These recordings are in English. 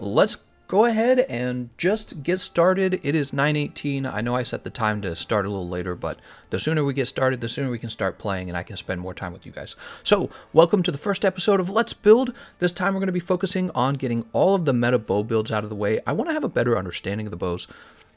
let's go ahead and just get started. It is 9:18. I know I set the time to start a little later, but the sooner we get started, the sooner we can start playing and I can spend more time with you guys. So, welcome to the first episode of Let's Build. This time we're going to be focusing on getting all of the meta bow builds out of the way. I want to have a better understanding of the bows.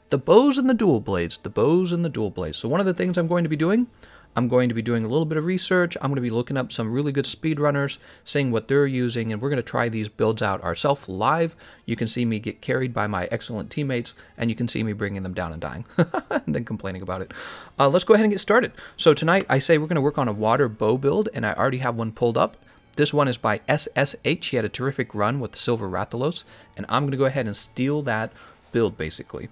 The bows and the dual blades, the bows and the dual blades. So one of the things I'm going to be doing I'm going to be doing a little bit of research. I'm going to be looking up some really good speedrunners, seeing what they're using, and we're going to try these builds out ourselves live. You can see me get carried by my excellent teammates, and you can see me bringing them down and dying, and then complaining about it. Uh, let's go ahead and get started. So tonight, I say we're going to work on a water bow build, and I already have one pulled up. This one is by SSH. He had a terrific run with the Silver Rathalos, and I'm going to go ahead and steal that build, basically.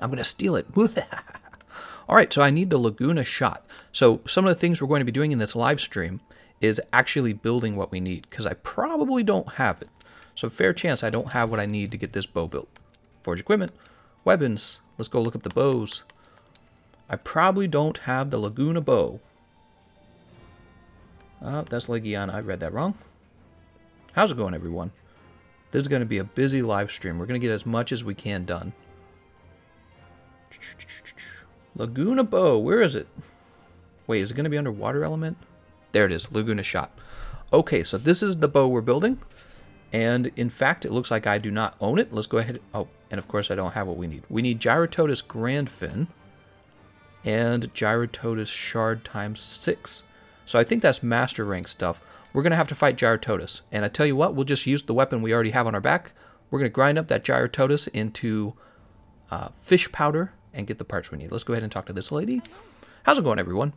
I'm going to steal it. All right, so I need the Laguna shot. So some of the things we're going to be doing in this live stream is actually building what we need because I probably don't have it. So fair chance I don't have what I need to get this bow built. Forge equipment, weapons. Let's go look up the bows. I probably don't have the Laguna bow. Oh, that's Legiana. I read that wrong. How's it going, everyone? This is going to be a busy live stream. We're going to get as much as we can done. Laguna Bow, where is it? Wait, is it going to be under water element? There it is, Laguna Shot. Okay, so this is the bow we're building. And in fact, it looks like I do not own it. Let's go ahead. Oh, and of course I don't have what we need. We need Jyuratodus Grand Fin and Jyuratodus Shard times 6. So I think that's master rank stuff. We're going to have to fight Jyuratodus. And I tell you what, we'll just use the weapon we already have on our back. We're going to grind up that Jyuratodus into uh, fish powder and get the parts we need. Let's go ahead and talk to this lady. How's it going, everyone?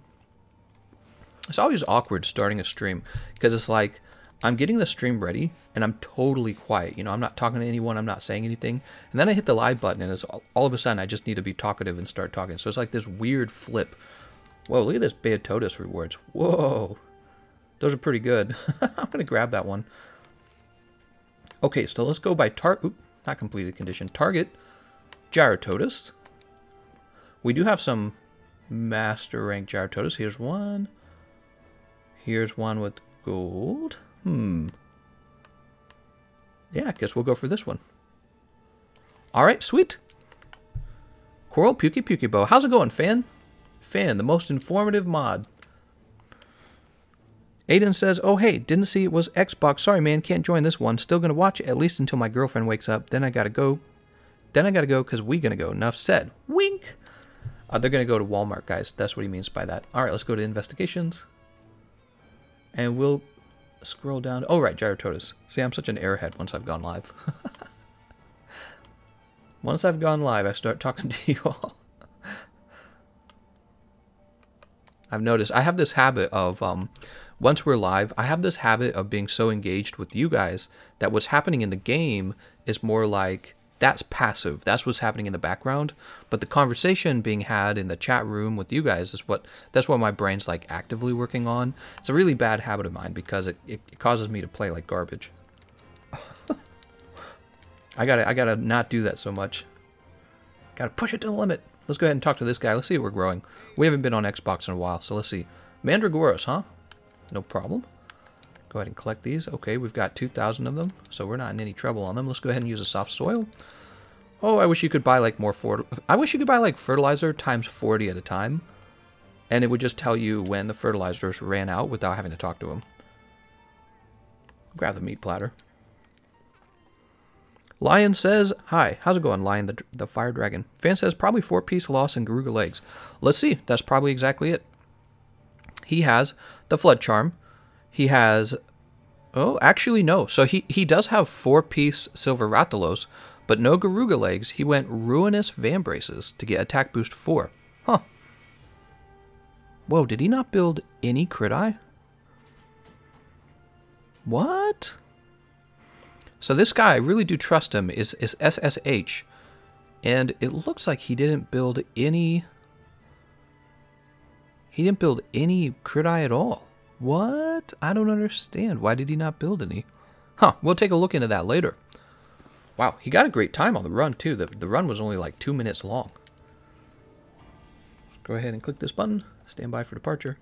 It's always awkward starting a stream because it's like I'm getting the stream ready and I'm totally quiet. You know, I'm not talking to anyone, I'm not saying anything. And then I hit the live button and it's all, all of a sudden I just need to be talkative and start talking. So it's like this weird flip. Whoa, look at this Beotodus rewards. Whoa. Those are pretty good. I'm going to grab that one. Okay, so let's go by tar- Oop, not completed condition. Target, Jyuratodus. We do have some master rank Jyuratodus. Here's one. Here's one with gold. Hmm. Yeah, I guess we'll go for this one. Alright, sweet. Coral Pukei-Pukei Bow. How's it going, fan? Fan, the most informative mod. Aiden says, oh hey, didn't see it was Xbox. Sorry man, can't join this one. Still gonna watch it at least until my girlfriend wakes up. Then I gotta go. Then I gotta go because we gonna go. Enough said. Wink. Uh, they're going to go to Walmart, guys. That's what he means by that. All right, let's go to investigations. And we'll scroll down. Oh, right, Jyuratodus. See, I'm such an airhead once I've gone live. once I've gone live, I start talking to you all. I've noticed I have this habit of um, once we're live, I have this habit of being so engaged with you guys that what's happening in the game is more like that's passive. That's what's happening in the background. But the conversation being had in the chat room with you guys is what that's what my brain's like actively working on. It's a really bad habit of mine because it, it, causes me to play like garbage. I gotta I gotta not do that so much. Gotta push it to the limit. Let's go ahead and talk to this guy. Let's see if we're growing. We haven't been on Xbox in a while, so let's see. Mandragoras, huh? No problem. Go ahead and collect these. Okay, we've got 2,000 of them, so we're not in any trouble on them. Let's go ahead and use a soft soil. Oh, I wish you could buy like more for. I wish you could buy like fertilizer times 40 at a time. And it would just tell you when the fertilizers ran out without having to talk to them. Grab the meat platter. Lion says, Hi, how's it going, Lion the, the Fire Dragon? Fan says, probably four piece loss and Garuga legs. Let's see, that's probably exactly it. He has the Flood Charm, he has. Oh, actually, no. So he, he does have four piece Silver Rathalos, but no Garuga legs. He went Ruinous Vambraces to get attack boost 4. Huh. Whoa, did he not build any crit eye? What? So this guy, I really do trust him, is, is SSH. And it looks like he didn't build any... He didn't build any crit eye at all. What? I don't understand. Why did he not build any? Huh, we'll take a look into that later. Wow, he got a great time on the run, too. The, the run was only like two minutes long. Go ahead and click this button. Stand by for departure.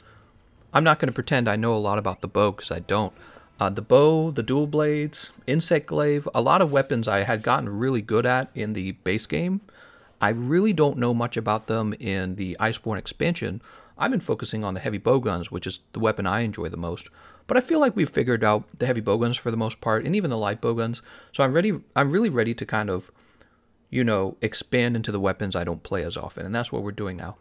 I'm not going to pretend I know a lot about the bow, because I don't. Uh, the bow, the dual blades, insect glaive, a lot of weapons I had gotten really good at in the base game. I really don't know much about them in the Iceborne expansion. I've been focusing on the heavy bowguns, which is the weapon I enjoy the most. But I feel like we've figured out the heavy bowguns for the most part, and even the light bowguns. So I'm ready. I'm really ready to kind of, you know, expand into the weapons I don't play as often, and that's what we're doing now.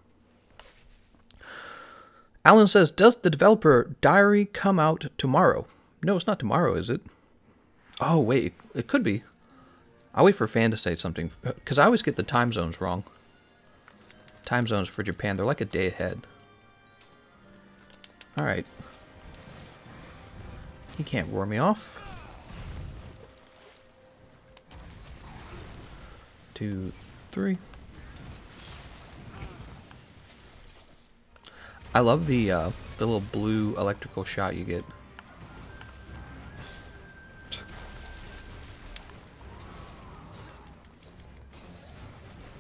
Alan says, "Does the developer diary come out tomorrow?" No, it's not tomorrow, is it? Oh, wait. It could be. I'll wait for Fan to say something, because I always get the time zones wrong. Time zones for Japan, they're like a day ahead. Alright. He can't roar me off. Two, three. I love the, uh, the little blue electrical shot you get.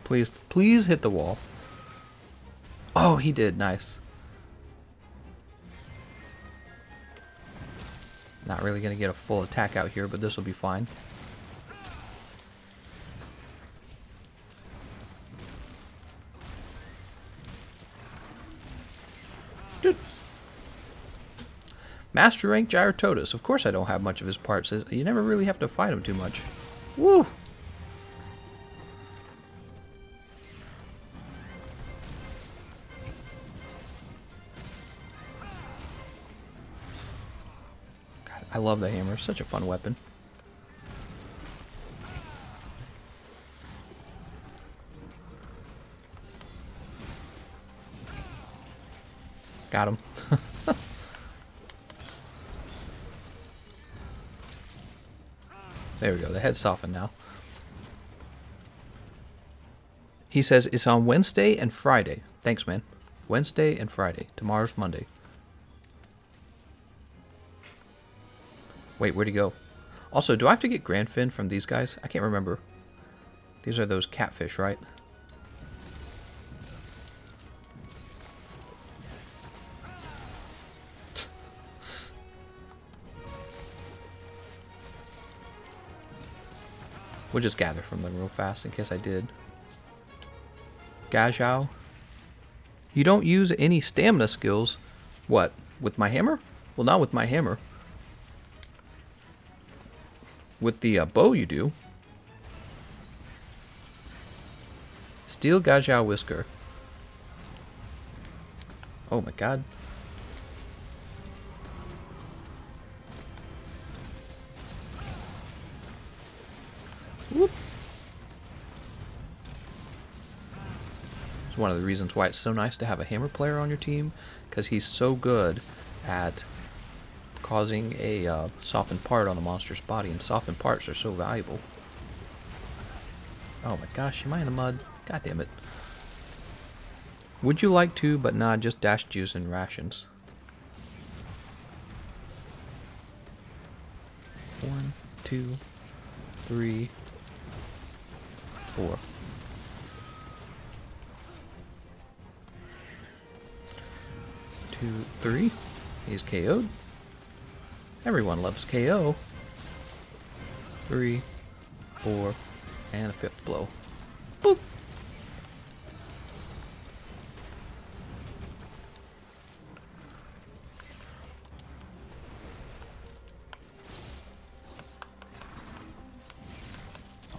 Please, please hit the wall. Oh, he did. Nice. Not really going to get a full attack out here, but this will be fine. Dude. Master rank Jyuratodus. Of course I don't have much of his parts. You never really have to fight him too much. Woo! I love the hammer. Such a fun weapon. Got him. there we go. The head's softened now. He says it's on Wednesday and Friday. Thanks, man. Wednesday and Friday. Tomorrow's Monday. Wait, where'd he go? Also, do I have to get Grandfin from these guys? I can't remember. These are those catfish, right? We'll just gather from them real fast in case I did. Gajau. You don't use any stamina skills. What? With my hammer? Well, not with my hammer. With the uh, bow you do. Steel Gajau Whisker. Oh my god. Whoop. It's one of the reasons why it's so nice to have a hammer player on your team, because he's so good at causing a uh, softened part on the monster's body, and softened parts are so valuable. Oh my gosh, am I in the mud? God damn it. Would you like to, but nah, just dash juice and rations. One, two, three, four. Two, three. He's KO'd. Everyone loves KO. Three, four, and a fifth blow. Boop.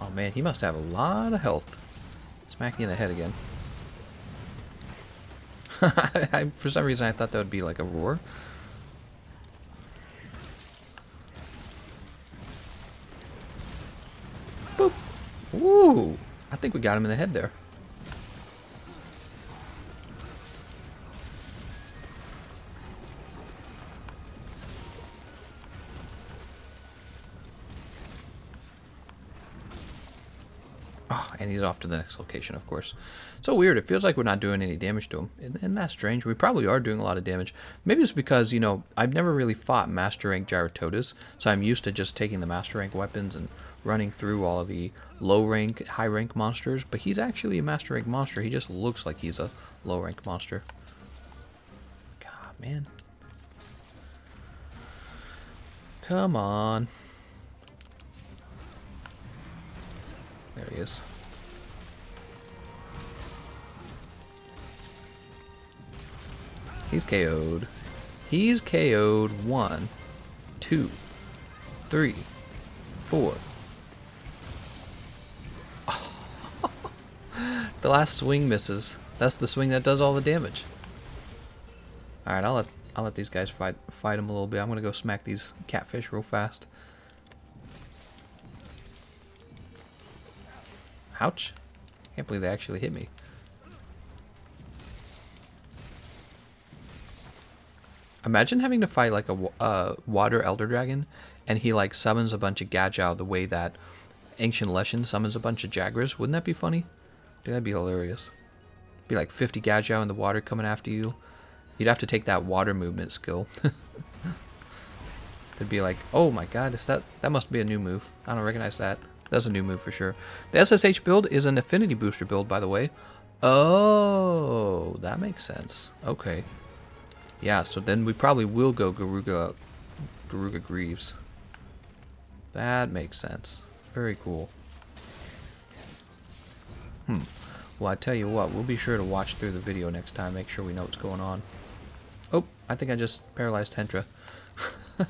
Oh man, he must have a lot of health. Smack you in the head again. I, for some reason I thought that would be like a roar. Ooh, I think we got him in the head there. Oh, and he's off to the next location, of course. So weird. It feels like we're not doing any damage to him. And, that's strange. We probably are doing a lot of damage. Maybe it's because, you know, I've never really fought Master Rank Jyuratodus, so I'm used to just taking the Master Rank weapons and running through all the low rank, high rank monsters, but he's actually a master rank monster. He just looks like he's a low rank monster. God, man. Come on. There he is. He's KO'd. He's KO'd. One, two, three, four. The last swing misses. That's the swing that does all the damage. Alright, I'll let I'll let these guys fight fight them a little bit. I'm gonna go smack these catfish real fast. Ouch. Can't believe they actually hit me. Imagine having to fight like a uh, water elder dragon and he like summons a bunch of Gajau the way that Ancient Leshen summons a bunch of Jagras. Wouldn't that be funny? Dude, that'd be hilarious. Be like 50 Gajau in the water coming after you. You'd have to take that water movement skill. They'd be like, oh my god, is that that must be a new move. I don't recognize that. That's a new move for sure. The SSH build is an affinity booster build, by the way. Oh, that makes sense. Okay. Yeah, so then we probably will go Garuga, Garuga Greaves. That makes sense. Very cool. Hmm. Well, I tell you what, we'll be sure to watch through the video next time, make sure we know what's going on. Oh, I think I just paralyzed Hentra.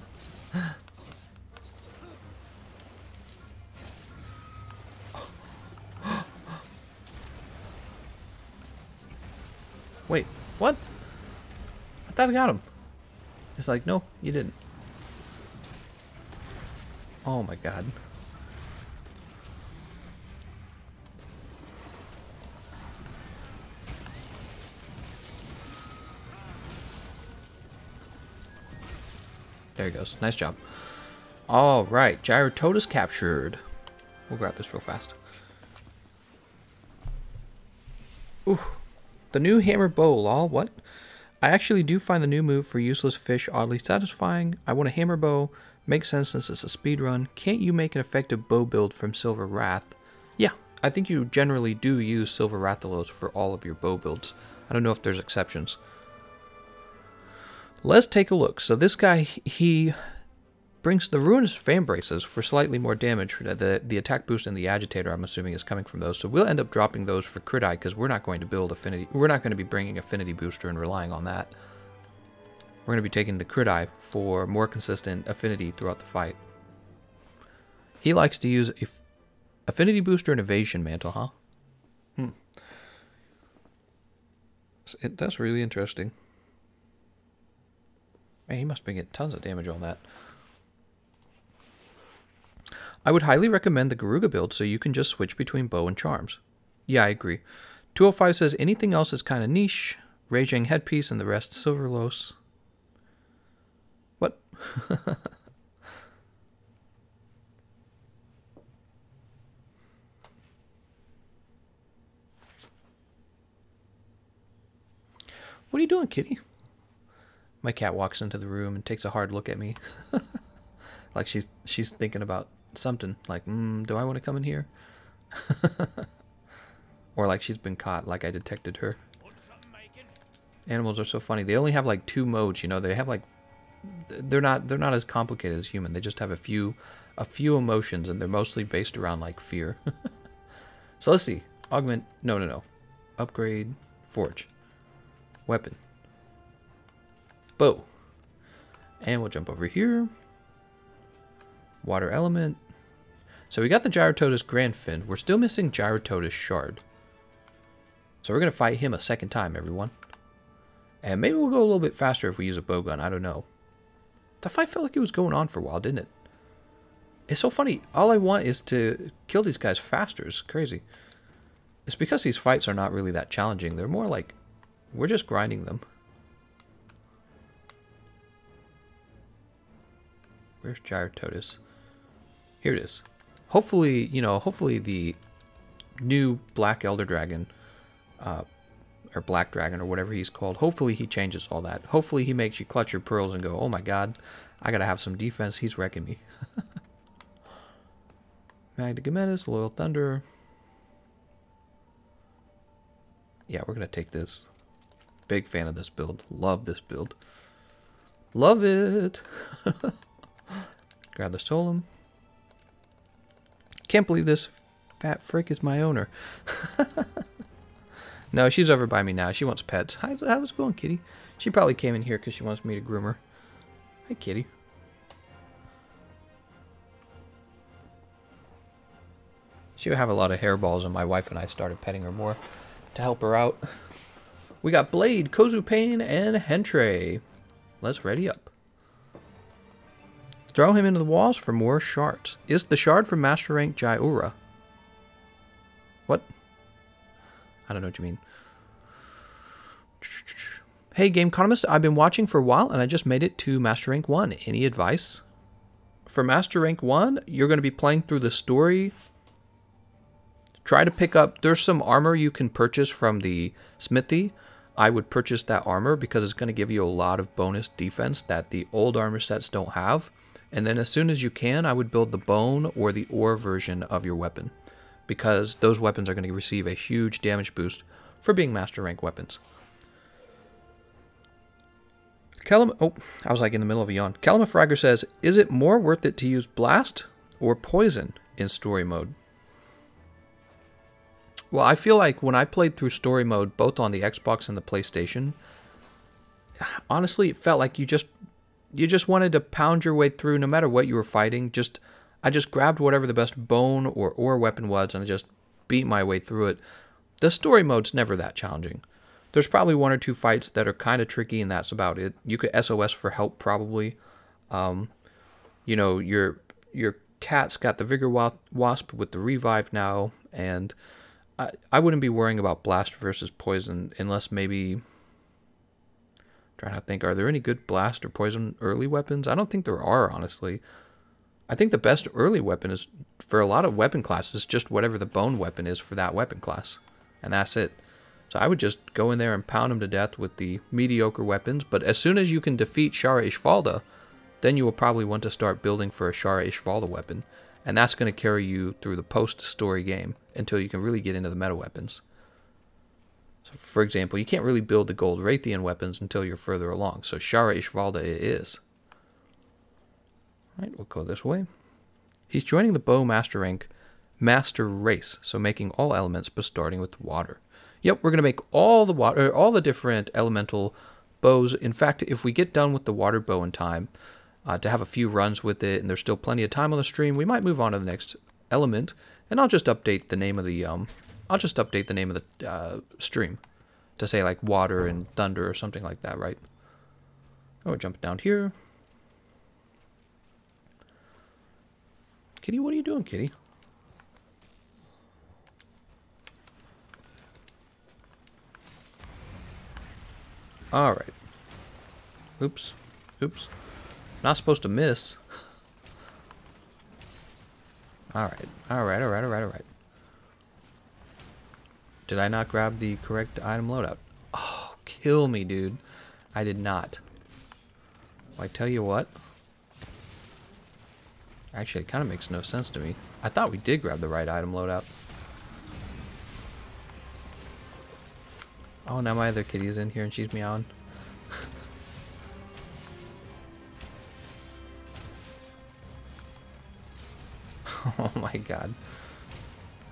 Wait, what? I thought I got him. It's like, no, you didn't. Oh my god. There he goes. Nice job. All right, Jyuratodus captured. We'll grab this real fast. Ooh. The new hammer bow, lol, what? I actually do find the new move for useless fish oddly satisfying. I want a hammer bow. Makes sense since it's a speed run. Can't you make an effective bow build from Silver Wrath? Yeah, I think you generally do use Silver Rathalos for all of your bow builds. I don't know if there's exceptions. Let's take a look. So this guy, he brings the Ruinous Vambraces for slightly more damage. The, the attack boost and the Agitator, I'm assuming, is coming from those. So we'll end up dropping those for Crit Eye because we're not going to build Affinity. We're not going to be bringing Affinity Booster and relying on that. We're going to be taking the Crit Eye for more consistent Affinity throughout the fight. He likes to use Affinity Booster and Evasion Mantle, huh? Hmm. That's really interesting. Man, he must be getting tons of damage on that. I would highly recommend the Garuga build so you can just switch between bow and charms. Yeah, I agree. 205 says anything else is kind of niche. Raging headpiece and the rest silverlos. What? What are you doing, kitty? My cat walks into the room and takes a hard look at me. like she's she's thinking about something. Like, mm, do I want to come in here? or like she's been caught, like I detected her. Animals are so funny. They only have like two modes, you know. They have like they're not they're not as complicated as human. They just have a few a few emotions and they're mostly based around like fear. so let's see. Augment no no no. Upgrade forge. Weapon. Bow. And we'll jump over here. Water element. So we got the Jyuratodus Grand Fin. We're still missing Jyuratodus Shard. So we're going to fight him a second time, everyone. And maybe we'll go a little bit faster if we use a bowgun. I don't know. The fight felt like it was going on for a while, didn't it? It's so funny. All I want is to kill these guys faster. It's crazy. It's because these fights are not really that challenging. They're more like, we're just grinding them. Where's Jyuratodus? Here it is. Hopefully, you know, hopefully the new Black Elder Dragon, uh, or Black Dragon, or whatever he's called, hopefully he changes all that. Hopefully he makes you clutch your pearls and go, oh my god, I gotta have some defense, he's wrecking me. Magna Loyal Thunder. Yeah, we're gonna take this. Big fan of this build. Love this build. Love it! Grab the Solum. Can't believe this fat frick is my owner. no, she's over by me now. She wants pets. How's, how's it going, kitty? She probably came in here because she wants me to groom her. Hi, kitty. She would have a lot of hairballs, and my wife and I started petting her more to help her out. We got Blade, Kozu Pain, and Hentre. Let's ready up. Throw him into the walls for more shards. Is the shard from Master Rank Jaiura? What? I don't know what you mean. Hey, Game Economist, I've been watching for a while and I just made it to Master Rank 1. Any advice? For Master Rank 1, you're going to be playing through the story. Try to pick up, there's some armor you can purchase from the smithy. I would purchase that armor because it's going to give you a lot of bonus defense that the old armor sets don't have. And then as soon as you can, I would build the bone or the ore version of your weapon because those weapons are going to receive a huge damage boost for being master rank weapons. Calam oh, I was like in the middle of a yawn. Calamafragger says, is it more worth it to use blast or poison in story mode? Well, I feel like when I played through story mode, both on the Xbox and the PlayStation, honestly, it felt like you just you just wanted to pound your way through no matter what you were fighting. Just I just grabbed whatever the best bone or ore weapon was and I just beat my way through it. The story mode's never that challenging. There's probably one or two fights that are kind of tricky and that's about it. You could SOS for help probably. Um, you know, your your cat's got the vigor wasp with the revive now and I, I wouldn't be worrying about blast versus poison unless maybe trying to think, are there any good blast or poison early weapons? I don't think there are, honestly. I think the best early weapon is, for a lot of weapon classes, just whatever the bone weapon is for that weapon class. And that's it. So I would just go in there and pound them to death with the mediocre weapons. But as soon as you can defeat Shara Ishvalda, then you will probably want to start building for a Shara Ishvalda weapon. And that's going to carry you through the post-story game until you can really get into the meta weapons. So for example, you can't really build the gold Rathian weapons until you're further along. So Shara Ishvalda it is. Alright, we'll go this way. He's joining the Bow Master Rank Master Race, so making all elements but starting with water. Yep, we're going to make all the water, all the different elemental bows. In fact, if we get done with the water bow in time, uh, to have a few runs with it, and there's still plenty of time on the stream, we might move on to the next element, and I'll just update the name of the um, I'll just update the name of the uh, stream to say like water and thunder or something like that, right? Oh, jump down here. Kitty, what are you doing, kitty? Alright. Oops. Oops. Not supposed to miss. Alright. Alright, alright, alright, alright. Did I not grab the correct item loadout? Oh, kill me, dude. I did not. Well, I tell you what. Actually, it kind of makes no sense to me. I thought we did grab the right item loadout. Oh, now my other kitty is in here and she's meowing. oh my god.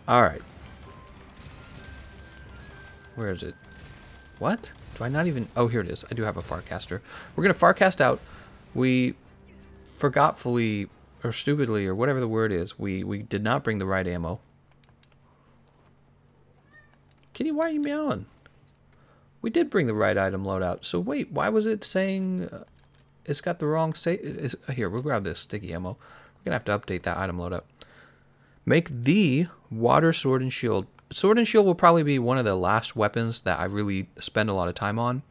Alright. Where is it? What? Do I not even... Oh, here it is. I do have a Farcaster. We're going to Farcast out. We forgotfully, or stupidly, or whatever the word is, we, we did not bring the right ammo. Kitty, why are you meowing? We did bring the right item loadout. So wait, why was it saying uh, it's got the wrong state? Uh, here, we'll grab this sticky ammo. We're going to have to update that item loadout. Make the water sword and shield Sword and Shield will probably be one of the last weapons that I really spend a lot of time on.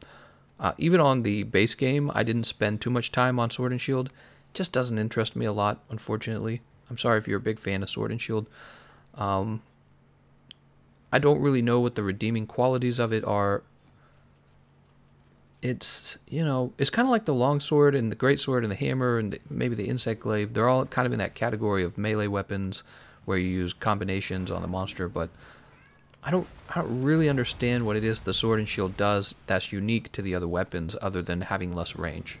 Uh, even on the base game, I didn't spend too much time on Sword and Shield. It just doesn't interest me a lot, unfortunately. I'm sorry if you're a big fan of Sword and Shield. Um, I don't really know what the redeeming qualities of it are. It's, you know, it's kind of like the longsword and the greatsword and the hammer and the, maybe the insect glaive. They're all kind of in that category of melee weapons where you use combinations on the monster, but I don't I don't really understand what it is the sword and shield does that's unique to the other weapons other than having less range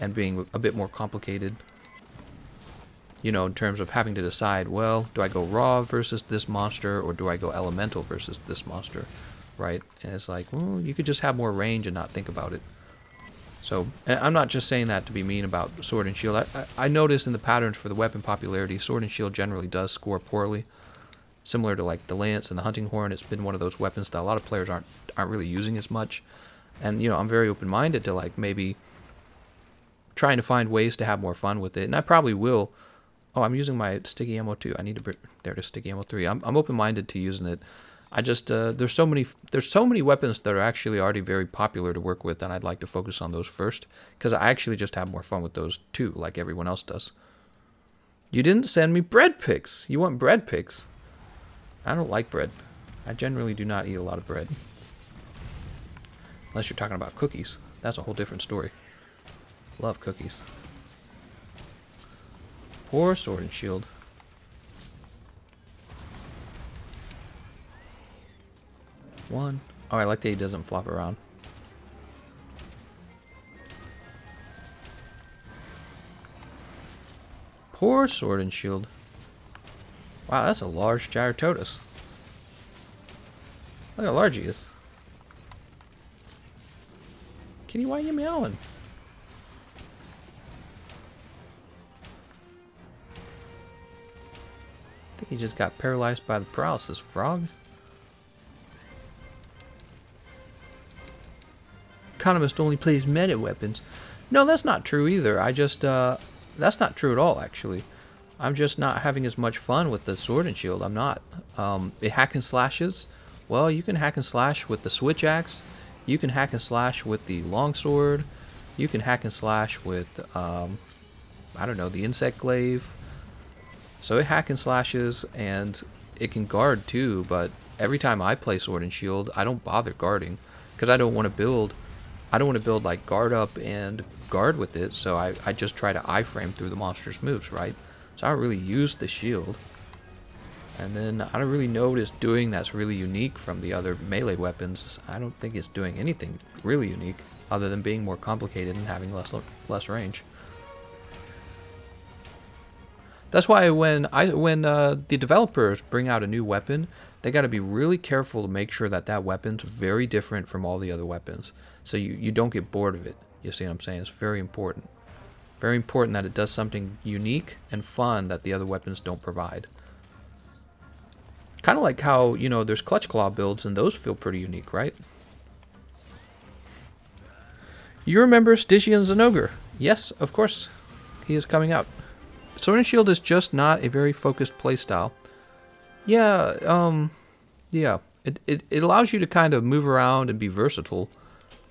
and being a bit more complicated. you know, in terms of having to decide, well, do I go raw versus this monster or do I go elemental versus this monster, right? And it's like, well, you could just have more range and not think about it. So I'm not just saying that to be mean about Sword and Shield. I, I, I noticed in the patterns for the weapon popularity, Sword and Shield generally does score poorly. Similar to like the Lance and the Hunting Horn, it's been one of those weapons that a lot of players aren't aren't really using as much. And you know, I'm very open-minded to like maybe trying to find ways to have more fun with it, and I probably will. Oh, I'm using my sticky ammo too. I need to there to sticky ammo three. I'm I'm open-minded to using it I just uh, there's so many there's so many weapons that are actually already very popular to work with, and I'd like to focus on those first because I actually just have more fun with those too, like everyone else does. You didn't send me bread picks. You want bread picks? I don't like bread. I generally do not eat a lot of bread. Unless you're talking about cookies. That's a whole different story. Love cookies. Poor sword and shield. One. Oh, I like that he doesn't flop around. Poor Sword and Shield. Wow, that's a large Jyuratodus. Look how large he is. Kitty, why are you meowing? I think he just got paralyzed by the paralysis frog. Economist only plays meta weapons. No, that's not true either. I just, uh, that's not true at all, actually. I'm just not having as much fun with the sword and shield. I'm not. Um, it hack and slashes. Well, you can hack and slash with the switch axe. You can hack and slash with the longsword. You can hack and slash with, um, I don't know, the insect glaive. So it hack and slashes, and it can guard too, but every time I play sword and shield, I don't bother guarding, because I don't want to build I don't want to build like guard up and guard with it, so I, I just try to iframe through the monster's moves, right? So I don't really use the shield. And then I don't really know what it's doing that's really unique from the other melee weapons. I don't think it's doing anything really unique other than being more complicated and having less less range. That's why when I when uh, the developers bring out a new weapon, they got to be really careful to make sure that that weapon's very different from all the other weapons. So you, you don't get bored of it. You see what I'm saying? It's very important. Very important that it does something unique and fun that the other weapons don't provide. Kind of like how, you know, there's Clutch Claw builds and those feel pretty unique, right? You remember Stygian Zinogre? Yes, of course. He is coming out. Sword and Shield is just not a very focused playstyle. Yeah, um, yeah. It, it, it allows you to kind of move around and be versatile.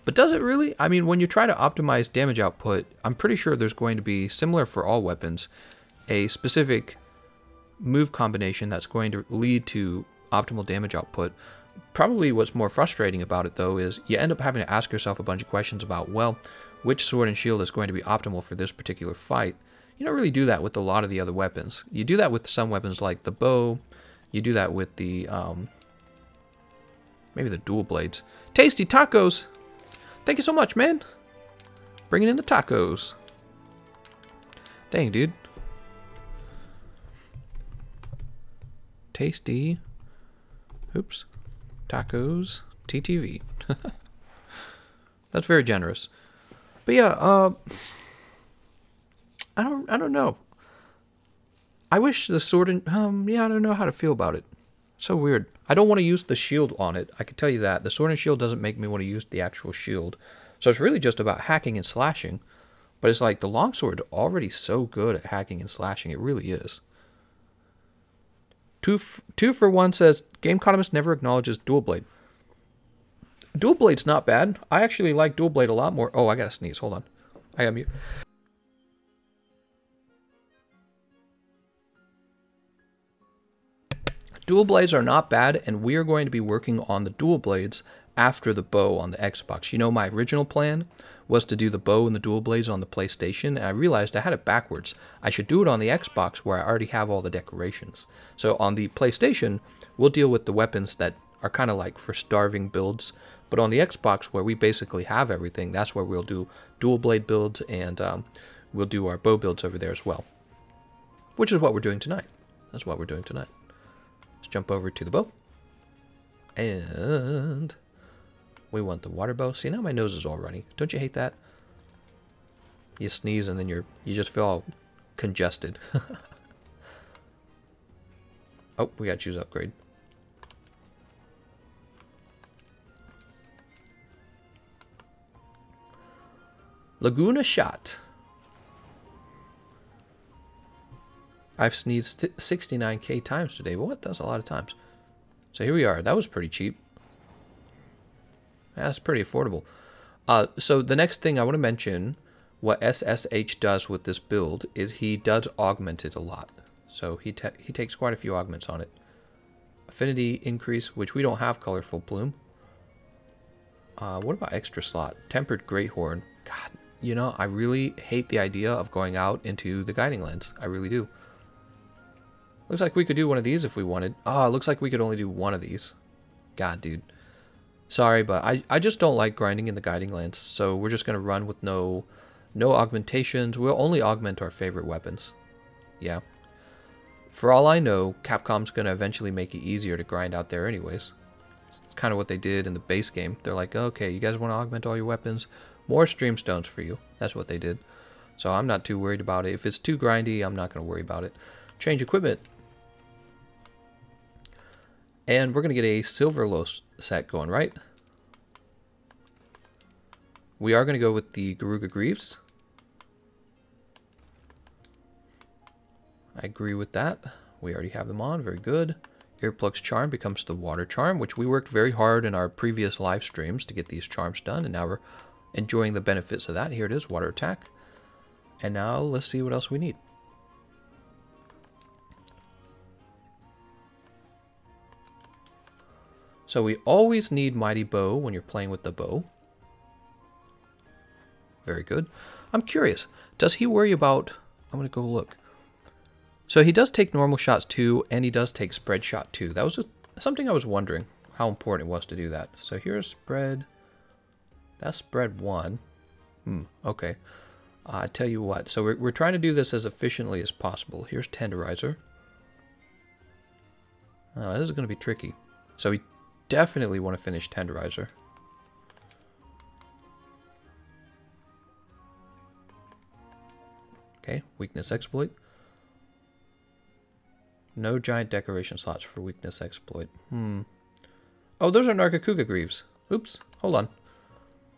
But does it really? I mean, when you try to optimize damage output, I'm pretty sure there's going to be, similar for all weapons, a specific move combination that's going to lead to optimal damage output. Probably what's more frustrating about it, though, is you end up having to ask yourself a bunch of questions about, well, which sword and shield is going to be optimal for this particular fight. You don't really do that with a lot of the other weapons. You do that with some weapons like the bow, you do that with the, um, maybe the dual blades. Tasty tacos! Thank you so much, man! Bringing in the tacos. Dang, dude. Tasty. Oops. Tacos. TTV. That's very generous. But yeah, uh, I don't, I don't know. I wish the sword and um yeah, I don't know how to feel about it. So weird. I don't want to use the shield on it. I can tell you that. The sword and shield doesn't make me want to use the actual shield. So it's really just about hacking and slashing. But it's like the longsword already so good at hacking and slashing. It really is. Two, two for one says Game Economist never acknowledges Dual Blade. Dual Blade's not bad. I actually like Dual Blade a lot more. Oh, I gotta sneeze. Hold on. I got mute. Dual blades are not bad, and we are going to be working on the dual blades after the bow on the Xbox. You know, my original plan was to do the bow and the dual blades on the PlayStation, and I realized I had it backwards. I should do it on the Xbox where I already have all the decorations. So on the PlayStation, we'll deal with the weapons that are kind of like for starving builds. But on the Xbox, where we basically have everything, that's where we'll do dual blade builds, and um, we'll do our bow builds over there as well. which is what we're doing tonight. That's what we're doing tonight. Let's jump over to the bow. And we want the water bow. See, now my nose is all runny. Don't you hate that? You sneeze and then you're you just feel all congested. oh, we got to choose upgrade. Laguna shot. I've sneezed 69k times today. What? That's a lot of times. So here we are. That was pretty cheap. That's pretty affordable. Uh, so the next thing I want to mention, what SSH does with this build is he does augment it a lot. So he he takes quite a few augments on it. Affinity increase, which we don't have colorful plume. Uh, what about extra slot? Tempered Great Horn. God, you know, I really hate the idea of going out into the Guiding Lands. I really do. Looks like we could do one of these if we wanted. Oh, looks like we could only do one of these. God, dude. Sorry, but I, I just don't like grinding in the Guiding Lands, so we're just going to run with no no augmentations. We'll only augment our favorite weapons. Yeah. For all I know, Capcom's going to eventually make it easier to grind out there anyways. It's kind of what they did in the base game. They're like, okay, you guys want to augment all your weapons? More stream stones for you. That's what they did. So I'm not too worried about it. If it's too grindy, I'm not going to worry about it. Change equipment. And we're going to get a Silverlos set going, right? We are going to go with the Garuga Greaves. I agree with that. We already have them on. Very good. Earplugs Charm becomes the Water Charm, which we worked very hard in our previous live streams to get these charms done, and now we're enjoying the benefits of that. Here it is, Water Attack. And now let's see what else we need. So we always need Mighty Bow when you're playing with the bow. Very good. I'm curious, does he worry about... I'm going to go look. So he does take normal shots too, and he does take spread shot too. That was something I was wondering, how important it was to do that. So here's spread... That's spread one. Hmm, okay. Uh, I tell you what, so we're, we're trying to do this as efficiently as possible. Here's Tenderizer. Oh, this is going to be tricky. So he definitely want to finish Tenderizer. Okay, weakness exploit. No giant decoration slots for weakness exploit. Hmm. Oh, those are Nargacuga Greaves. Oops, hold on.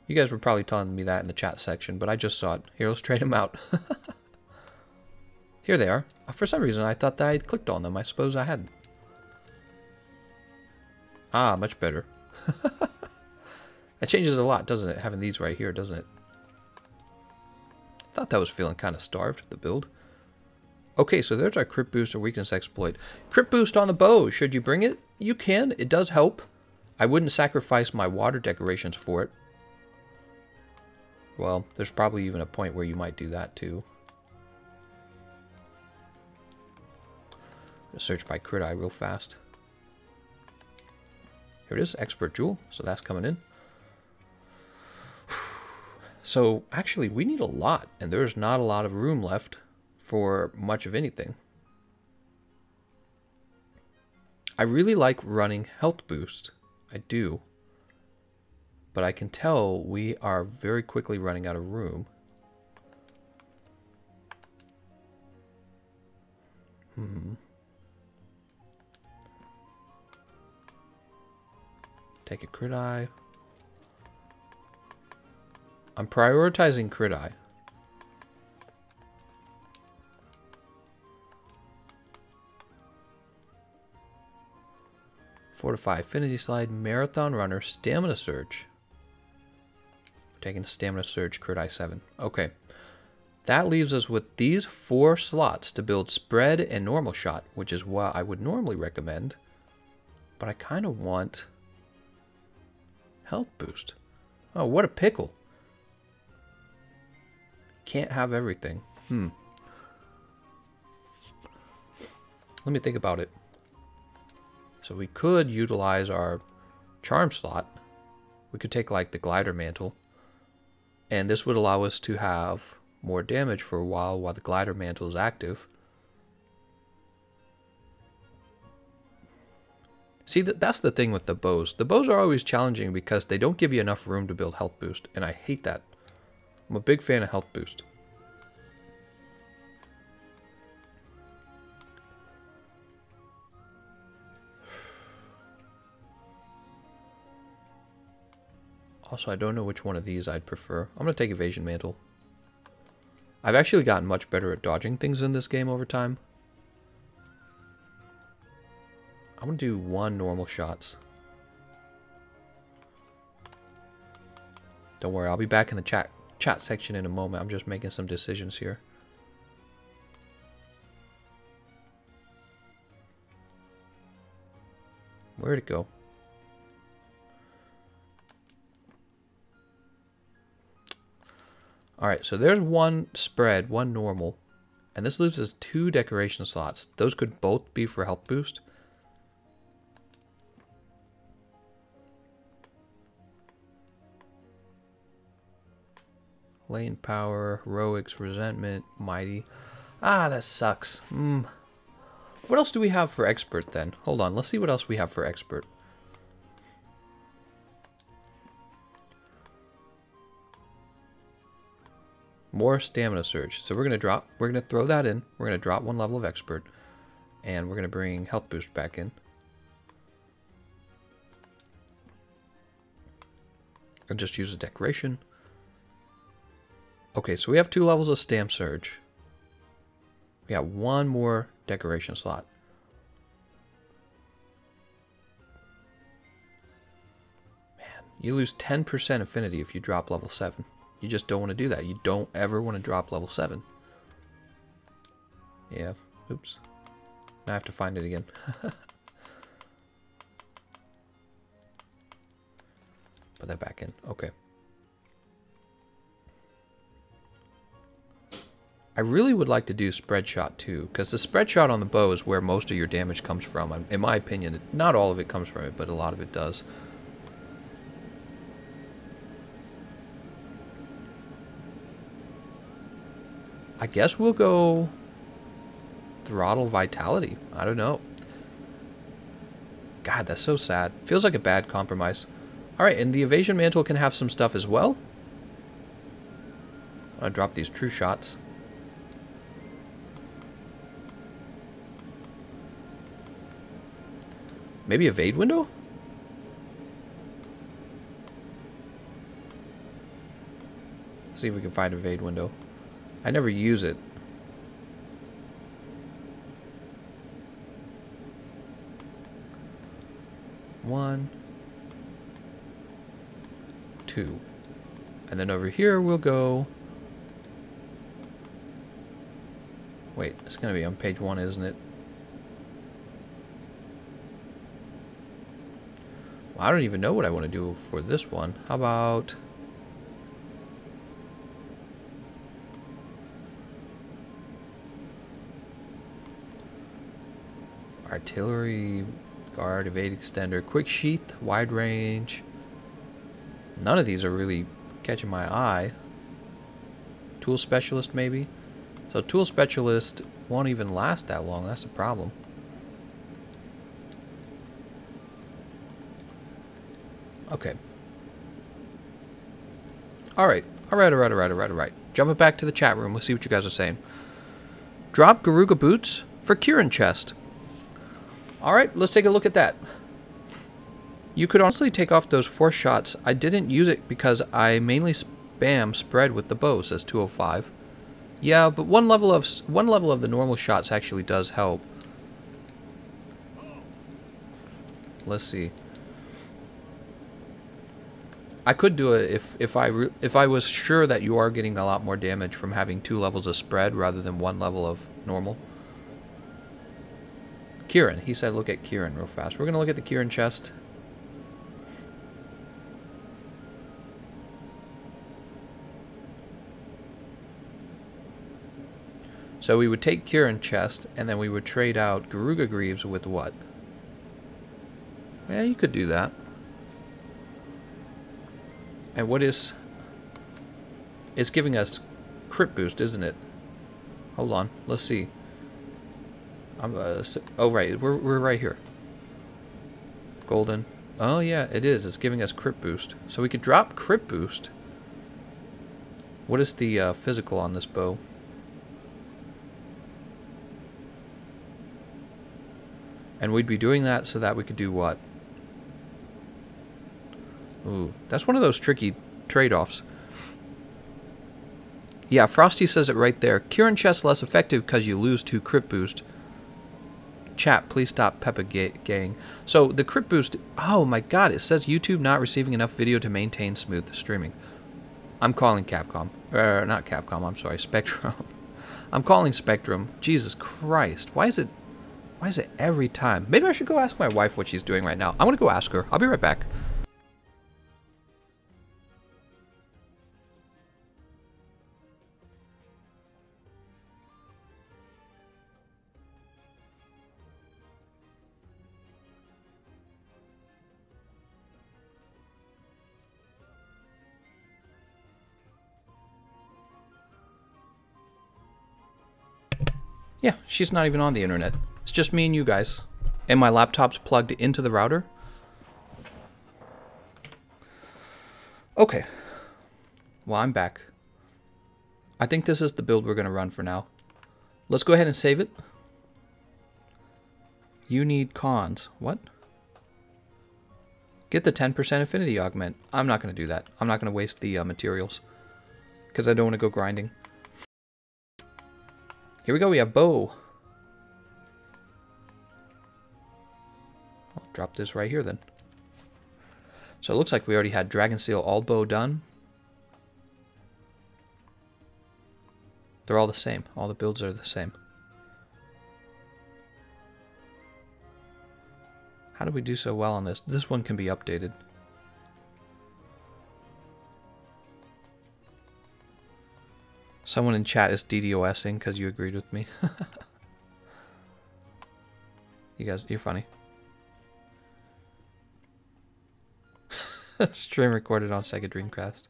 You guys were probably telling me that in the chat section, but I just saw it. Here, let's trade them out. Here they are. For some reason, I thought that I had clicked on them. I suppose I hadn't. Ah, much better. that changes a lot, doesn't it? Having these right here, doesn't it? Thought that was feeling kind of starved, the build. Okay, so there's our crit boost or weakness exploit. Crit boost on the bow. Should you bring it? You can. It does help. I wouldn't sacrifice my water decorations for it. Well, there's probably even a point where you might do that too. Search by crit eye real fast. Here it is, Expert Jewel. So that's coming in. So actually, we need a lot, and there's not a lot of room left for much of anything. I really like running health boost. I do. But I can tell we are very quickly running out of room. Hmm. Take a crit eye. I'm prioritizing crit eye. Fortify Affinity Slide, Marathon Runner, Stamina Surge. taking the Stamina Surge, Crit Eye 7. Okay. That leaves us with these four slots to build Spread and Normal Shot, which is what I would normally recommend. But I kind of want health boost. Oh, what a pickle. Can't have everything. Hmm. Let me think about it. So we could utilize our charm slot. We could take like the glider mantle. And this would allow us to have more damage for a while while the glider mantle is active. See, that that's the thing with the bows. The bows are always challenging because they don't give you enough room to build health boost, and I hate that. I'm a big fan of health boost. Also, I don't know which one of these I'd prefer. I'm going to take Evasion Mantle. I've actually gotten much better at dodging things in this game over time. I'm to do one normal shots. Don't worry, I'll be back in the chat chat section in a moment. I'm just making some decisions here. Where'd it go? Alright, so there's one spread, one normal. And this leaves us two decoration slots. Those could both be for health boost. Latent power, heroics, resentment, mighty. Ah, that sucks. Mm. What else do we have for expert then? Hold on, let's see what else we have for expert. More stamina surge. So we're gonna drop we're gonna throw that in. We're gonna drop one level of expert. And we're gonna bring health boost back in. And just use a decoration. Okay, so we have two levels of Stamp Surge. We got one more decoration slot. Man, you lose 10% affinity if you drop level 7. You just don't want to do that. You don't ever want to drop level 7. Yeah, oops. Now I have to find it again. Put that back in. Okay. I really would like to do spread shot too, because the spread shot on the bow is where most of your damage comes from. In my opinion, not all of it comes from it, but a lot of it does. I guess we'll go throttle vitality. I don't know. God, that's so sad. Feels like a bad compromise. Alright, and the evasion mantle can have some stuff as well. I'll drop these true shots. Maybe evade window? See if we can find evade window. I never use it. One. Two. And then over here we'll go... Wait, it's going to be on page one, isn't it? I don't even know what I want to do for this one. How about... Artillery, guard, evade extender, quick sheath, wide range. None of these are really catching my eye. Tool specialist maybe? So tool specialist won't even last that long, that's the problem. Okay. Alright. Alright, alright, alright, alright, alright. Jumping back to the chat room. Let's see what you guys are saying. Drop Garuga Boots for Kirin Chest. Alright, let's take a look at that. You could honestly take off those four shots. I didn't use it because I mainly spam spread with the bow, says 205. Yeah, but one level of one level of the normal shots actually does help. Let's see. I could do it if if I if I was sure that you are getting a lot more damage from having two levels of spread rather than one level of normal. Kirin, he said look at Kirin real fast. We're going to look at the Kirin chest. So we would take Kirin chest, and then we would trade out Garuga Greaves with what? Yeah, you could do that. And what is... It's giving us crit boost, isn't it? Hold on. Let's see. I'm, uh, oh, right. We're, we're right here. golden. Oh yeah, it is. It's giving us crit boost. So we could drop crit boost. What is the uh, physical on this bow? And we'd be doing that so that we could do what? Ooh, that's one of those tricky trade-offs. Yeah, Frosty says it right there. Kirin chest less effective because you lose two crit boost. Chat, please stop Peppa Gang. So the crit boost, oh my god, it says YouTube not receiving enough video to maintain smooth streaming. I'm calling Capcom. Er, not Capcom, I'm sorry, Spectrum. I'm calling Spectrum. Jesus Christ, why is it, why is it every time? Maybe I should go ask my wife what she's doing right now. I'm gonna go ask her. I'll be right back. Yeah, she's not even on the internet. It's just me and you guys. And my laptop's plugged into the router. Okay. Well, I'm back. I think this is the build we're going to run for now. Let's go ahead and save it. You need cons. What? Get the 10% affinity augment. I'm not going to do that. I'm not going to waste the uh, materials. Because I don't want to go grinding. Here we go, we have bow. I'll drop this right here then. So it looks like we already had Dragon Seal all bow done. They're all the same. All the builds are the same. How do we do so well on this? This one can be updated. Someone in chat is DDoSing because you agreed with me. you guys, you're funny. Stream recorded on Sega Dreamcast.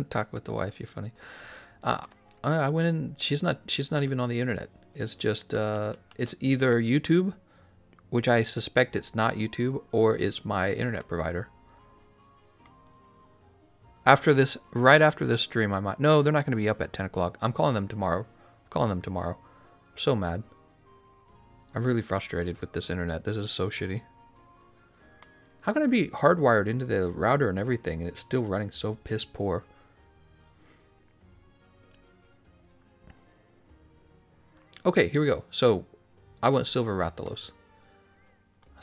Talk with the wife. You're funny. Uh, I went in. She's not. She's not even on the internet. It's just. Uh, it's either YouTube which I suspect it's not YouTube or it's my internet provider. After this, right after this stream, I might. No, they're not going to be up at 10 o'clock. I'm calling them tomorrow. I'm calling them tomorrow. I'm so mad. I'm really frustrated with this internet. This is so shitty. How can I be hardwired into the router and everything and it's still running so piss poor? Okay, here we go. So, I want Silver Rathalos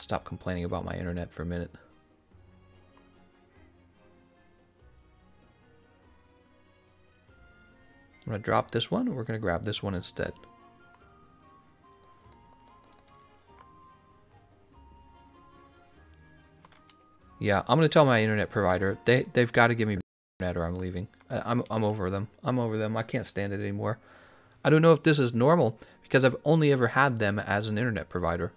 stop complaining about my internet for a minute. I'm going to drop this one, we're going to grab this one instead. Yeah, I'm going to tell my internet provider, they, they've got to give me internet or I'm leaving. I, I'm, I'm over them. I'm over them. I can't stand it anymore. I don't know if this is normal because I've only ever had them as an internet provider.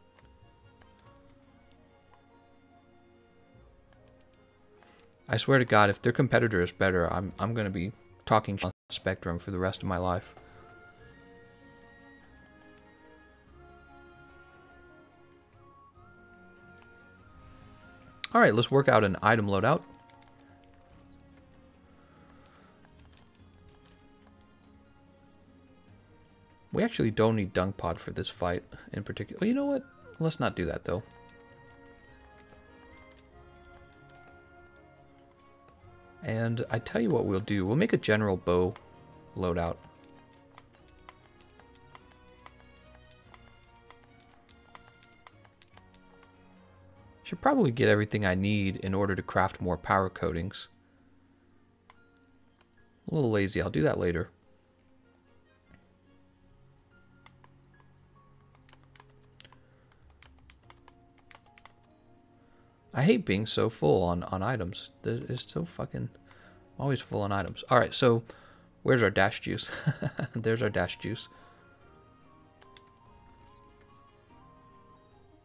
I swear to God, if their competitor is better, I'm I'm gonna be talking Spectrum for the rest of my life. Alright, let's work out an item loadout. We actually don't need Dung Pod for this fight in particular. Well, you know what? Let's not do that, though. And I tell you what we'll do. We'll make a general bow loadout. Should probably get everything I need in order to craft more power coatings. A little lazy. I'll do that later. I hate being so full on, on items. It's so fucking... I'm always full on items. Alright, so where's our dash juice? There's our dash juice.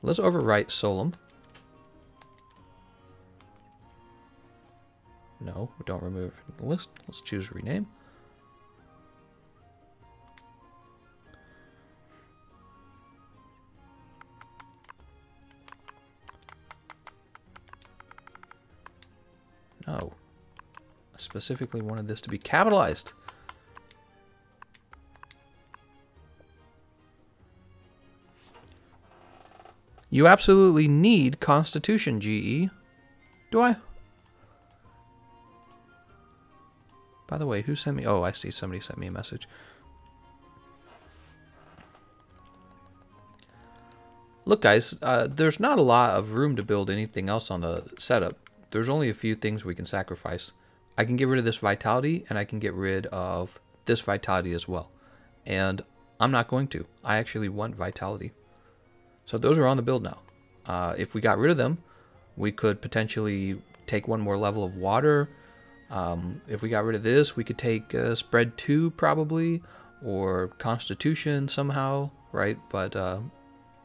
Let's overwrite Solemn. No, don't remove the list. Let's choose rename. Oh. I specifically wanted this to be capitalized. You absolutely need Constitution, GE. Do I? By the way, who sent me? Oh, I see. Somebody sent me a message. Look, guys, uh, there's not a lot of room to build anything else on the setup. There's only a few things we can sacrifice. I can get rid of this vitality, and I can get rid of this vitality as well. And I'm not going to. I actually want vitality. So those are on the build now. Uh, if we got rid of them, we could potentially take one more level of water. Um, if we got rid of this, we could take uh, spread 2 probably, or constitution somehow, right? But uh,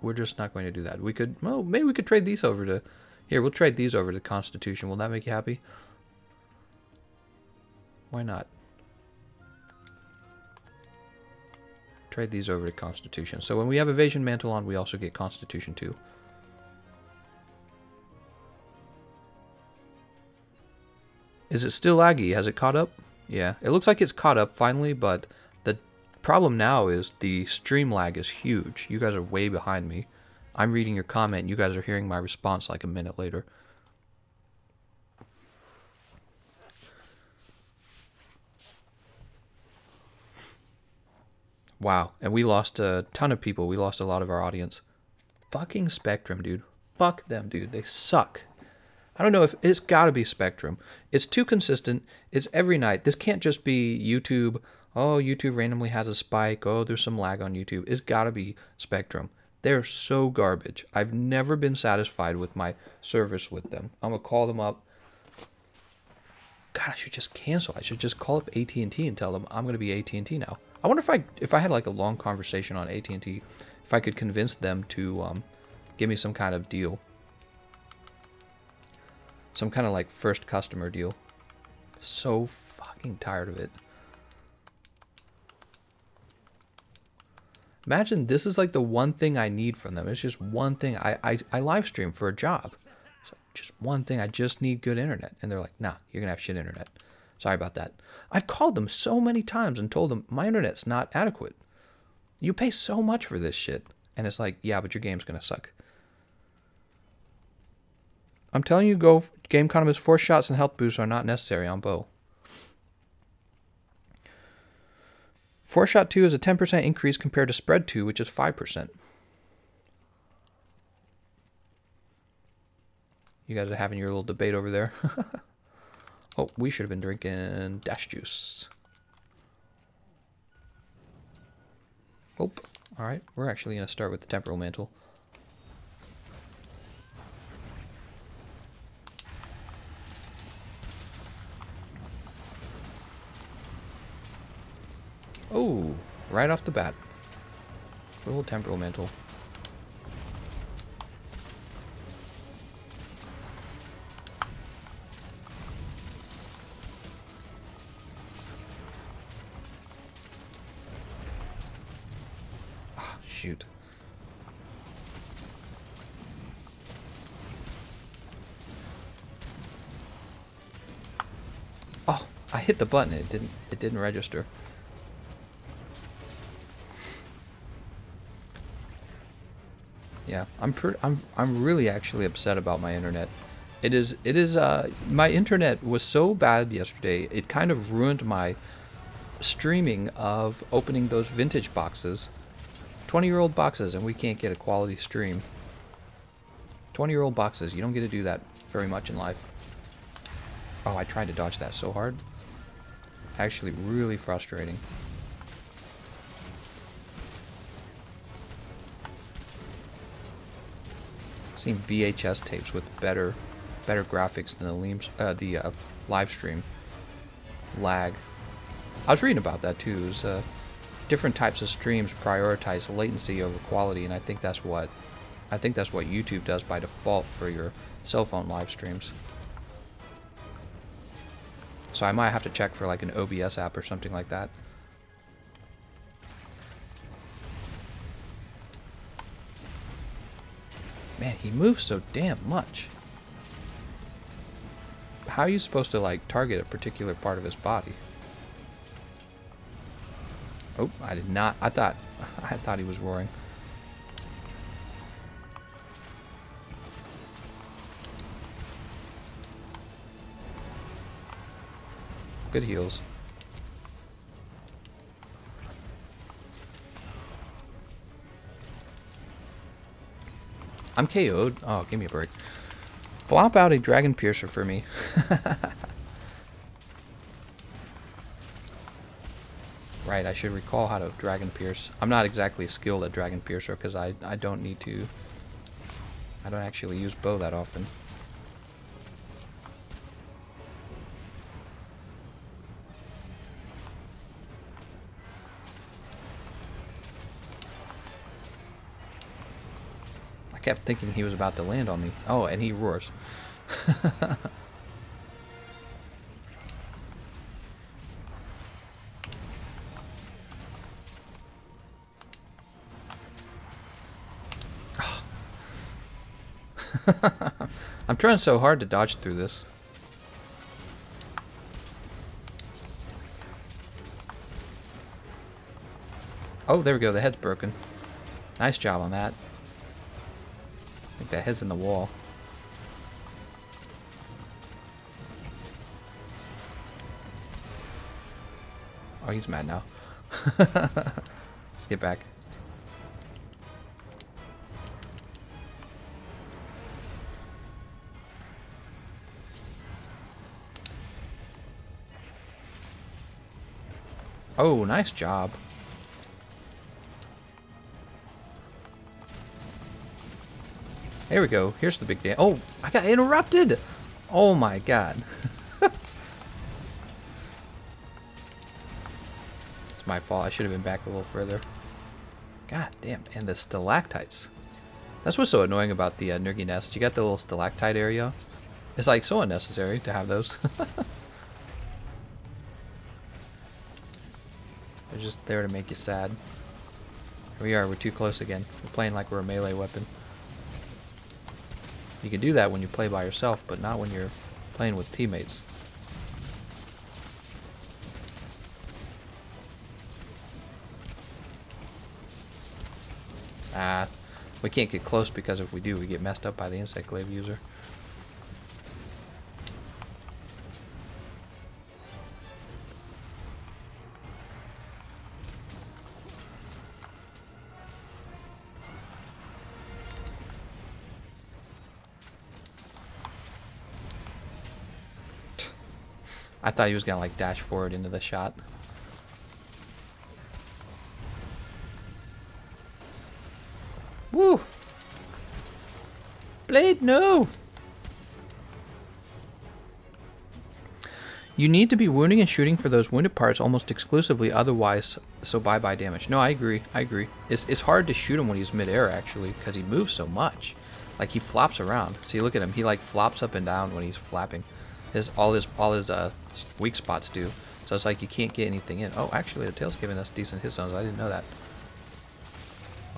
we're just not going to do that. We could, well, maybe we could trade these over to, here, we'll trade these over to the constitution. Will that make you happy? Why not? Trade these over to Constitution. So when we have Evasion Mantle on, we also get Constitution too. Is it still laggy? Has it caught up? Yeah, it looks like it's caught up finally, but the problem now is the stream lag is huge. You guys are way behind me. I'm reading your comment, you guys are hearing my response like a minute later. Wow, and we lost a ton of people. We lost a lot of our audience. Fucking Spectrum, dude. Fuck them, dude. They suck. I don't know if it's got to be Spectrum. It's too consistent. It's every night. This can't just be YouTube. Oh, YouTube randomly has a spike. Oh, there's some lag on YouTube. It's got to be Spectrum. They're so garbage. I've never been satisfied with my service with them. I'm gonna call them up. God, I should just cancel. I should just call up AT&T and tell them I'm gonna be AT&T now. I wonder if I if I had like a long conversation on AT&T, if I could convince them to um, give me some kind of deal. Some kind of like first customer deal. So fucking tired of it. Imagine this is like the one thing I need from them. It's just one thing. I, I, I live stream for a job. So just one thing. I just need good internet. And they're like, nah, you're going to have shit internet. Sorry about that. I've called them so many times and told them my internet's not adequate. You pay so much for this shit. And it's like, yeah, but your game's going to suck. I'm telling you, go game economist force shots and health boosts are not necessary on bow. Force shot 2 is a 10% increase compared to spread 2, which is 5%. You guys are having your little debate over there. Oh, we should have been drinking dash juice. Oh, alright. We're actually going to start with the temporal mantle. Oh, right off the bat. Little temporal mantle. Ah, shoot. Oh, I hit the button. It didn't. It didn't register. Yeah, I'm pretty. I'm. I'm really actually upset about my internet. It is. It is. Uh, my internet was so bad yesterday. It kind of ruined my streaming of opening those vintage boxes 20 year old boxes and we can't get a quality stream. 20 year old boxes, you don't get to do that very much in life. Oh, I tried to dodge that so hard. Actually, really frustrating. Seen VHS tapes with better, better graphics than the, uh, the uh, live stream. Lag. I was reading about that too. Was, uh, different types of streams prioritize latency over quality, and I think that's what I think that's what YouTube does by default for your cell phone live streams. So I might have to check for like an OBS app or something like that. He moves so damn much. how are you supposed to like target a particular part of his body? Oh, I did not. I thought I thought he was roaring. Good heals. I'm KO'd. Oh, give me a break. Flop out a Dragon Piercer for me. right, I should recall how to Dragon Pierce. I'm not exactly skilled at Dragon Piercer because I, I don't need to... I don't actually use bow that often. Kept thinking he was about to land on me. Oh, and he roars. I'm trying so hard to dodge through this. Oh, there we go. The head's broken. Nice job on that. That head's in the wall. Oh, he's mad now. Let's get back. Oh, nice job. There we go. Here's the big day. Oh, I got interrupted. Oh my god. it's my fault. I should have been back a little further. God damn. And the stalactites. That's what's so annoying about the uh, Nergi nest. You got the little stalactite area. It's like so unnecessary to have those. They're just there to make you sad. Here we are. We're too close again. We're playing like we're a melee weapon. You can do that when you play by yourself, but not when you're playing with teammates. Ah, we can't get close because if we do, we get messed up by the insect glaive user. I thought he was gonna like dash forward into the shot. Woo! Blade, no! You need to be wounding and shooting for those wounded parts almost exclusively, otherwise, so bye-bye damage. No, I agree, I agree. It's, it's hard to shoot him when he's midair, actually, because he moves so much. Like, he flops around. See, look at him. He, like, flops up and down when he's flapping. His, all his, all his, uh, weak spots do. So it's like you can't get anything in. Oh, actually, the tail's giving us decent hit zones. I didn't know that.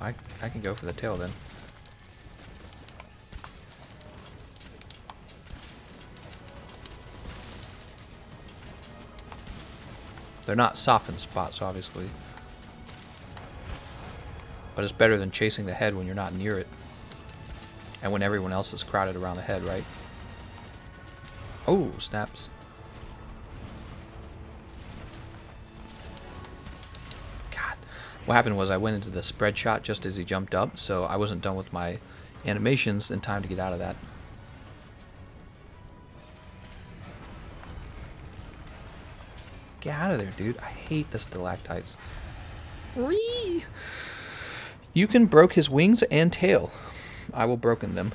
I, I can go for the tail then. They're not softened spots, obviously. But it's better than chasing the head when you're not near it. And when everyone else is crowded around the head, right? Oh, snaps. God. What happened was I went into the spread shot just as he jumped up, so I wasn't done with my animations in time to get out of that. Get out of there, dude. I hate the stalactites. Whee! You can broke his wings and tail. I will broken them.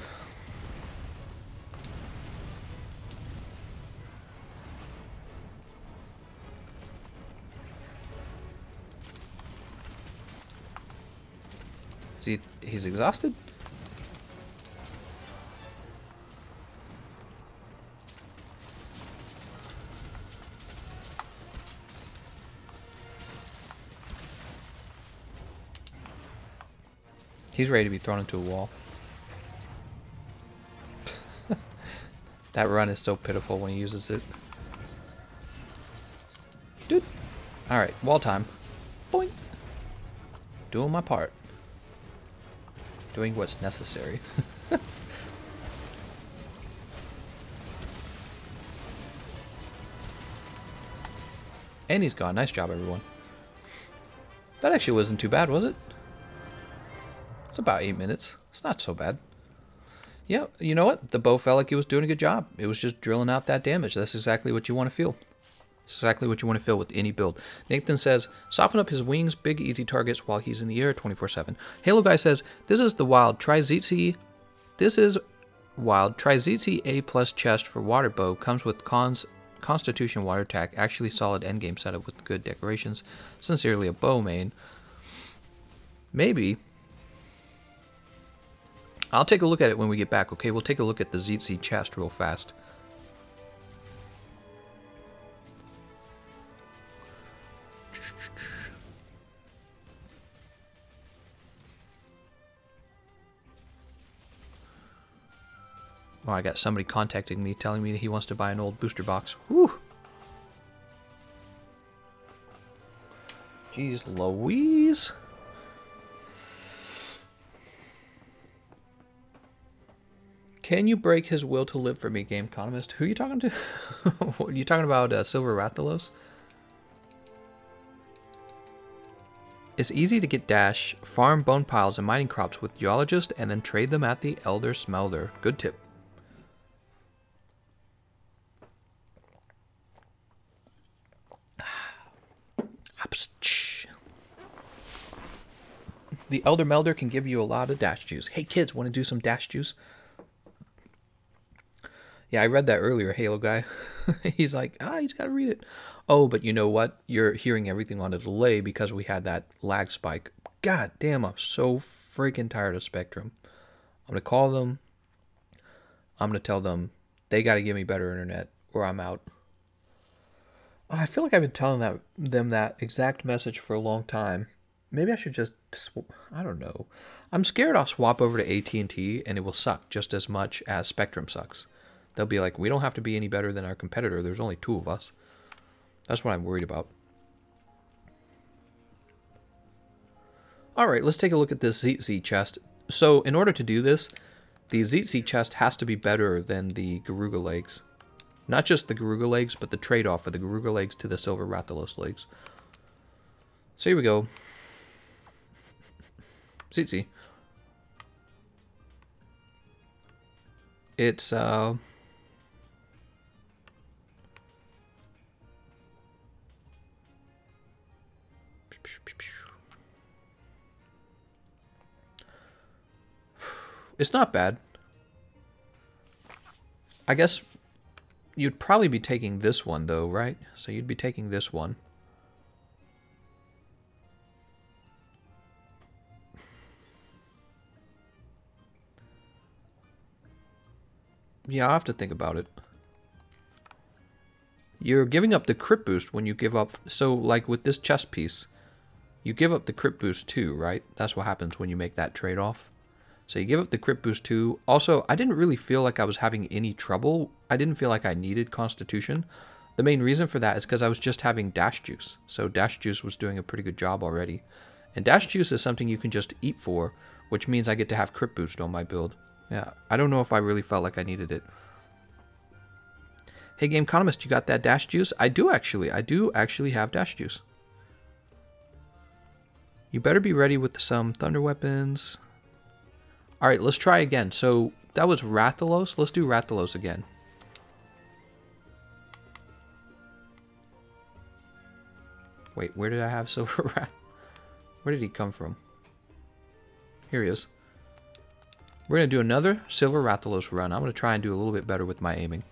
Is he, he's exhausted? He's ready to be thrown into a wall. That run is so pitiful when he uses it. Dude. Alright, wall time. Boing. Doing my part. Doing what's necessary. and he's gone. Nice job, everyone. That actually wasn't too bad, was it? It's about eight minutes. It's not so bad. Yeah, you know what? The bow felt like he was doing a good job. It was just drilling out that damage. That's exactly what you want to feel. Exactly what you want to fill with any build. Nathan says, soften up his wings, big easy targets while he's in the air 24-7. Halo Guy says, this is the wild. Try ZC. This is wild. Try ZC A plus chest for water bow. Comes with cons Constitution water attack. Actually solid endgame setup with good decorations. Sincerely a bow main. Maybe. I'll take a look at it when we get back, okay? We'll take a look at the ZC chest real fast. Oh, I got somebody contacting me telling me that he wants to buy an old booster box. Whew. Jeez Louise. Can you break his will to live for me, Game Economist? Who are you talking to? are you talking about uh, Silver Rathalos? It's easy to get Dash, farm bone piles and mining crops with Geologist, and then trade them at the Elder Smelter. Good tip. The Elder Melder can give you a lot of dash juice. Hey kids, want to do some dash juice? Yeah, I read that earlier, Halo guy. he's like, ah, he's got to read it. Oh, but you know what? You're hearing everything on a delay because we had that lag spike. God damn, I'm so freaking tired of Spectrum. I'm going to call them. I'm going to tell them they got to give me better internet or I'm out. Oh, I feel like I've been telling that them that exact message for a long time. Maybe I should just I don't know. I'm scared I'll swap over to AT&T and it will suck just as much as Spectrum sucks. They'll be like, "We don't have to be any better than our competitor. There's only two of us." That's what I'm worried about. All right, let's take a look at this ZC chest. So, in order to do this, the ZC chest has to be better than the Garuga legs. Not just the Garuga legs, but the trade-off for the Garuga legs to the Silver Rathalos legs. So here we go. ZC. It's, uh... It's not bad. I guess you'd probably be taking this one though, right? So you'd be taking this one. Yeah, i have to think about it. You're giving up the crit boost when you give up... So, like with this chest piece, you give up the crit boost too, right? That's what happens when you make that trade-off. So you give up the crit boost too. Also, I didn't really feel like I was having any trouble. I didn't feel like I needed Constitution. The main reason for that is because I was just having Dash Juice. So Dash Juice was doing a pretty good job already. And Dash Juice is something you can just eat for, which means I get to have crit boost on my build. Yeah, I don't know if I really felt like I needed it. Hey Game Economist, you got that Dash Juice? I do actually. I do actually have Dash Juice. You better be ready with some Thunder Weapons. Alright, let's try again. So, that was Rathalos. Let's do Rathalos again. Wait, where did I have Silver Rat? Where did he come from? Here he is. We're going to do another Silver Rathalos run. I'm going to try and do a little bit better with my aiming.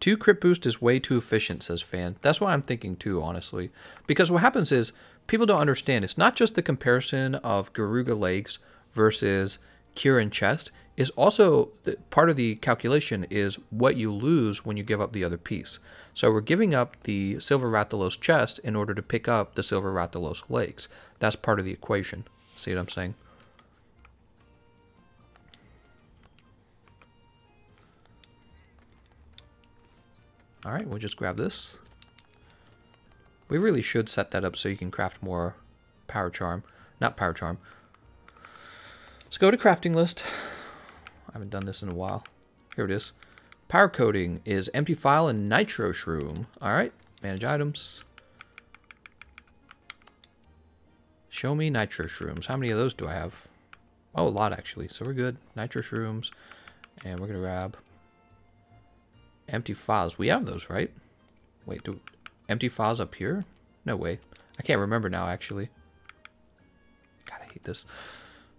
Two crit boost is way too efficient, says Fan. That's what I'm thinking too, honestly. Because what happens is, people don't understand. It's not just the comparison of Garuga legs versus Kirin chest. Is also the, part of the calculation is what you lose when you give up the other piece. So we're giving up the silver Rathalos chest in order to pick up the silver Rathalos legs. That's part of the equation. See what I'm saying? All right, we'll just grab this. We really should set that up so you can craft more power charm. Not power charm. Let's go to crafting list. I haven't done this in a while. Here it is. Power coating is empty phial and nitro shroom. All right, manage items. Show me nitro shrooms. How many of those do I have? Oh, a lot actually. So we're good. Nitro shrooms. And we're going to grab empty phials. We have those, right? Wait, do empty phials up here? No way. I can't remember now, actually. God, I hate this.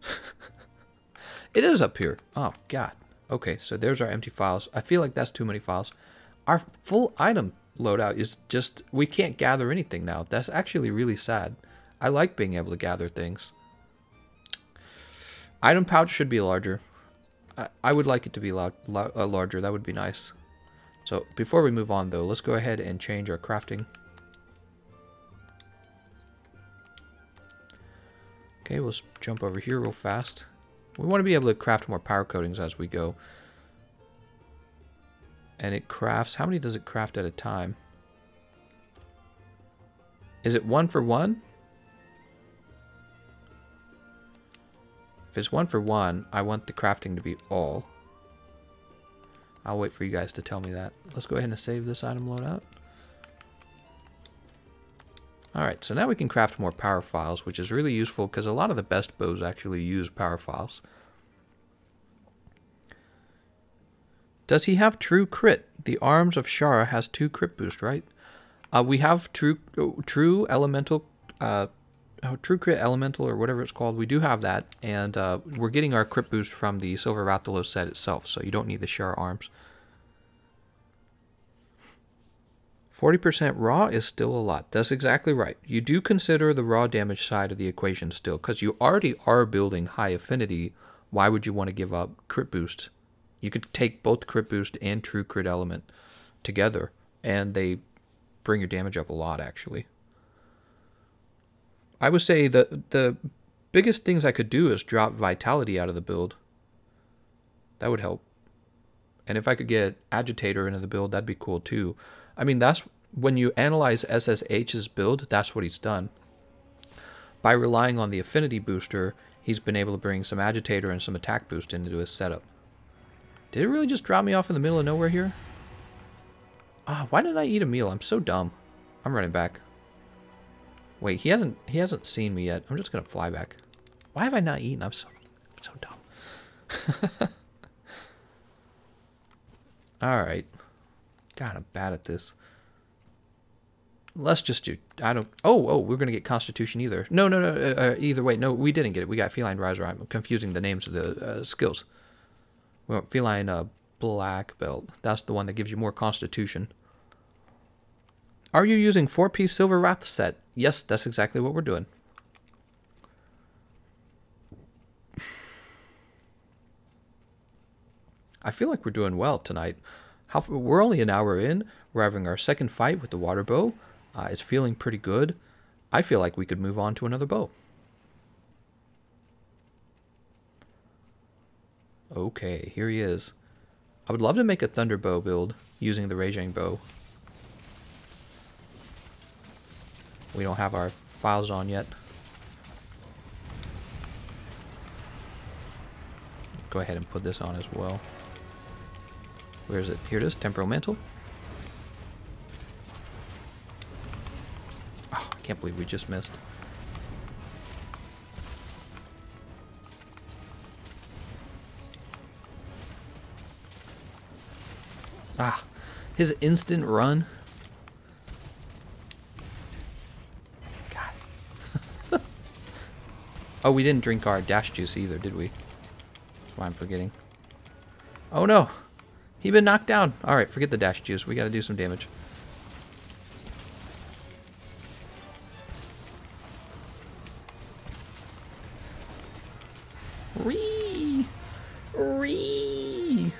it is up here. Oh, God. Okay, so there's our empty phials. I feel like that's too many phials. Our full item loadout is just... We can't gather anything now. That's actually really sad. I like being able to gather things. Item pouch should be larger. I, I would like it to be uh, larger. That would be nice. So before we move on though, let's go ahead and change our crafting. Okay, we'll jump over here real fast. We want to be able to craft more power coatings as we go. And it crafts, how many does it craft at a time? Is it one for one? If it's one for one, I want the crafting to be all. I'll wait for you guys to tell me that. Let's go ahead and save this item loadout. Alright, so now we can craft more power phials, which is really useful because a lot of the best bows actually use power phials. Does he have true crit? The arms of Shara has two crit boost, right? Uh, we have true true elemental uh, oh, True Crit Elemental or whatever it's called. We do have that, and uh, we're getting our crit boost from the Silver Rathalos set itself, so you don't need the Shara arms. 40% raw is still a lot. That's exactly right. You do consider the raw damage side of the equation still, because you already are building high affinity. Why would you want to give up crit boost? You could take both crit boost and true crit element together, and they bring your damage up a lot, actually. I would say the the biggest things I could do is drop vitality out of the build. That would help. And if I could get agitator into the build, that'd be cool too. I mean, that's when you analyze SSH's build, that's what he's done. By relying on the affinity booster, he's been able to bring some agitator and some attack boost into his setup. Did it really just drop me off in the middle of nowhere here? Ah, why didn't I eat a meal? I'm so dumb. I'm running back. Wait, he hasn't he hasn't seen me yet. I'm just gonna fly back. Why have I not eaten? I'm so I'm so dumb. Alright. God, I'm bad at this. Let's just do... I don't... Oh, oh, we're going to get Constitution either. No, no, no. Uh, uh, either way. No, we didn't get it. We got Feline Riser. I'm confusing the names of the uh, skills. We want Feline uh, Black Belt. That's the one that gives you more Constitution. Are you using four-piece Silver Rath set? Yes, that's exactly what we're doing. I feel like we're doing well tonight. How, we're only an hour in. We're having our second fight with the water bow. Uh, it's feeling pretty good. I feel like we could move on to another bow. Okay, here he is. I would love to make a thunder bow build using the Rajang bow. We don't have our phials on yet. Go ahead and put this on as well. Where is it? Here it is, Temporal Mantle. Oh, I can't believe we just missed. Ah, his instant run Oh, we didn't drink our dash juice either, did we? That's why I'm forgetting. Oh no! He been knocked down! Alright, forget the dash juice. We gotta do some damage. Ree! Ree!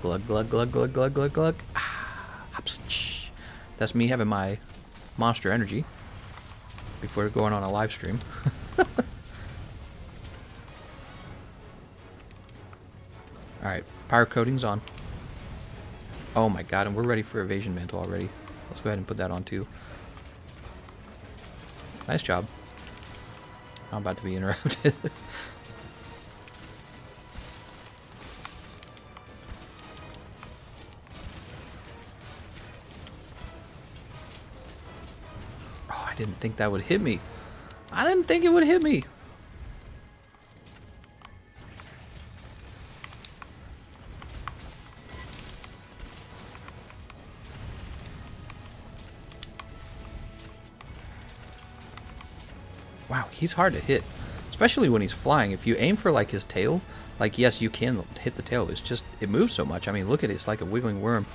Glug, glug, glug, glug, glug, glug, glug. Ah, That's me having my monster energy before going on a live stream. Alright, power coating's on. Oh my god, and we're ready for evasion mantle already. Let's go ahead and put that on too. Nice job. I'm about to be interrupted. didn't think that would hit me. I didn't think it would hit me. Wow, he's hard to hit. Especially when he's flying. If you aim for like his tail, like yes, you can hit the tail. It's just, it moves so much. I mean, look at it. It's like a wiggling worm.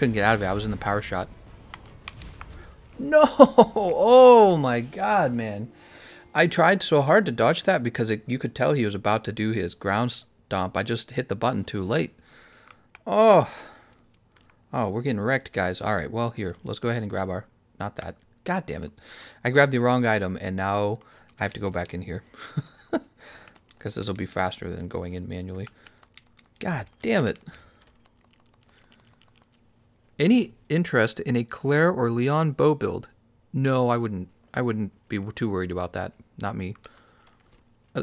Couldn't get out of it. I was in the power shot. No! Oh my god, man. I tried so hard to dodge that because it, you could tell he was about to do his ground stomp. I just hit the button too late. Oh. Oh, we're getting wrecked, guys. All right, well, here. Let's go ahead and grab our... Not that. God damn it. I grabbed the wrong item, and now I have to go back in here. Because this will be faster than going in manually. God damn it. Any interest in a Claire or Leon bow build? No, I wouldn't. I wouldn't be too worried about that. Not me.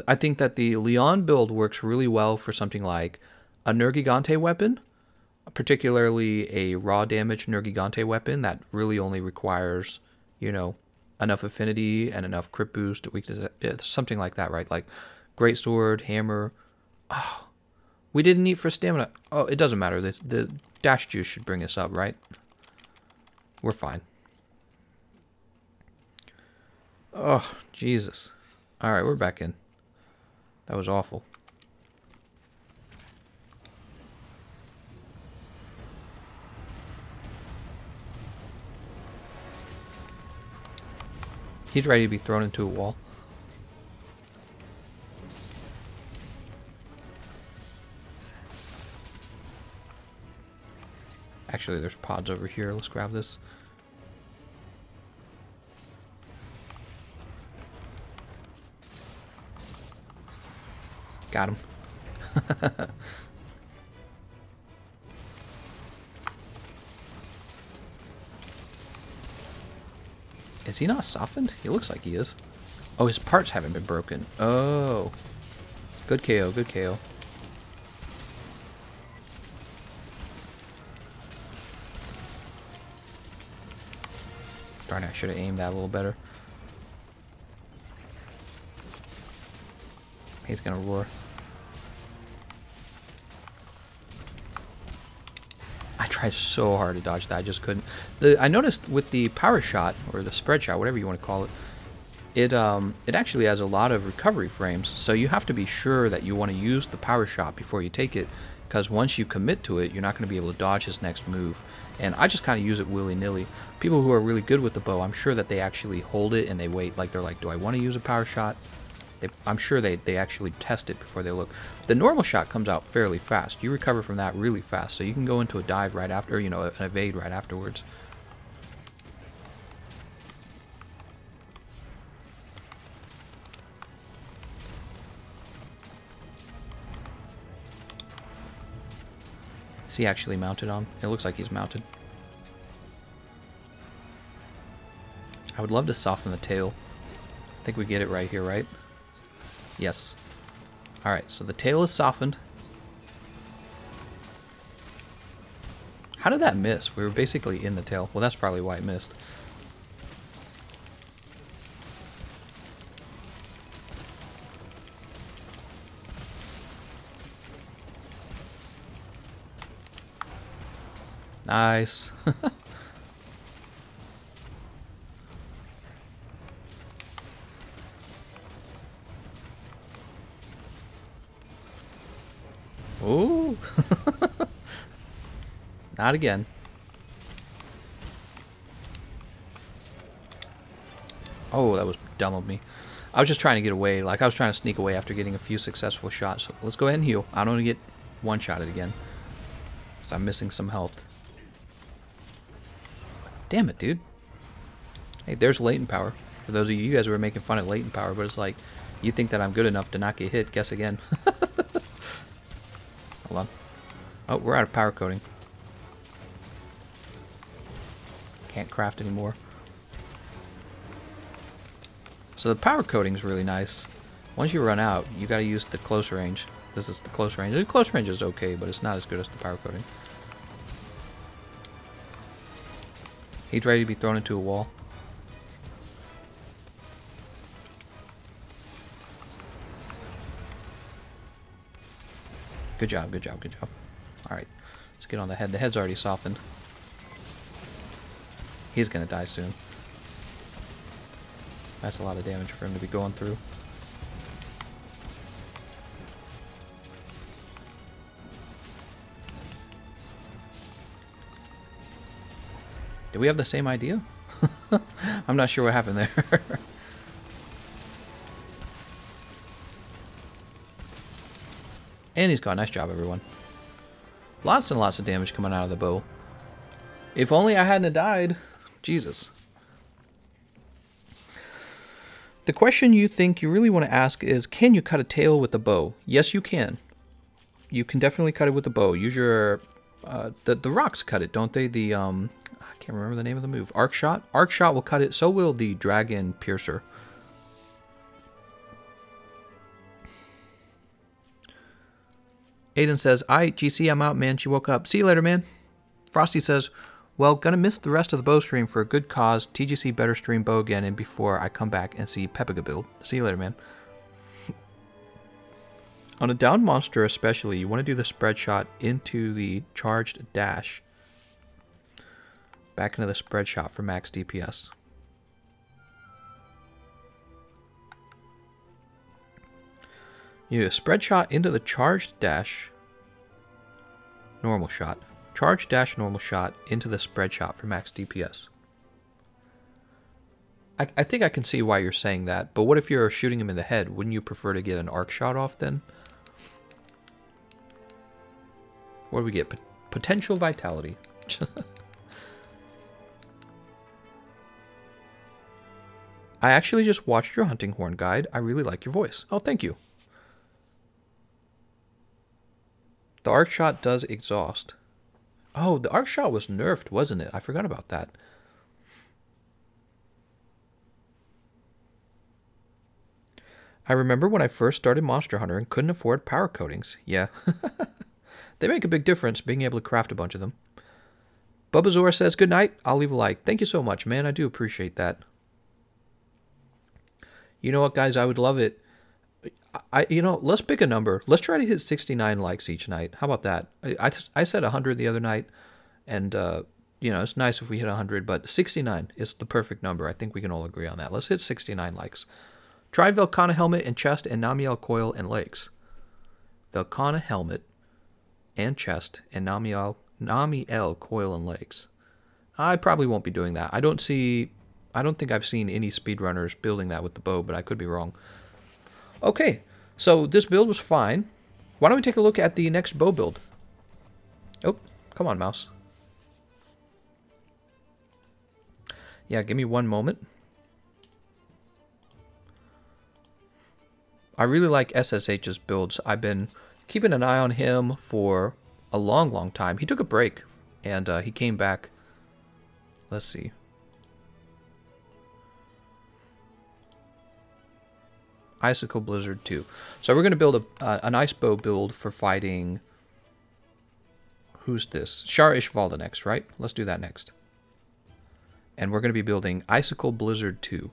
I think that the Leon build works really well for something like a Nergigante weapon particularly a raw damage Nergigante weapon that really only requires, you know, enough affinity and enough crit boost, to weakness, eh, something like that, right? Like great sword, hammer. Oh, we didn't eat for stamina. Oh, it doesn't matter. The, the dash juice should bring us up, right? We're fine. Oh, Jesus. All right, we're back in. That was awful. He's ready to be thrown into a wall. Actually, there's pods over here. Let's grab this. Got him. Is he not softened? He looks like he is. Oh, his parts haven't been broken. Oh. Good KO, good KO. Darn I should have aimed that a little better. He's gonna roar. I tried so hard to dodge that, I just couldn't. The, I noticed with the power shot, or the spread shot, whatever you want to call it, it um, it actually has a lot of recovery frames, so you have to be sure that you want to use the power shot before you take it, because once you commit to it, you're not going to be able to dodge his next move. And I just kind of use it willy-nilly. People who are really good with the bow, I'm sure that they actually hold it and they wait, like they're like, do I want to use a power shot? They, I'm sure they, they actually test it before they look. The normal shot comes out fairly fast. You recover from that really fast, so you can go into a dive right after, you know, an evade right afterwards. He actually mounted on? It looks like he's mounted. I would love to soften the tail. I think we get it right here, right? Yes. Alright, so the tail is softened. How did that miss? We were basically in the tail. Well, that's probably why it missed. Nice. Ooh. Not again. Oh, that was dumb of me. I was just trying to get away. Like, I was trying to sneak away after getting a few successful shots. So let's go ahead and heal. I don't want to get one-shotted again. Because I'm missing some health. Damn it, dude. Hey, there's latent power. For those of you, guys who are making fun of latent power, but it's like, you think that I'm good enough to not get hit, guess again. Hold on. Oh, we're out of power coating. Can't craft anymore. So the power coating is really nice. Once you run out, you gotta use the close range. This is the close range. The close range is okay, but it's not as good as the power coating. He's ready to be thrown into a wall. Good job, good job, good job. Alright, let's get on the head. The head's already softened. He's gonna die soon. That's a lot of damage for him to be going through. Did we have the same idea? I'm not sure what happened there. and he's gone. Nice job, everyone. Lots and lots of damage coming out of the bow. If only I hadn't died. Jesus. The question you think you really want to ask is, can you cut a tail with a bow? Yes, you can. You can definitely cut it with a bow. Use your... Uh, the, the rocks cut it, don't they? The, um... Can't remember the name of the move. Arc Shot? Arc Shot will cut it. So will the Dragon Piercer. Aiden says, I GC, I'm out, man. She woke up. See you later, man. Frosty says, well, gonna miss the rest of the bow stream for a good cause. TGC better stream bow again and before I come back and see Pepega build. See you later, man. On a down monster especially, you want to do the spread shot into the charged dash. Back into the spread shot for max DPS. You a spread shot into the charged dash. Normal shot. Charge dash normal shot into the spread shot for max DPS. I, I think I can see why you're saying that, but what if you're shooting him in the head? Wouldn't you prefer to get an arc shot off then? What do we get? P potential vitality. I actually just watched your hunting horn guide. I really like your voice. Oh, thank you. The arc shot does exhaust. Oh, the arc shot was nerfed, wasn't it? I forgot about that. I remember when I first started Monster Hunter and couldn't afford power coatings. Yeah. they make a big difference being able to craft a bunch of them. Bubba Zora says, Good night. I'll leave a like. Thank you so much, man. I do appreciate that. You know what, guys? I would love it I, you know, let's pick a number. Let's try to hit 69 likes each night. How about that? I, I, I said 100 the other night, and, uh, you know, it's nice if we hit 100, but 69 is the perfect number. I think we can all agree on that. Let's hit 69 likes. Try Velkhana helmet and chest and Namielle coil and legs. Velkhana helmet and chest and Namielle, Namielle coil and legs. I probably won't be doing that. I don't see, I don't think I've seen any speedrunners building that with the bow, but I could be wrong. Okay, so this build was fine. Why don't we take a look at the next bow build? Oh, come on, mouse. Yeah, give me one moment. I really like SSH's builds. I've been keeping an eye on him for a long, long time. He took a break, and uh, he came back. Let's see. Icicle Blizzard 2. So we're going to build a, uh, an ice bow build for fighting... Who's this? Shara Ishvalda next, right? Let's do that next. And we're going to be building Icicle Blizzard 2.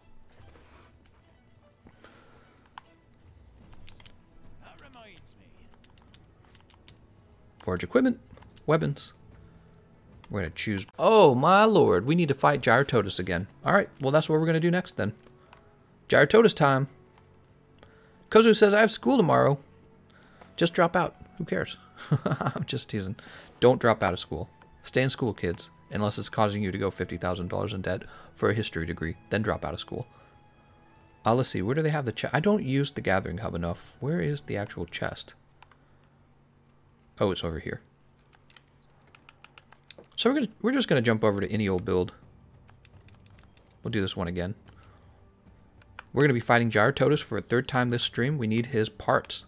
Forge equipment, weapons. We're going to choose... Oh, my lord. We need to fight Jyuratodus again. All right. Well, that's what we're going to do next, then. Jyuratodus time. Kozu says, I have school tomorrow. Just drop out. Who cares? I'm just teasing. Don't drop out of school. Stay in school, kids. Unless it's causing you to go $50,000 in debt for a history degree. Then drop out of school. Uh, let's see. Where do they have the chest? I don't use the gathering hub enough. Where is the actual chest? Oh, it's over here. So we're, gonna, we're just going to jump over to any old build. We'll do this one again. We're going to be fighting Jyuratodus for a third time this stream. We need his parts.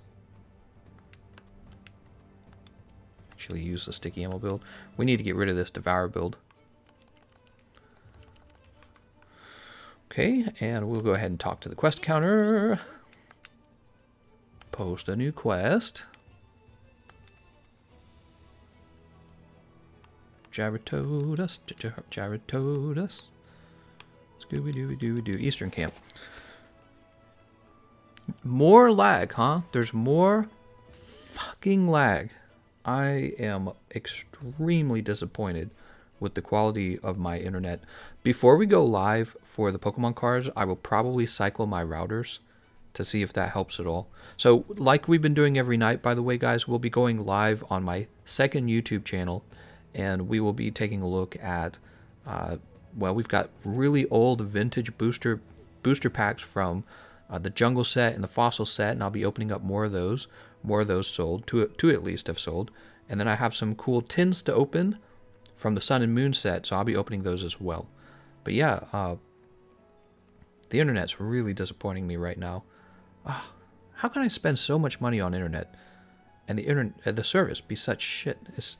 Actually use the sticky ammo build. We need to get rid of this Devour build. Okay, and we'll go ahead and talk to the quest counter. Post a new quest. Jyuratodus, Jyuratodus. Scooby Dooby Dooby Doo. Eastern Camp. More lag, huh? There's more fucking lag. I am extremely disappointed with the quality of my internet. Before we go live for the Pokemon cards, I will probably cycle my routers to see if that helps at all. So, like we've been doing every night, by the way, guys, we'll be going live on my second YouTube channel, and we will be taking a look at, uh, well, we've got really old vintage booster booster packs from uh, the Jungle set and the Fossil set, and I'll be opening up more of those. More of those sold, two, two at least have sold. And then I have some cool tins to open from the Sun and Moon set, so I'll be opening those as well. But yeah, uh, the internet's really disappointing me right now. Uh, how can I spend so much money on internet and the internet, uh, the service be such shit? It's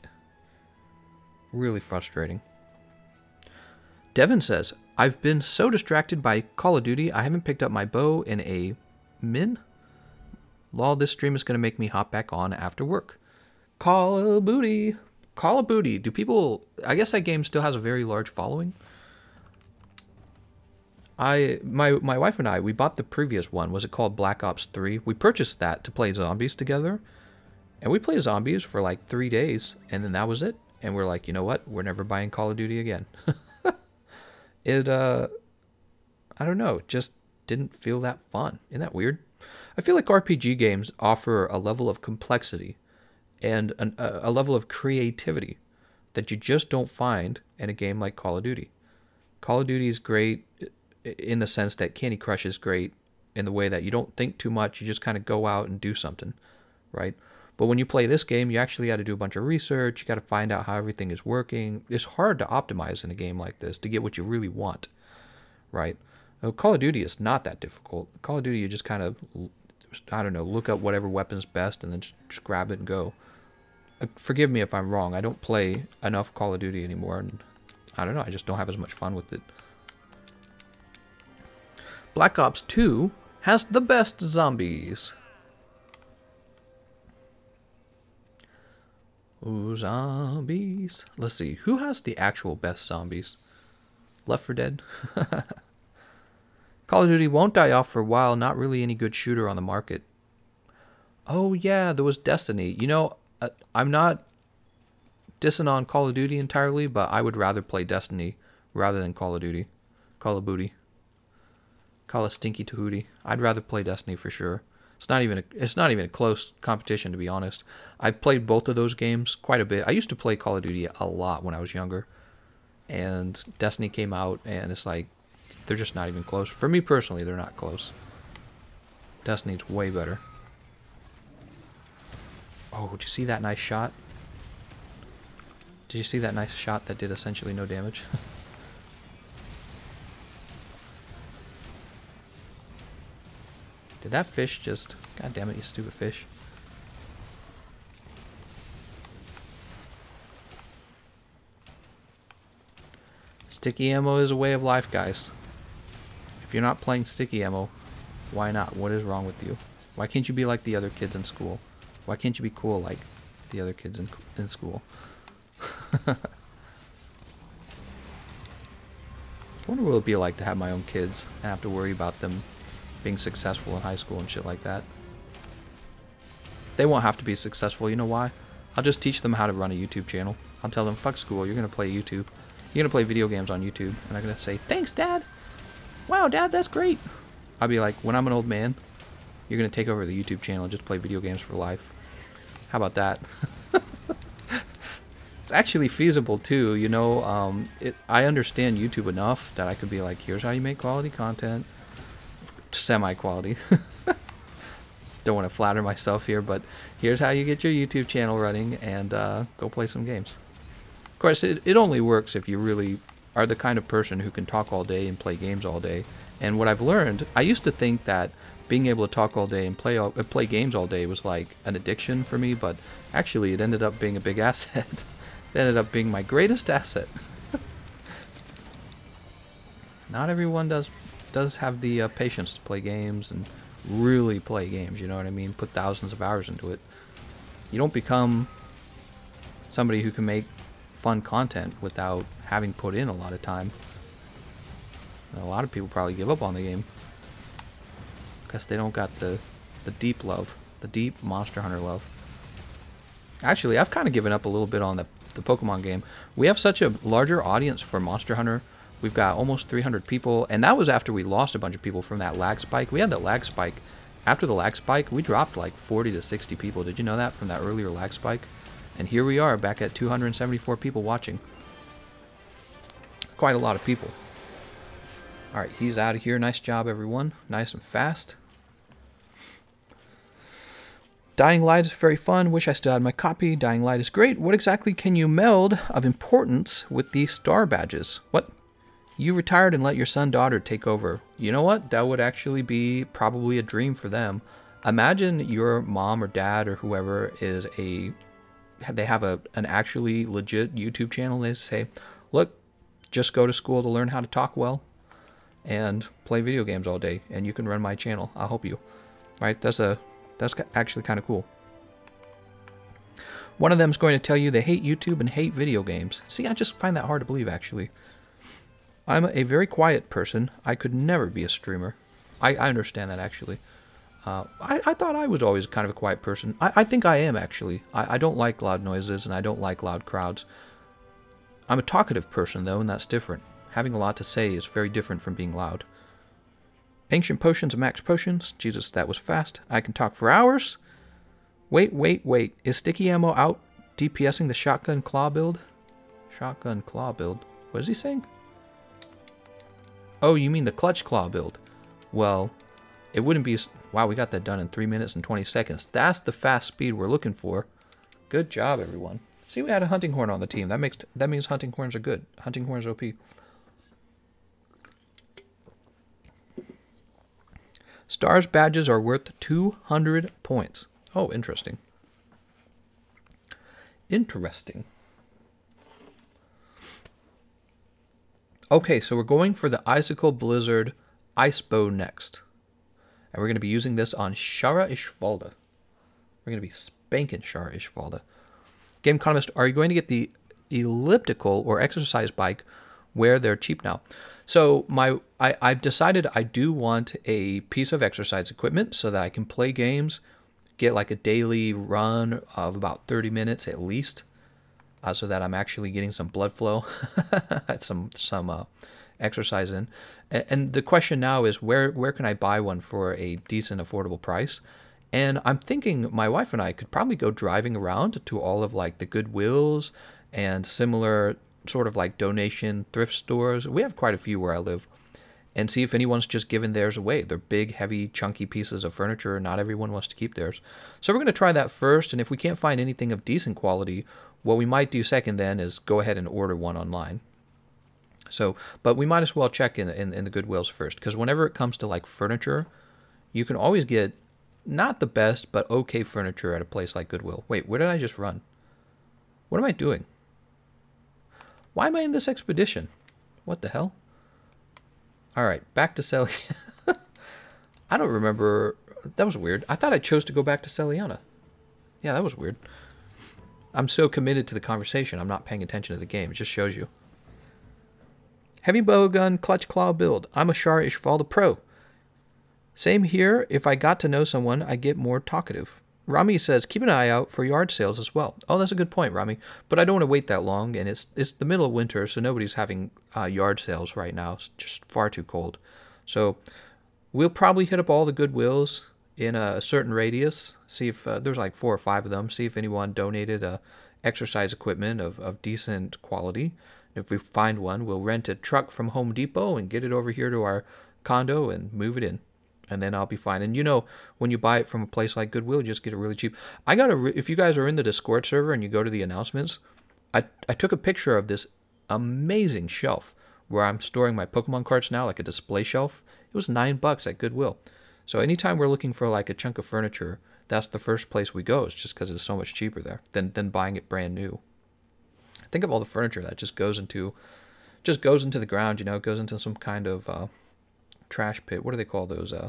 really frustrating. Devin says, I've been so distracted by Call of Duty, I haven't picked up my bow in a min. Lol, this stream is going to make me hop back on after work. Call of Booty. Call of Booty. Do people... I guess that game still has a very large following. I my my wife and I we bought the previous one. Was it called Black Ops 3? We purchased that to play zombies together. And we played zombies for like 3 days and then that was it. And we're like, "You know what? We're never buying Call of Duty again." it uh I don't know, just didn't feel that fun. Isn't that weird? I feel like RPG games offer a level of complexity and an, a level of creativity that you just don't find in a game like Call of Duty. Call of Duty is great in the sense that Candy Crush is great in the way that you don't think too much, you just kind of go out and do something, right? But when you play this game, you actually got to do a bunch of research, you got to find out how everything is working. It's hard to optimize in a game like this to get what you really want, right? Call of Duty is not that difficult. Call of Duty, you just kind of, I don't know, look up whatever weapon's best and then just, just grab it and go. Uh, forgive me if I'm wrong. I don't play enough Call of Duty anymore, and I don't know. I just don't have as much fun with it. Black Ops 2 has the best zombies. Ooh, zombies. Let's see. Who has the actual best zombies? Left 4 Dead? Call of Duty won't die off for a while. Not really any good shooter on the market. Oh, yeah, there was Destiny. You know, uh, I'm not dissing on Call of Duty entirely, but I would rather play Destiny rather than Call of Duty. Call of Booty. Call of Stinky Tahootie. I'd rather play Destiny for sure. It's not even a, it's not even a close competition to be honest. I've played both of those games quite a bit. I used to play Call of Duty a lot when I was younger. And Destiny came out and it's like they're just not even close. For me personally, they're not close. Destiny's way better. Oh, did you see that nice shot? Did you see that nice shot that did essentially no damage? did that fish just... God damn it, you stupid fish. Sticky ammo is a way of life, guys. If you're not playing sticky ammo, why not? What is wrong with you? Why can't you be like the other kids in school? Why can't you be cool like the other kids in, in school? I wonder what it would be like to have my own kids and have to worry about them being successful in high school and shit like that. They won't have to be successful, you know why? I'll just teach them how to run a YouTube channel. I'll tell them, fuck school, you're gonna play YouTube. You're gonna play video games on YouTube. And I'm gonna say, thanks, Dad! Wow, Dad, that's great! I'll be like, when I'm an old man, you're gonna take over the YouTube channel and just play video games for life. How about that? it's actually feasible too. You know, um, it, I understand YouTube enough that I could be like, here's how you make quality content, semi-quality. Don't want to flatter myself here, but here's how you get your YouTube channel running and uh, go play some games. Of course, it, it only works if you really are the kind of person who can talk all day and play games all day And what I've learned, I used to think that being able to talk all day and play all, play games all day was like an addiction for me, but actually it ended up being a big asset. it ended up being my greatest asset. Not everyone does does have the uh, patience to play games and really play games, you know what I mean? Put thousands of hours into it. You don't become somebody who can make fun content without having put in a lot of time. And a lot of people probably give up on the game because they don't got the the deep love, the deep Monster Hunter love. Actually, I've kind of given up a little bit on the the Pokemon game. We have such a larger audience for Monster Hunter. We've got almost 300 people, and that was after we lost a bunch of people from that lag spike. We had that lag spike. After the lag spike, we dropped like 40 to 60 people. Did you know that from that earlier lag spike? And here we are back at 274 people watching. Quite a lot of people. Alright, he's out of here. Nice job, everyone. Nice and fast. Dying Light is very fun. Wish I still had my copy. Dying Light is great. What exactly can you meld of importance with these star badges? What? You retired and let your son daughter take over. You know what? That would actually be probably a dream for them. Imagine your mom or dad or whoever is a they have a an actually legit YouTube channel. They say, "Look, just go to school to learn how to talk well and play video games all day and you can run my channel. I'll help you." Right? That's a that's actually kind of cool. One of them is going to tell you they hate YouTube and hate video games. See, I just find that hard to believe actually. I'm a very quiet person. I could never be a streamer. I, I understand that actually. Uh, I, I, thought I was always kind of a quiet person. I, I think I am, actually. I, I, don't like loud noises, and I don't like loud crowds. I'm a talkative person, though, and that's different. Having a lot to say is very different from being loud. Ancient potions max potions. Jesus, that was fast. I can talk for hours. Wait, wait, wait. Is sticky ammo out DPSing the shotgun claw build? Shotgun claw build. What is he saying? Oh, you mean the clutch claw build. Well, it wouldn't be... Wow, we got that done in 3 minutes and 20 seconds. That's the fast speed we're looking for. Good job, everyone. See, we had a hunting horn on the team. That makes that means hunting horns are good. Hunting horns OP. Stars badges are worth 200 points. Oh, interesting. Interesting. Okay, so we're going for the Icicle Blizzard Ice Bow next. And we're going to be using this on Shara Ishvalda. We're going to be spanking Shara Ishvalda. Game Economist, are you going to get the elliptical or exercise bike where they're cheap now? So my I, I've decided I do want a piece of exercise equipment so that I can play games, get like a daily run of about 30 minutes at least, uh, so that I'm actually getting some blood flow, some some uh, exercise in. And the question now is where where can I buy one for a decent, affordable price? And I'm thinking my wife and I could probably go driving around to all of like the Goodwills and similar sort of like donation thrift stores. We have quite a few where I live. And see if anyone's just given theirs away. They're big, heavy, chunky pieces of furniture. Not everyone wants to keep theirs. So we're going to try that first. And if we can't find anything of decent quality, what we might do second then is go ahead and order one online. So, but we might as well check in, in, in the Goodwills first because whenever it comes to like furniture, you can always get not the best, but okay furniture at a place like Goodwill. Wait, where did I just run? What am I doing? Why am I in this expedition? What the hell? Alright, back to Seliana. I don't remember. That was weird. I thought I chose to go back to Seliana. Yeah, that was weird. I'm so committed to the conversation, I'm not paying attention to the game. It just shows you. Heavy bowgun, clutch claw build. I'm a Shara Ishvalda pro. Same here. If I got to know someone, I get more talkative. Rami says, keep an eye out for yard sales as well. Oh, that's a good point, Rami. But I don't want to wait that long, and it's it's the middle of winter, so nobody's having uh, yard sales right now. It's just far too cold. So we'll probably hit up all the Goodwills in a certain radius. See if uh, there's like four or five of them. See if anyone donated uh, exercise equipment of, of decent quality. If we find one, we'll rent a truck from Home Depot and get it over here to our condo and move it in. And then I'll be fine. And you know, when you buy it from a place like Goodwill, you just get it really cheap. I got a. If you guys are in the Discord server and you go to the announcements, I I took a picture of this amazing shelf where I'm storing my Pokemon cards now, like a display shelf, it was nine bucks at Goodwill. So anytime we're looking for like a chunk of furniture, that's the first place we go. It's just because it's so much cheaper there than than buying it brand new. Think of all the furniture that just goes into, just goes into the ground. You know, it goes into some kind of uh, trash pit. What do they call those? Uh,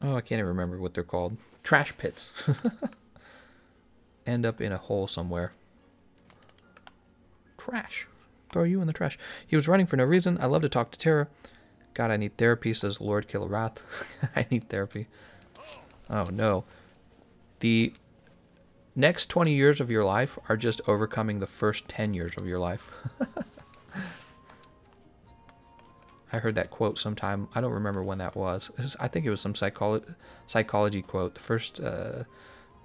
oh, I can't even remember what they're called. Trash pits. End up in a hole somewhere. Trash. Throw you in the trash. He was running for no reason. I love to talk to Tara. God, I need therapy, says Lord Kilowrath. I need therapy. Oh, no. The next 20 years of your life are just overcoming the first 10 years of your life. I heard that quote sometime. I don't remember when that was. was I think it was some psycholo- psychology quote. The first, uh,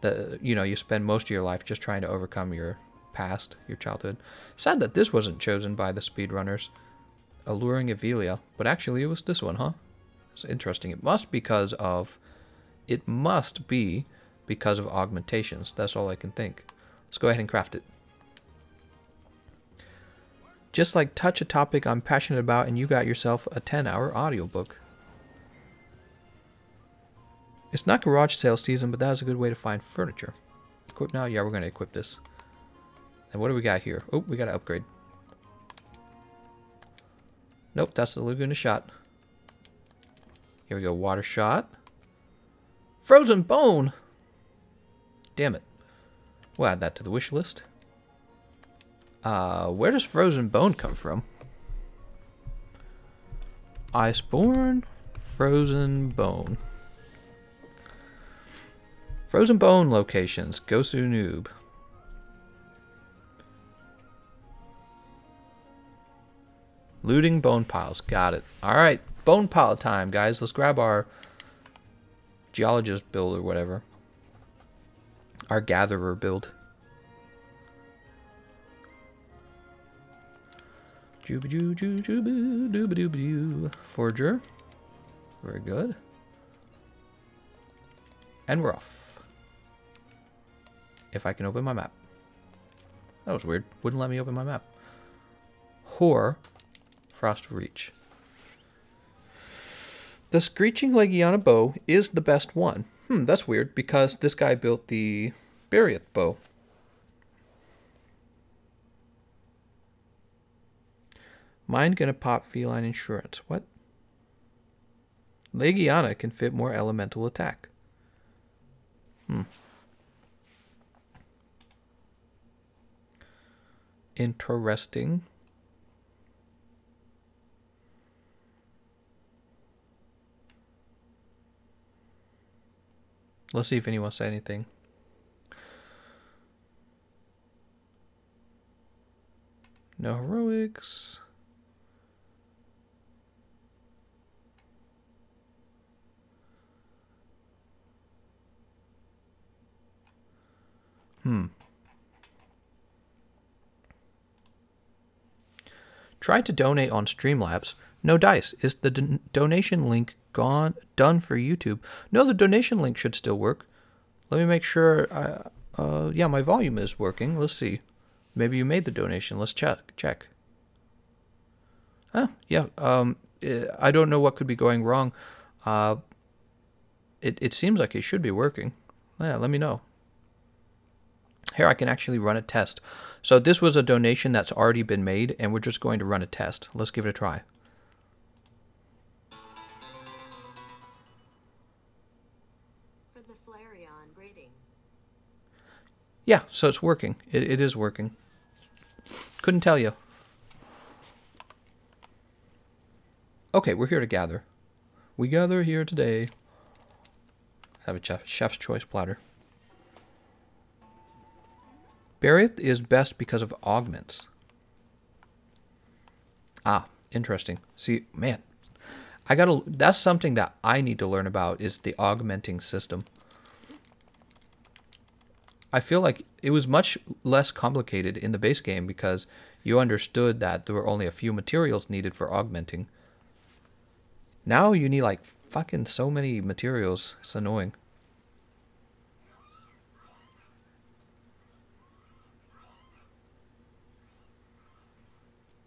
the you know, you spend most of your life just trying to overcome your past, your childhood. Sad that this wasn't chosen by the speedrunners. Alluring Evelia, but actually it was this one, huh? It's interesting. It must because of, it must be because of augmentations. That's all I can think. Let's go ahead and craft it. Just like touch a topic I'm passionate about and you got yourself a 10-hour audiobook. It's not garage sale season, but that is a good way to find furniture. Equip now? Yeah, we're going to equip this. And what do we got here? Oh, we got to upgrade. Nope, that's the Laguna shot. Here we go, water shot. Frozen bone! Damn it. We'll add that to the wish list. Uh, where does frozen bone come from? Iceborne, frozen bone. Frozen bone locations, Gosu Noob. Looting bone piles, got it. All right, bone pile time, guys. Let's grab our geologist build or whatever. Our gatherer build. Forger. Very good. And we're off. If I can open my map. That was weird. Wouldn't let me open my map. Whore. Frost Reach. The Screeching Legiana bow is the best one. Hmm, that's weird because this guy built the Barioth bow. Mine gonna pop feline insurance. What? Legiana can fit more elemental attack. Hmm. Interesting. Let's see if anyone said anything. No heroics. Hmm. Try to donate on Streamlabs. No dice. Is the donation link gone done for YouTube? No, the donation link should still work. Let me make sure. I, uh, yeah, my volume is working. Let's see. Maybe you made the donation. Let's check. Check. Huh? Yeah. Um. Eh, I don't know what could be going wrong. Uh. It it seems like it should be working. Yeah. Let me know. Here I can actually run a test. So this was a donation that's already been made, and we're just going to run a test. Let's give it a try. Yeah, so it's working. It, it is working. Couldn't tell you. Okay, we're here to gather. We gather here today. Have a chef, chef's choice platter. Barioth is best because of augments. Ah, interesting. See, man, I gotta. That's something that I need to learn about is the augmenting system. I feel like it was much less complicated in the base game because you understood that there were only a few materials needed for augmenting. Now you need like fucking so many materials. It's annoying.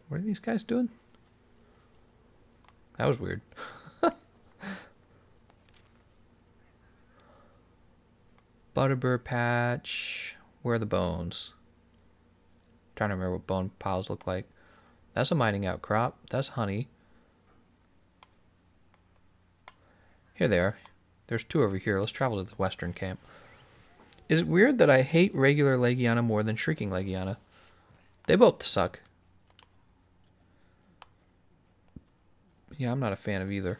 What are these guys doing? That was weird. Butterbur patch. Where are the bones? trying to remember what bone piles look like. That's a mining outcrop. That's honey. Here they are. There's two over here. Let's travel to the western camp. Is it weird that I hate regular Legiana more than Shrieking Legiana? They both suck. Yeah, I'm not a fan of either.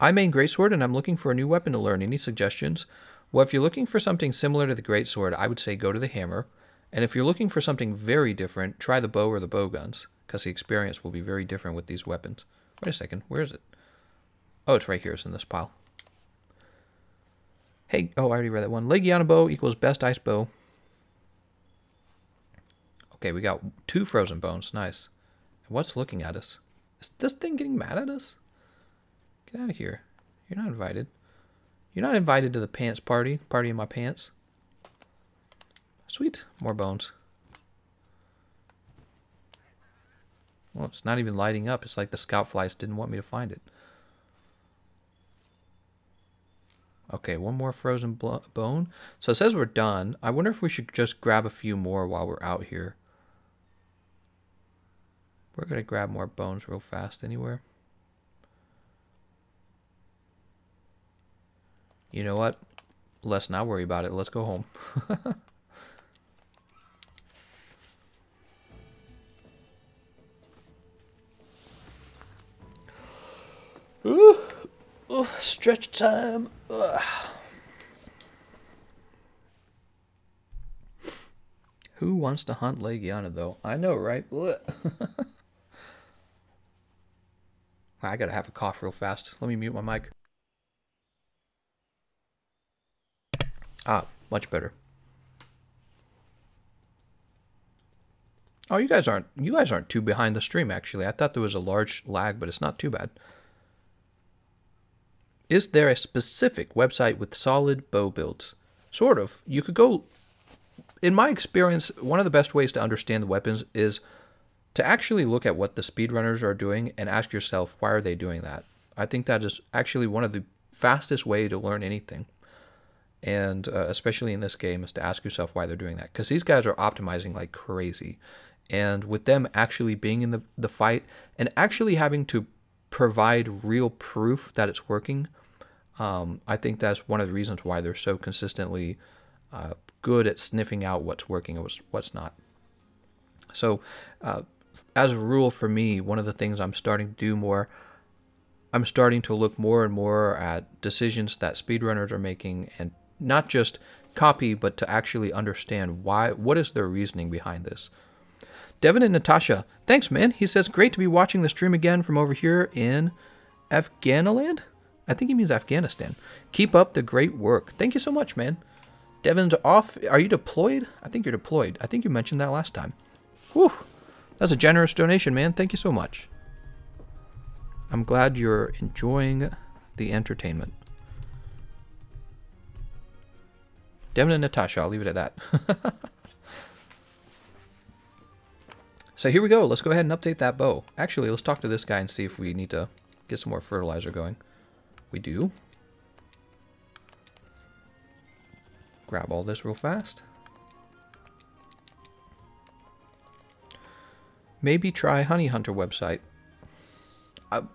I main Greatsword and I'm looking for a new weapon to learn. Any suggestions? Well, if you're looking for something similar to the Greatsword, I would say go to the Hammer. And if you're looking for something very different, try the bow or the bow guns, because the experience will be very different with these weapons. Wait a second, where is it? Oh, it's right here. It's in this pile. Hey, oh, I already read that one. Legiana bow equals best ice bow. Okay, we got two frozen bones. Nice. What's looking at us? Is this thing getting mad at us? Get out of here. You're not invited. You're not invited to the pants party. Party in my pants. Sweet. More bones. Well, it's not even lighting up. It's like the scout flies didn't want me to find it. Okay, one more frozen bone. So it says we're done. I wonder if we should just grab a few more while we're out here. We're going to grab more bones real fast anywhere. You know what? Let's not worry about it. Let's go home. Ooh, ooh, stretch time. Ugh. Who wants to hunt Legiana though? I know, right? I gotta have a cough real fast. Let me mute my mic. Ah, much better. Oh, you guys aren't you guys aren't too behind the stream actually. I thought there was a large lag, but it's not too bad. Is there a specific website with solid bow builds? Sort of. You could go in my experience, one of the best ways to understand the weapons is to actually look at what the speedrunners are doing and ask yourself why are they doing that. I think that is actually one of the fastest way to learn anything, and uh, especially in this game, is to ask yourself why they're doing that because these guys are optimizing like crazy, and with them actually being in the the fight and actually having to provide real proof that it's working, um, I think that's one of the reasons why they're so consistently uh, good at sniffing out what's working and what's, not. So uh, as a rule for me, one of the things I'm starting to do more, I'm starting to look more and more at decisions that speedrunners are making and not just copy, but to actually understand why, what is their reasoning behind this. Devin and Natasha, thanks, man. He says, great to be watching the stream again from over here in Afghaniland. I think he means Afghanistan. Keep up the great work. Thank you so much, man. Devin's off. Are you deployed? I think you're deployed. I think you mentioned that last time. Whew. That's a generous donation, man. Thank you so much. I'm glad you're enjoying the entertainment. Devin and Natasha, I'll leave it at that. so here we go. Let's go ahead and update that bow. Actually, let's talk to this guy and see if we need to get some more fertilizer going. We do. Grab all this real fast. maybe try Honey Hunter website.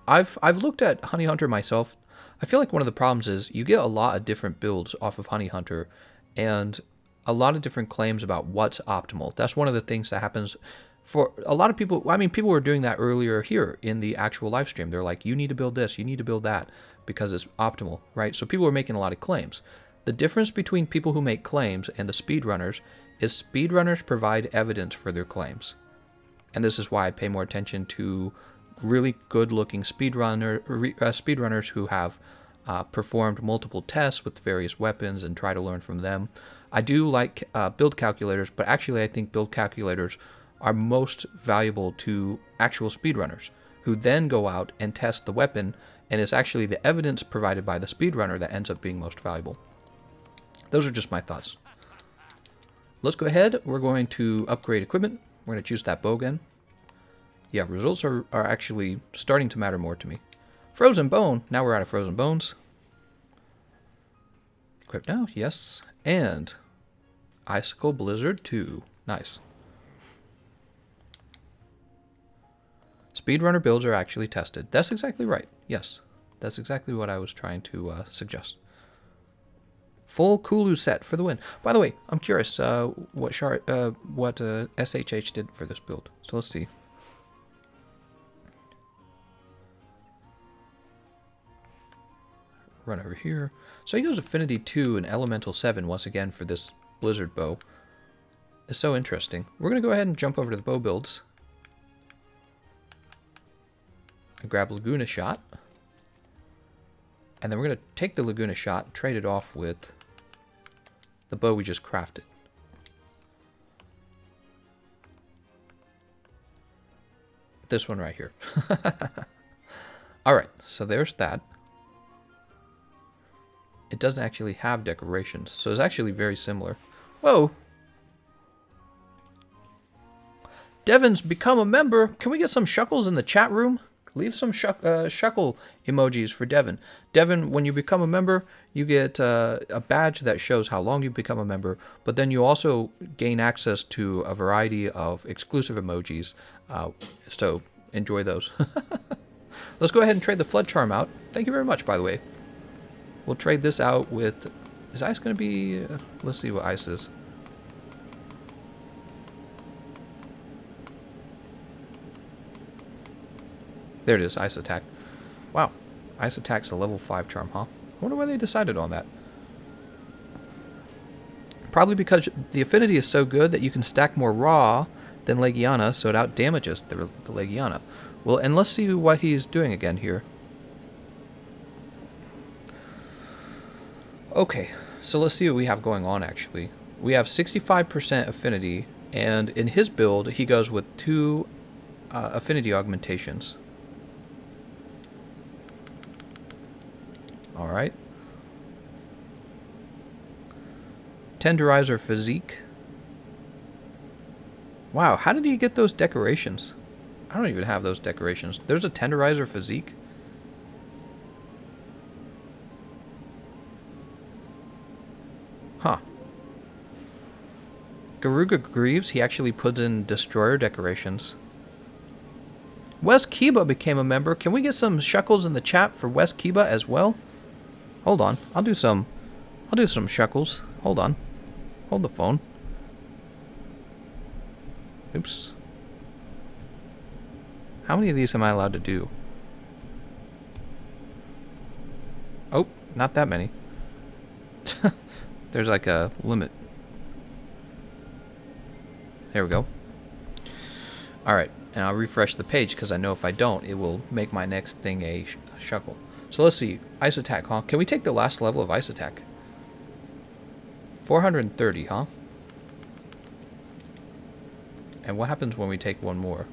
I've I've looked at Honey Hunter myself. I feel like one of the problems is you get a lot of different builds off of Honey Hunter, and a lot of different claims about what's optimal. That's one of the things that happens for a lot of people. I mean, people were doing that earlier here in the actual live stream. They're like, you need to build this, you need to build that because it's optimal, right? So people were making a lot of claims. The difference between people who make claims and the speedrunners is speedrunners provide evidence for their claims and this is why I pay more attention to really good-looking speedrunner uh, speedrunners who have uh, performed multiple tests with various weapons and try to learn from them. I do like uh, build calculators, but actually I think build calculators are most valuable to actual speedrunners who then go out and test the weapon and it's actually the evidence provided by the speedrunner that ends up being most valuable. Those are just my thoughts. Let's go ahead. We're going to upgrade equipment. We're going to choose that bow again. Yeah, results are, are actually starting to matter more to me. Frozen Bone. Now we're out of Frozen Bones. Equip now, yes. And Icicle Blizzard 2. Nice. Speedrunner builds are actually tested. That's exactly right. Yes, that's exactly what I was trying to uh, suggest. Full Kulu set for the win. By the way, I'm curious uh, what uh, what SHH uh, did for this build. So let's see. Run over here. So he goes Affinity 2 and Elemental 7 once again for this Blizzard bow. It's so interesting. We're going to go ahead and jump over to the bow builds. And grab Laguna Shot. And then we're going to take the Laguna Shot and trade it off with the bow we just crafted. This one right here. Alright, so there's that. It doesn't actually have decorations, so it's actually very similar. Whoa! Devin's become a member. Can we get some shuckles in the chat room? Leave some shuck, uh, shuckle emojis for Devin. Devin, when you become a member, you get uh, a badge that shows how long you've become a member, but then you also gain access to a variety of exclusive emojis. Uh, so enjoy those. Let's go ahead and trade the Flood Charm out. Thank you very much, by the way. We'll trade this out with... Is ice going to be... Uh, let's see what ice is. There it is, Ice Attack. Wow, Ice Attack's a level 5 charm, huh? I wonder why they decided on that. Probably because the affinity is so good that you can stack more raw than Legiana, so it out damages the, the Legiana. Well, and let's see what he's doing again here. Okay, so let's see what we have going on actually. We have 65% affinity, and in his build, he goes with two uh, affinity augmentations. Alright. Tenderizer Physique. Wow, how did he get those decorations? I don't even have those decorations. There's a Tenderizer Physique. Huh. Garuga Greaves, he actually puts in Destroyer decorations. Wes Kiba became a member. Can we get some shekels in the chat for Wes Kiba as well? Hold on. I'll do some... I'll do some shekels. Hold on. Hold the phone. Oops. How many of these am I allowed to do? Oh, not that many. There's like a limit. There we go. Alright, and I'll refresh the page because I know if I don't, it will make my next thing a, sh shekel. So let's see. Ice attack, huh? Can we take the last level of ice attack? 430, huh? And what happens when we take one more?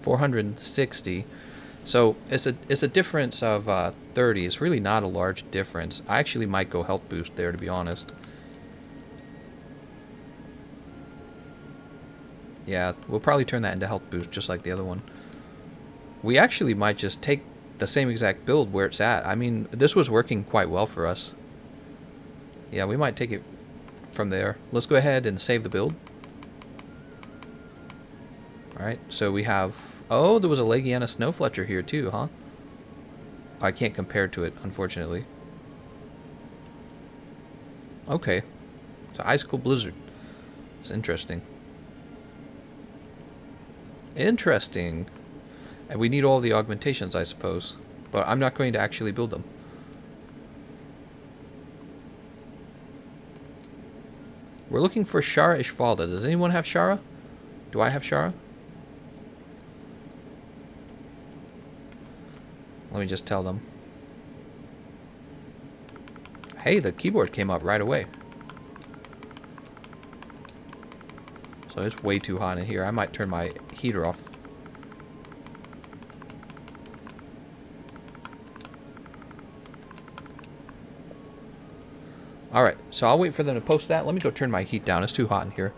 Four hundred sixty. So it's a it's a difference of uh, 30. It's really not a large difference. I actually might go health boost there to be honest. Yeah, we'll probably turn that into health boost just like the other one. We actually might just take the same exact build where it's at. I mean, this was working quite well for us. Yeah, we might take it from there. Let's go ahead and save the build. Alright, so we have... Oh, there was a Legiana Snowfletcher here too, huh? I can't compare to it, unfortunately. Okay. It's an Icicle Blizzard. It's interesting. Interesting. And we need all the augmentations, I suppose. But I'm not going to actually build them. We're looking for Shara Ishvalda. Does anyone have Shara? Do I have Shara? Let me just tell them. Hey, the keyboard came up right away. So it's way too hot in here. I might turn my heater off. Alright, so I'll wait for them to post that. Let me go turn my heat down. It's too hot in here.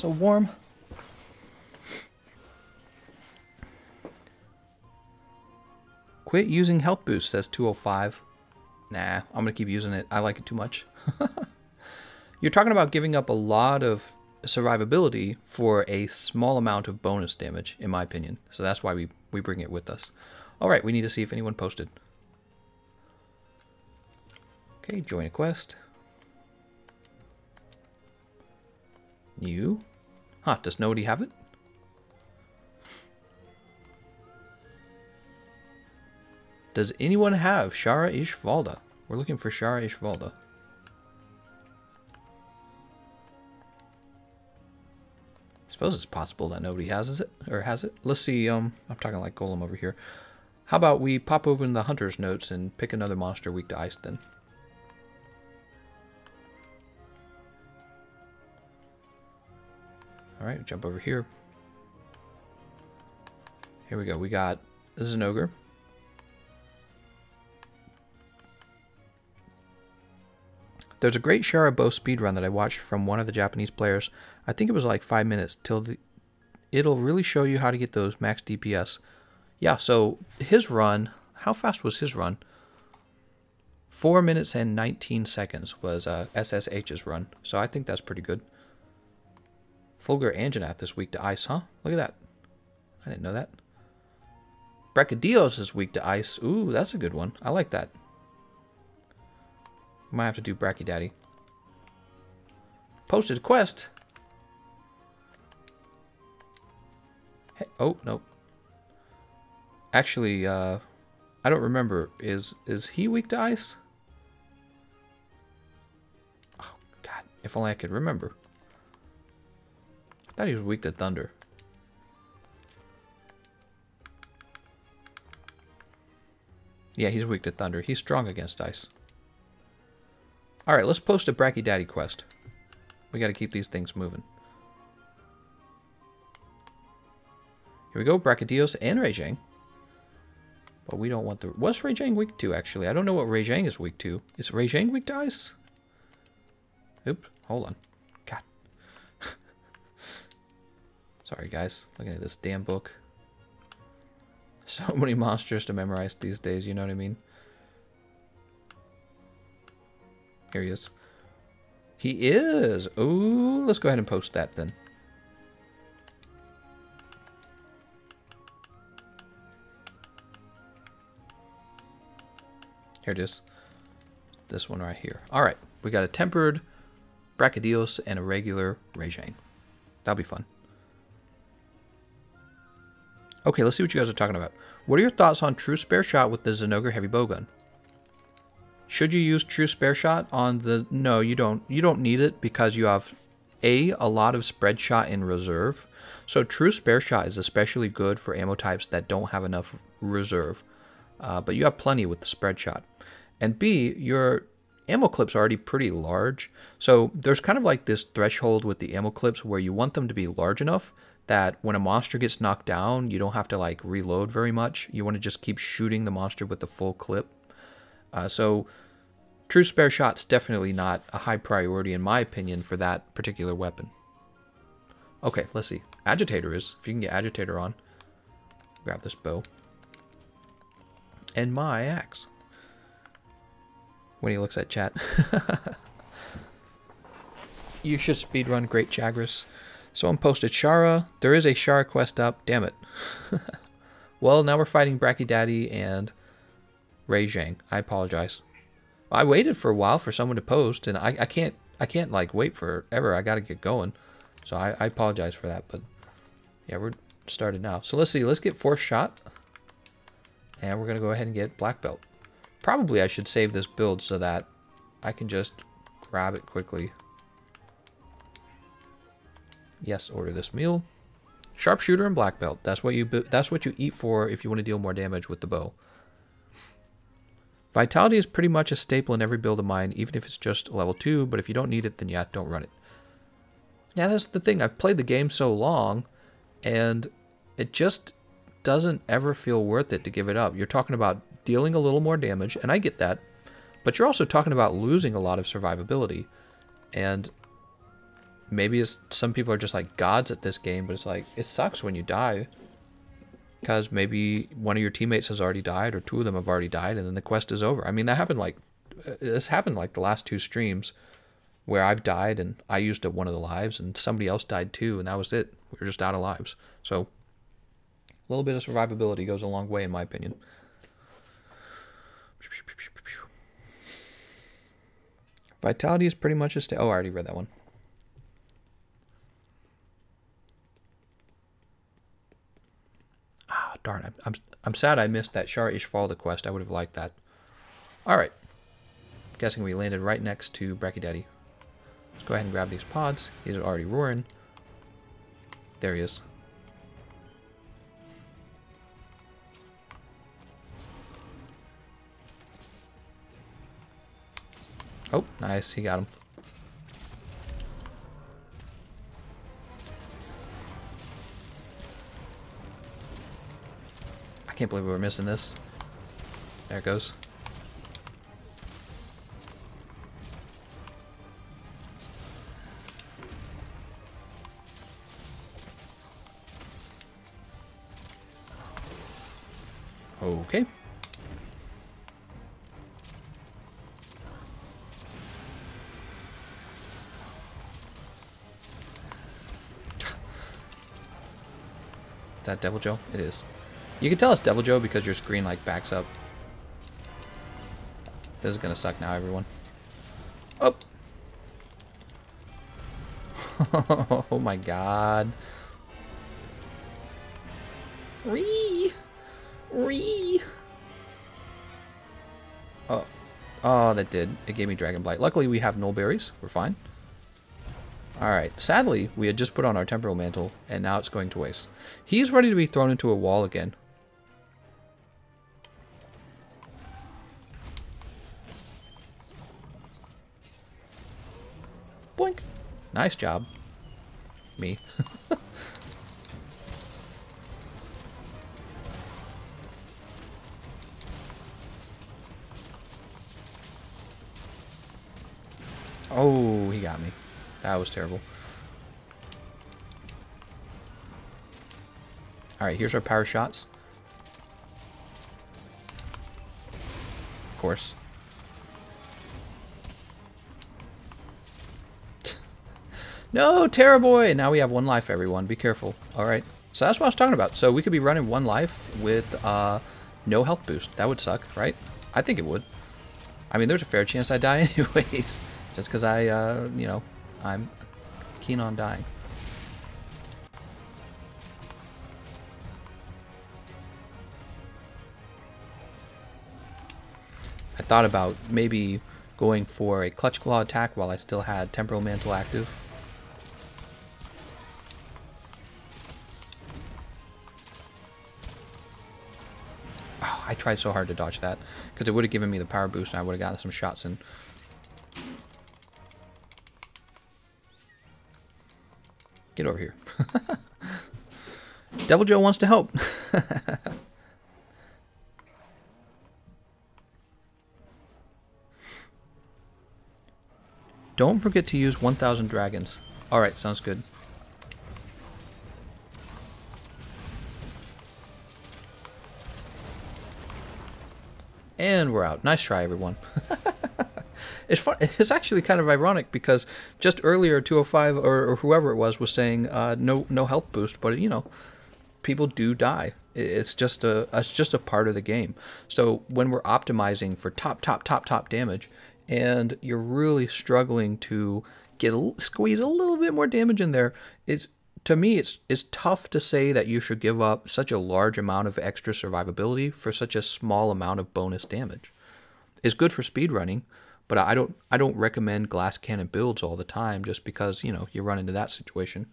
So warm? Quit using health boost, says 205. Nah, I'm going to keep using it. I like it too much. You're talking about giving up a lot of survivability for a small amount of bonus damage, in my opinion. So that's why we, we bring it with us. All right, we need to see if anyone posted. Okay, join a quest. New. Huh, does nobody have it? Does anyone have Shara Ishvalda? We're looking for Shara Ishvalda. I suppose it's possible that nobody has it or has it. Let's see. Um, I'm talking like Golem over here. How about we pop open the hunter's notes and pick another monster weak to ice then? All right, jump over here. Here we go. We got this Zinogre. There's a great Shara speed speedrun that I watched from one of the Japanese players. I think it was like five minutes till the. It'll really show you how to get those max DPS. Yeah, so his run, how fast was his run? Four minutes and 19 seconds was uh, SSH's run, so I think that's pretty good. Fulgur Anjanath this week to ice, huh? Look at that. I didn't know that. Brachydios is weak to ice. Ooh, that's a good one. I like that. Might have to do Bracky Daddy. Posted quest. Hey, oh, nope. Actually, uh, I don't remember. Is is he weak to ice? Oh, God. If only I could remember. Thought he was weak to thunder. Yeah, he's weak to thunder. He's strong against ice. Alright, let's post a Bracky Daddy quest. We gotta keep these things moving. Here we go, Brachydios and Rajang. But we don't want the... What's Rajang weak to, actually? I don't know what Rajang is weak to. Is Rajang weak to ice? Oops, hold on. Sorry, guys. Looking at this damn book. So many monsters to memorize these days, you know what I mean? Here he is. He is. Ooh, let's go ahead and post that then. Here it is. This one right here. All right, we got a tempered Brachydios and a regular Rajang. That'll be fun. Okay, let's see what you guys are talking about. What are your thoughts on true spare shot with the Zinogre heavy bowgun? Should you use true spare shot on the no, you don't. You don't need it because you have a a lot of spread shot in reserve. So true spare shot is especially good for ammo types that don't have enough reserve. Uh, but you have plenty with the spread shot. And B, your ammo clips are already pretty large. So there's kind of like this threshold with the ammo clips where you want them to be large enough that when a monster gets knocked down, you don't have to like reload very much. You want to just keep shooting the monster with the full clip. Uh, so true spare shot's definitely not a high priority in my opinion for that particular weapon. Okay, let's see. Agitator is. If you can get Agitator on. Grab this bow. And my axe. When he looks at chat. you should speedrun Great Chagris. Someone posted Shara. There is a Shara quest up. Damn it. well, now we're fighting Bracky Daddy and Rajang. I apologize. I waited for a while for someone to post, and I, I can't I can't like wait forever. I got to get going, so I, I apologize for that. But yeah, we're started now. So let's see. Let's get fourth shot, and we're gonna go ahead and get black belt. Probably I should save this build so that I can just grab it quickly. Yes, order this meal. Sharpshooter and black belt. That's what you that's what you eat for if you want to deal more damage with the bow. Vitality is pretty much a staple in every build of mine, even if it's just level 2, but if you don't need it, then yeah, don't run it. Yeah, that's the thing. I've played the game so long, and it just doesn't ever feel worth it to give it up. You're talking about dealing a little more damage, and I get that, but you're also talking about losing a lot of survivability. And maybe some people are just like gods at this game, but it's like, it sucks when you die because maybe one of your teammates has already died or two of them have already died and then the quest is over. I mean, that happened like uh, this happened like the last two streams where I've died and I used up one of the lives and somebody else died too and that was it. We were just out of lives. So a little bit of survivability goes a long way in my opinion. Vitality is pretty much a sta- Oh, I already read that one. Darn, I'm, I'm I'm sad I missed that Shar Ishval quest. I would have liked that. Alright. Guessing we landed right next to Bracky Daddy. Let's go ahead and grab these pods. He's already roaring. There he is. Oh, nice. He got him. Can't believe we were missing this. There it goes. Okay. that Deviljho? It is. You can tell it's Deviljho because your screen like backs up. This is gonna suck now, everyone. Oh! oh my god. Ree! Ree! Oh. Oh, that did. It gave me Dragon Blight. Luckily, we have Null Berries. We're fine. Alright, sadly, we had just put on our Temporal Mantle, and now it's going to waste. He's ready to be thrown into a wall again. Nice job. Me. oh, he got me. That was terrible. Alright, here's our power shots. Of course. No, Terror Boy! Now we have one life, everyone. Be careful. Alright. So that's what I was talking about. So we could be running one life with uh, no health boost. That would suck, right? I think it would. I mean, there's a fair chance I die anyways. Just because I, uh, you know, I'm keen on dying. I thought about maybe going for a Clutch Claw attack while I still had Temporal Mantle active. I tried so hard to dodge that because it would have given me the power boost and I would have gotten some shots in. Get over here. Deviljho wants to help. Don't forget to use 1,000 dragons. Alright, sounds good. And we're out. Nice try, everyone. it's fun. It's actually kind of ironic because just earlier, 205 or, or whoever it was was saying uh, no no health boost, but you know, people do die. It's just a it's just a part of the game. So when we're optimizing for top top top top damage, and you're really struggling to get a, squeeze a little bit more damage in there, it's to me, it's it's tough to say that you should give up such a large amount of extra survivability for such a small amount of bonus damage. It's good for speedrunning, but I don't I don't recommend glass cannon builds all the time just because you know you run into that situation.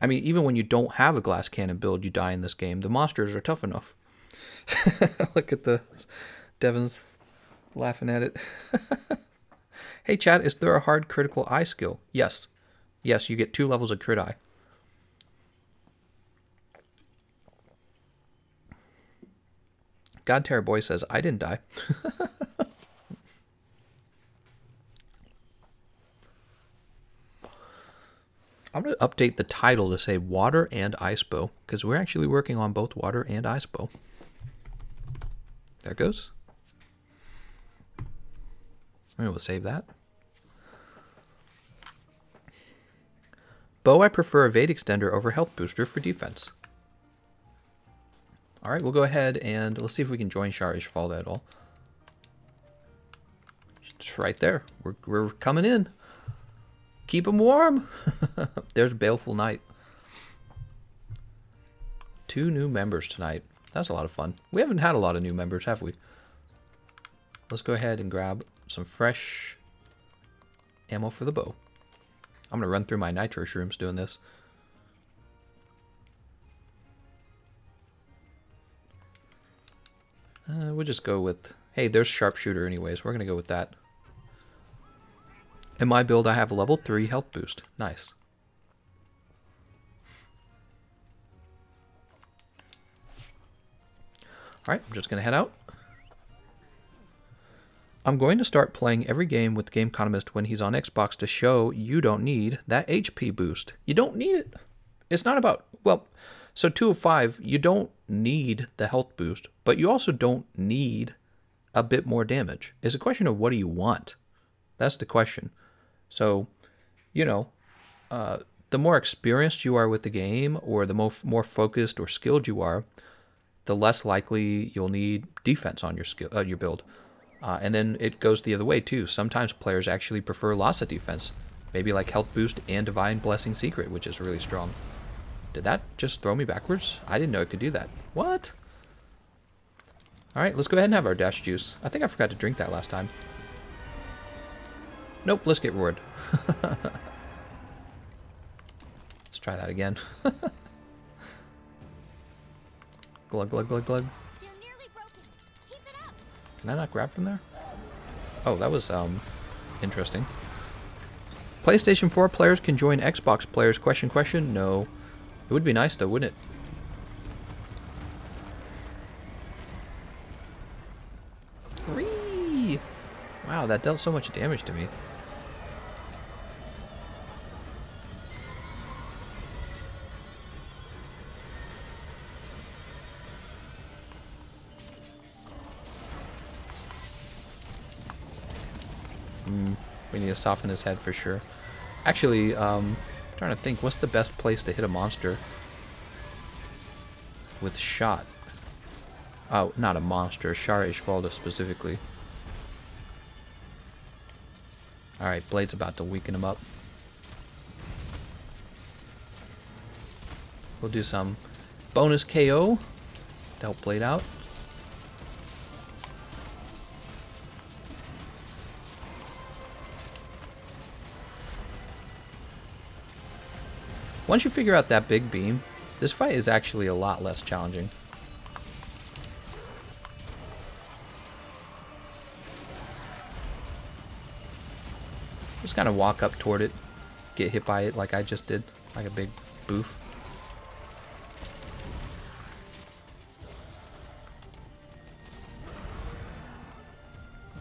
I mean, even when you don't have a glass cannon build, you die in this game. The monsters are tough enough. Look at the Devon's Laughing at it. hey, chat, is there a hard critical eye skill? Yes. Yes, you get two levels of crit eye. God Terror Boy says, I didn't die. I'm going to update the title to say Water and Ice Bow, because we're actually working on both Water and Ice Bow. There goes. We will save that. Bow, I prefer Evade Extender over Health Booster for defense. Alright, we'll go ahead and let's see if we can join Shara Ishvalda at all. It's right there. We're, we're coming in. Keep them warm. There's Baleful Night. Two new members tonight. That's a lot of fun. We haven't had a lot of new members, have we? Let's go ahead and grab some fresh ammo for the bow. I'm going to run through my nitro shrooms doing this. Uh, we'll just go with... Hey, there's sharpshooter anyways. We're going to go with that. In my build, I have level 3 health boost. Nice. Alright, I'm just going to head out. I'm going to start playing every game with Gameconomist when he's on Xbox to show you don't need that HP boost. You don't need it. It's not about, well, so 205, you don't need the health boost, but you also don't need a bit more damage. It's a question of what do you want? That's the question. So, you know, uh, the more experienced you are with the game, or the more, more focused or skilled you are, the less likely you'll need defense on your skill, uh, your build. Uh, and then it goes the other way too. Sometimes players actually prefer loss of defense, maybe like health boost and divine blessing secret, which is really strong. Did that just throw me backwards? I didn't know it could do that. What? Alright, let's go ahead and have our dash juice. I think I forgot to drink that last time. Nope, let's get roared. let's try that again. glug, glug, glug, glug. Can I not grab from there? Oh, that was um interesting. PlayStation 4 players can join Xbox players. Question, question? No. It would be nice though, wouldn't it? Whee! Wow, that dealt so much damage to me. We need to soften his head for sure. Actually, um, trying to think, what's the best place to hit a monster with shot? Oh, not a monster, Shara Ishvalda specifically. Alright, Blade's about to weaken him up. We'll do some bonus KO to help Blade out. Once you figure out that big beam, this fight is actually a lot less challenging. Just kind of walk up toward it, get hit by it like I just did, like a big boof.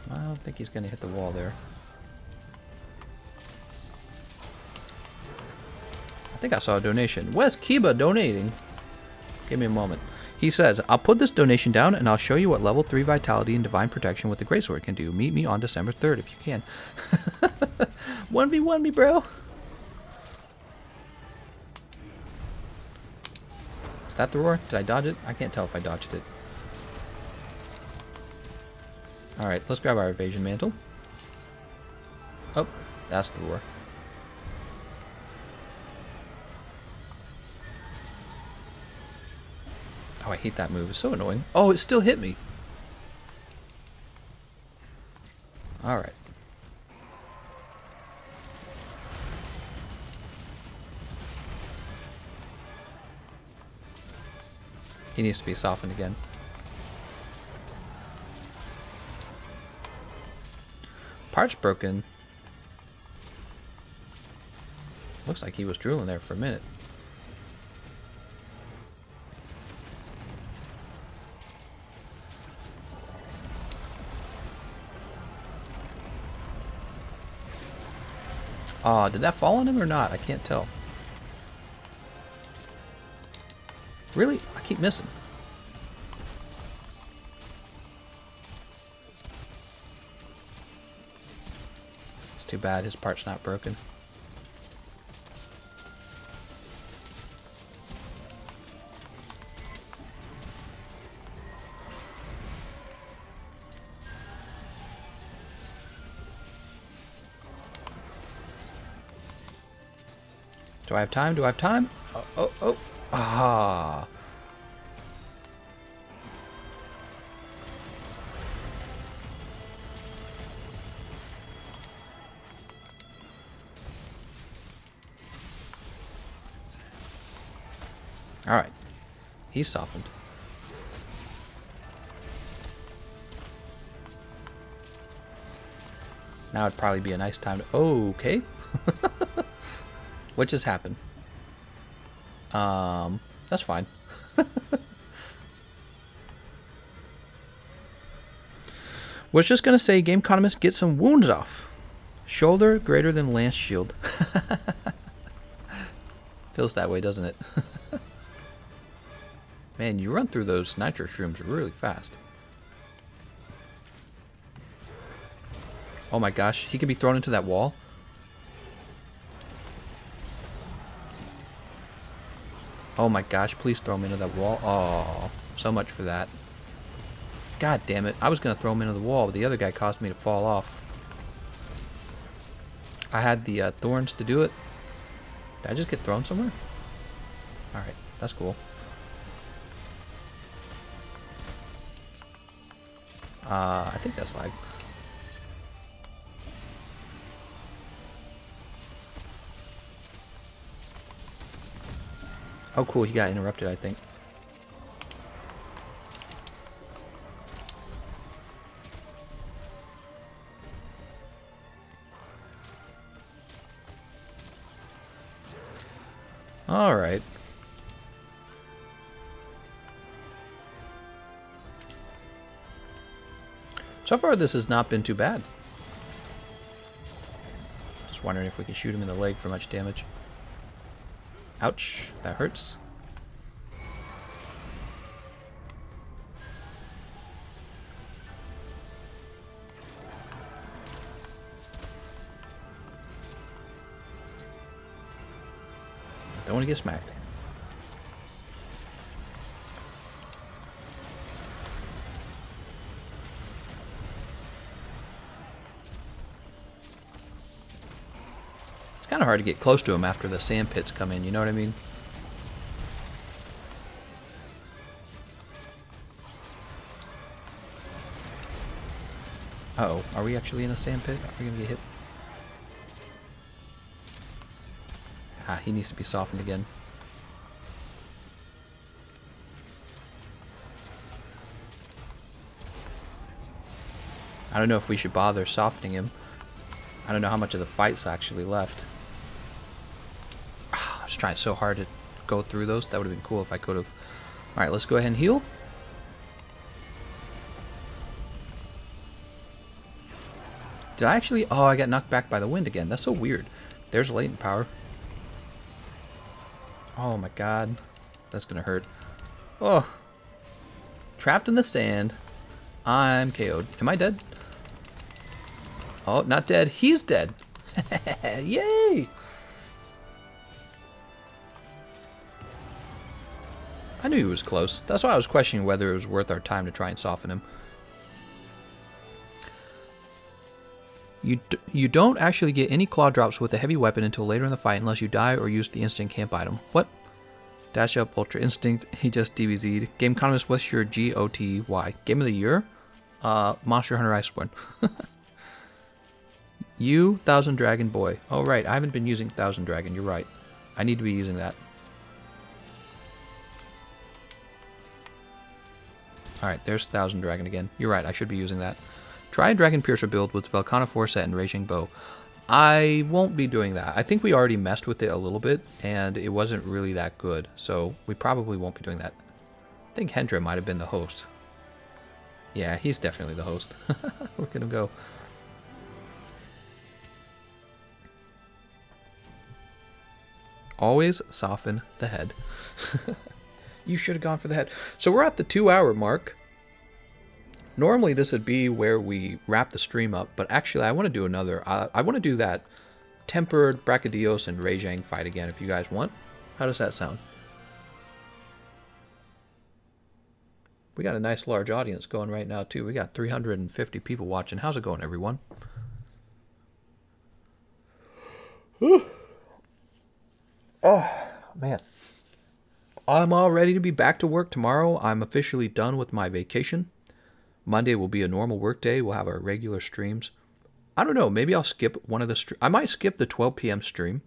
I don't think he's going to hit the wall there. Think I saw a donation. Wes Kiba donating. Give me a moment. He says, I'll put this donation down and I'll show you what level 3 vitality and divine protection with the Great Sword can do. Meet me on December 3rd if you can. 1v1 me, bro. Is that the roar? Did I dodge it? I can't tell if I dodged it. Alright, let's grab our evasion mantle. Oh, that's the roar. Oh, I hate that move. It's so annoying. Oh, it still hit me. Alright. He needs to be softened again. Part's broken. Looks like he was drooling there for a minute. Aw, uh, did that fall on him or not? I can't tell. Really? I keep missing. It's too bad his part's not broken. Do I have time? Do I have time? Oh, oh, oh. Ah. Alright. He's softened. Now would probably be a nice time to... okay. What just happened? Um, that's fine. Was just gonna say, Gameconomist, get some wounds off. Shoulder greater than lance shield. Feels that way, doesn't it? Man, you run through those nitro shrooms really fast. Oh my gosh, he can be thrown into that wall. Oh my gosh, please throw him into that wall. Oh, so much for that. God damn it. I was going to throw him into the wall, but the other guy caused me to fall off. I had the uh, thorns to do it. Did I just get thrown somewhere? Alright, that's cool. Uh, I think that's lag. Oh, cool. He got interrupted, I think. All right. So far, this has not been too bad. Just wondering if we can shoot him in the leg for much damage. Ouch, that hurts. Don't want to get smacked. Hard to get close to him after the sand pits come in, you know what I mean? Uh oh are we actually in a sand pit? Are we gonna get hit? Ah, he needs to be softened again. I don't know if we should bother softening him. I don't know how much of the fight's actually left trying so hard to go through those. That would have been cool if I could have. Alright, let's go ahead and heal. Did I actually... Oh, I got knocked back by the wind again. That's so weird. There's latent power. Oh my god. That's gonna hurt. Oh. Trapped in the sand. I'm KO'd. Am I dead? Oh, not dead. He's dead. Yay! I knew he was close. That's why I was questioning whether it was worth our time to try and soften him. You, you don't actually get any claw drops with a heavy weapon until later in the fight unless you die or use the instant camp item. What? Dash up Ultra Instinct. He just DBZ'd. Gameconomist, what's your G-O-T-Y? Game of the Year? Uh, Monster Hunter Iceborne. you, Thousand Dragon Boy. Oh, right. I haven't been using Thousand Dragon. You're right. I need to be using that. Alright, there's Thousand Dragon again. You're right, I should be using that. Try a Dragon Piercer build with Velkhana Forset and Raging Bow. I won't be doing that. I think we already messed with it a little bit, and it wasn't really that good, so we probably won't be doing that. I think Hentra might have been the host. Yeah, he's definitely the host. Look at him go. Always soften the head. you should have gone for the head. So we're at the two hour mark. Normally this would be where we wrap the stream up, but actually I want to do another. Uh, I want to do that Tempered, Brachydios, and Rajang fight again if you guys want. How does that sound? We got a nice large audience going right now too. We got 350 people watching. How's it going everyone? oh, man. I'm all ready to be back to work tomorrow. I'm officially done with my vacation. Monday will be a normal work day. We'll have our regular streams. I don't know. Maybe I'll skip one of the. I might skip the 12 p.m. stream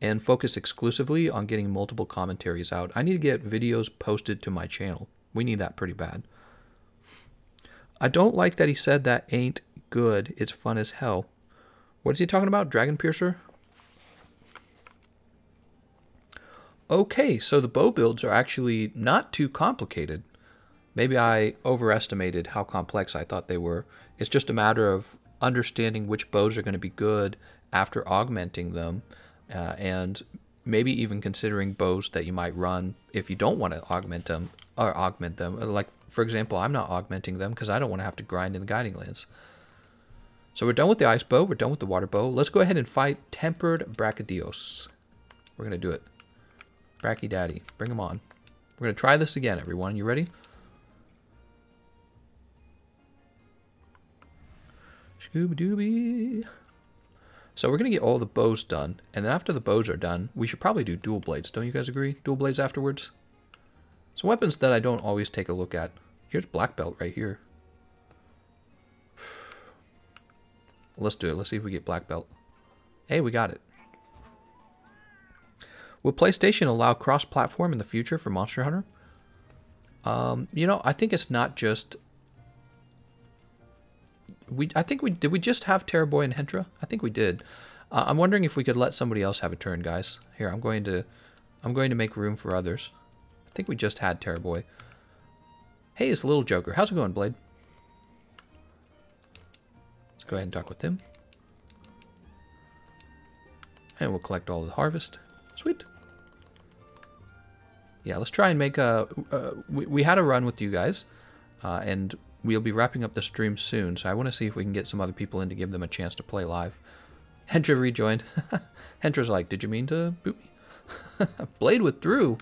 and focus exclusively on getting multiple commentaries out. I need to get videos posted to my channel. We need that pretty bad. I don't like that he said that ain't good. It's fun as hell. What is he talking about? Dragon Piercer? Okay, so the bow builds are actually not too complicated. Maybe I overestimated how complex I thought they were. It's just a matter of understanding which bows are going to be good after augmenting them, uh, and maybe even considering bows that you might run if you don't want to augment them or augment them. Like for example, I'm not augmenting them because I don't want to have to grind in the guiding lands. So we're done with the ice bow. We're done with the water bow. Let's go ahead and fight tempered brachydios. We're gonna do it. Bracky Daddy, bring him on. We're gonna try this again, everyone. You ready? Scooby Dooby. So we're going to get all the bows done. And then after the bows are done, we should probably do dual blades. Don't you guys agree? Dual blades afterwards? So weapons that I don't always take a look at. Here's black belt right here. Let's do it. Let's see if we get black belt. Hey, we got it. Will PlayStation allow cross-platform in the future for Monster Hunter? Um, you know, I think it's not just we I think we did we just have Terrorboy and Hentra? I think we did. Uh, I'm wondering if we could let somebody else have a turn, guys. Here, I'm going to I'm going to make room for others. I think we just had Terrorboy. Hey, it's Little Joker. How's it going, Blade? Let's go ahead and talk with him. And we'll collect all the harvest. Sweet. Yeah, let's try and make a... Uh, we, we had a run with you guys. Uh, and we'll be wrapping up the stream soon, so I want to see if we can get some other people in to give them a chance to play live. Hentra rejoined. Hentra's like, did you mean to boot me? Blade withdrew.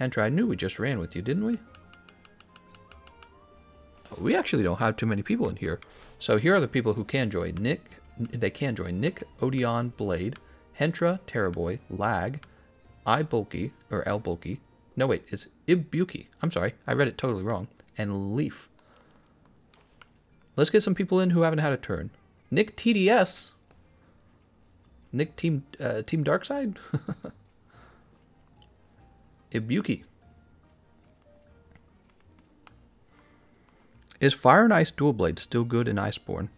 Hentra, I knew we just ran with you, didn't we? Oh, we actually don't have too many people in here. So here are the people who can join. Nick, they can join. Nick, Odeon, Blade, Hentra, Terrorboy, Lag, I Bulky, or L Bulky, no, wait, it's Ibuki. I'm sorry, I read it totally wrong. And Leaf. Let's get some people in who haven't had a turn. Nick TDS. Nick Team uh, Team Darkside. Ibuki. Is Fire and Ice Dual Blade still good in Iceborne?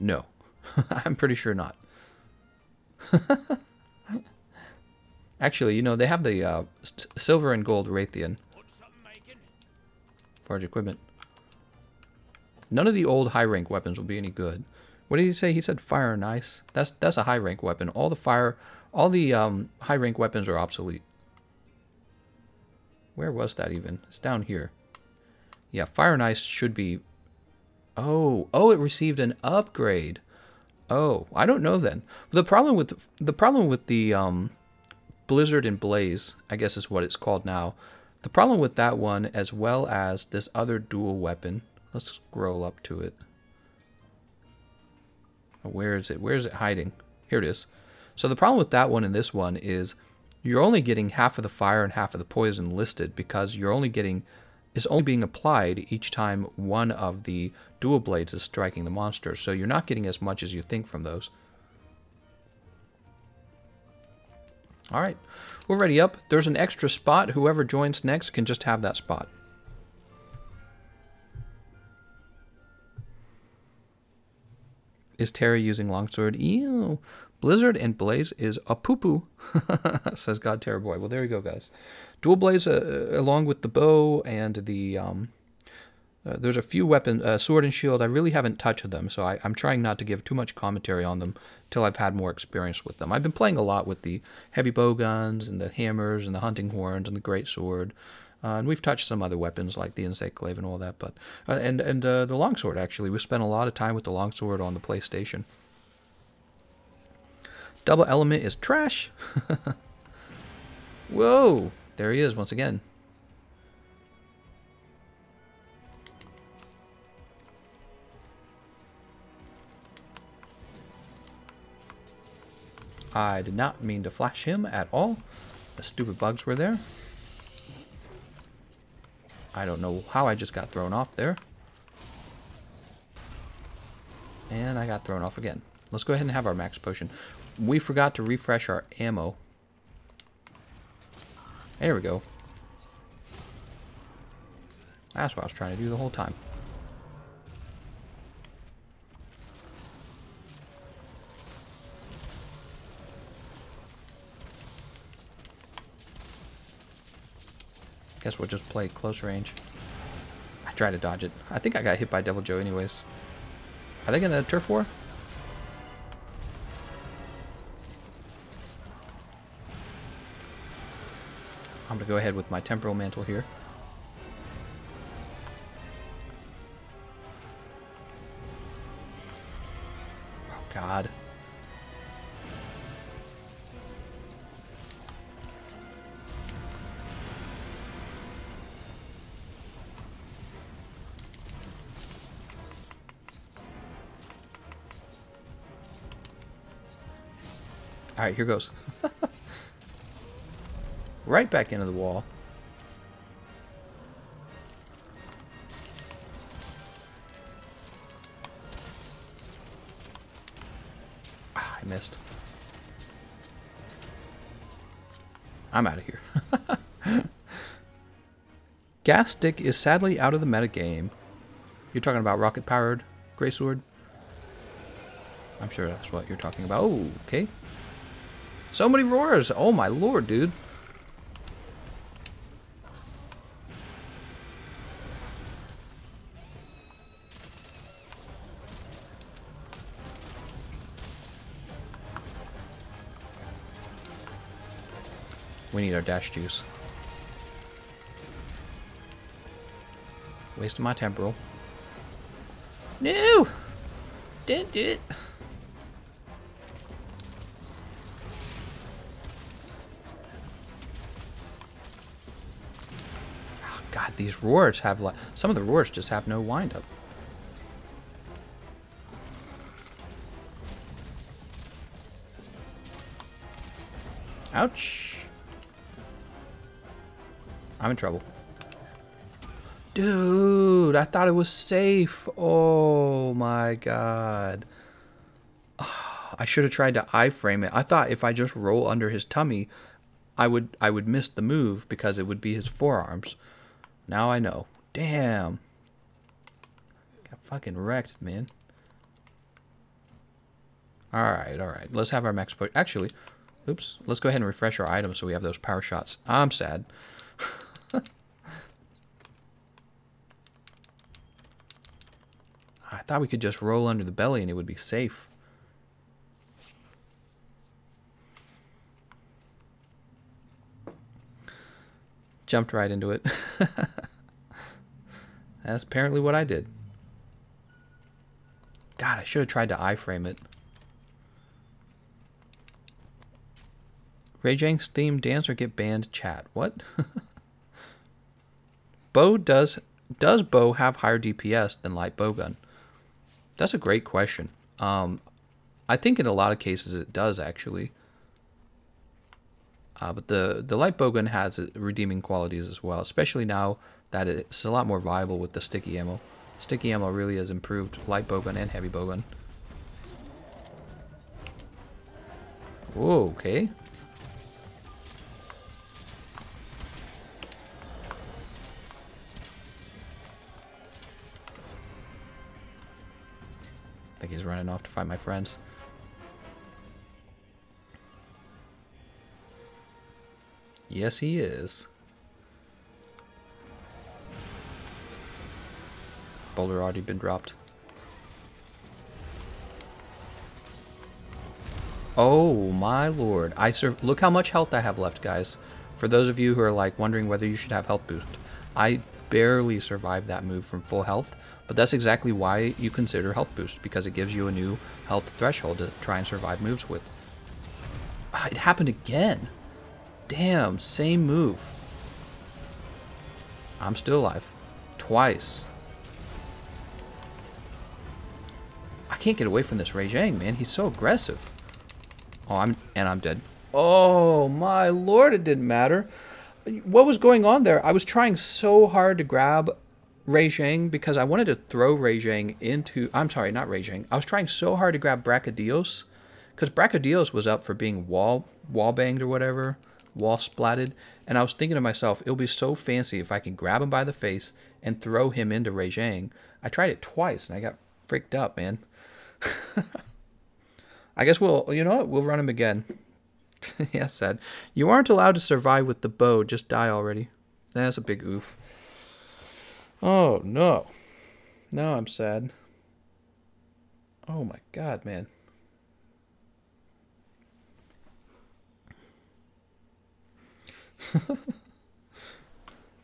No. I'm pretty sure not. Actually, you know, they have the uh, silver and gold Rathian. Forge equipment. None of the old high rank weapons will be any good. What did he say? He said fire and ice. That's that's a high rank weapon. All the fire, all the um, high rank weapons are obsolete. Where was that even? It's down here. Yeah, fire and ice should be. Oh, oh, it received an upgrade. Oh, I don't know then. The problem with the problem with the um, Blizzard and Blaze, I guess is what it's called now. The problem with that one, as well as this other dual weapon, let's scroll up to it. Where is it? Where is it hiding? Here it is. So the problem with that one and this one is you're only getting half of the fire and half of the poison listed because you're only getting is only being applied each time one of the dual blades is striking the monster. So you're not getting as much as you think from those. All right, we're ready up. There's an extra spot. Whoever joins next can just have that spot. Is Terry using longsword? Ew. Blizzard and Blaze is a poo poo, says God Terror Boy. Well, there you go, guys. Dual Blades uh, along with the bow and the. Um, uh, there's a few weapons, uh, sword and shield. I really haven't touched them, so I, am trying not to give too much commentary on them till I've had more experience with them. I've been playing a lot with the heavy bow guns and the hammers and the hunting horns and the great sword. Uh, and we've touched some other weapons like the insect glaive and all that, but uh, and and uh, the longsword actually. We spent a lot of time with the longsword on the PlayStation. Double element is trash. Whoa, there he is once again. I did not mean to flash him at all. The stupid bugs were there. I don't know how I just got thrown off there. And I got thrown off again. Let's go ahead and have our max potion. We forgot to refresh our ammo. There we go. That's what I was trying to do the whole time. Guess we'll just play close range. I tried to dodge it. I think I got hit by Deviljho anyways. Are they gonna turf war? I'm gonna go ahead with my temporal mantle here. Oh god. Alright, here goes. right back into the wall. Ah, I missed. I'm out of here. Gas stick is sadly out of the metagame. You're talking about rocket-powered Greysword? I'm sure that's what you're talking about. Oh, okay. So many roars. Oh my lord, dude. Dash juice. Wasting my temporal. No! Didn't do it. Ah, God, these roars have like some of the roars just have no windup. Ouch. I'm in trouble. Dude, I thought it was safe. Oh my god. I should have tried to iframe it. I thought if I just roll under his tummy, I would I would miss the move because it would be his forearms. Now I know. Damn. Got fucking wrecked, man. Alright, alright. Let's have our max push. Actually, oops. Let's go ahead and refresh our items so we have those power shots. I'm sad. Thought we could just roll under the belly and it would be safe. Jumped right into it. That's apparently what I did. God, I should have tried to iframe it. Rajang's theme dance or get banned chat. What? bow does does bow have higher DPS than light bowgun? That's a great question. Um, I think in a lot of cases it does actually. Uh, but the, the light bowgun has redeeming qualities as well, especially now that it's a lot more viable with the sticky ammo. Sticky ammo really has improved light bowgun and heavy bowgun. Whoa, okay. Think he's running off to find my friends. Yes, he is. Boulder already been dropped. Oh my lord. I serve look how much health I have left, guys. For those of you who are like wondering whether you should have health boost. I barely survived that move from full health, but that's exactly why you consider health boost, because it gives you a new health threshold to try and survive moves with. Ah, it happened again. Damn, same move. I'm still alive. Twice. I can't get away from this Zhang, man. He's so aggressive. Oh, I'm and I'm dead. Oh my lord, it didn't matter. What was going on there? I was trying so hard to grab Rajang because I wanted to throw Rajang into. I'm sorry, not Rajang. I was trying so hard to grab Brachydios because Brachydios was up for being wall wall banged or whatever, wall splatted, and I was thinking to myself, it'll be so fancy if I can grab him by the face and throw him into Rajang. I tried it twice and I got freaked up, man. I guess we'll, you know what? We'll run him again. yeah, said. You aren't allowed to survive with the bow. Just die already. That's a big oof. Oh, no. Now I'm sad. Oh my god, man.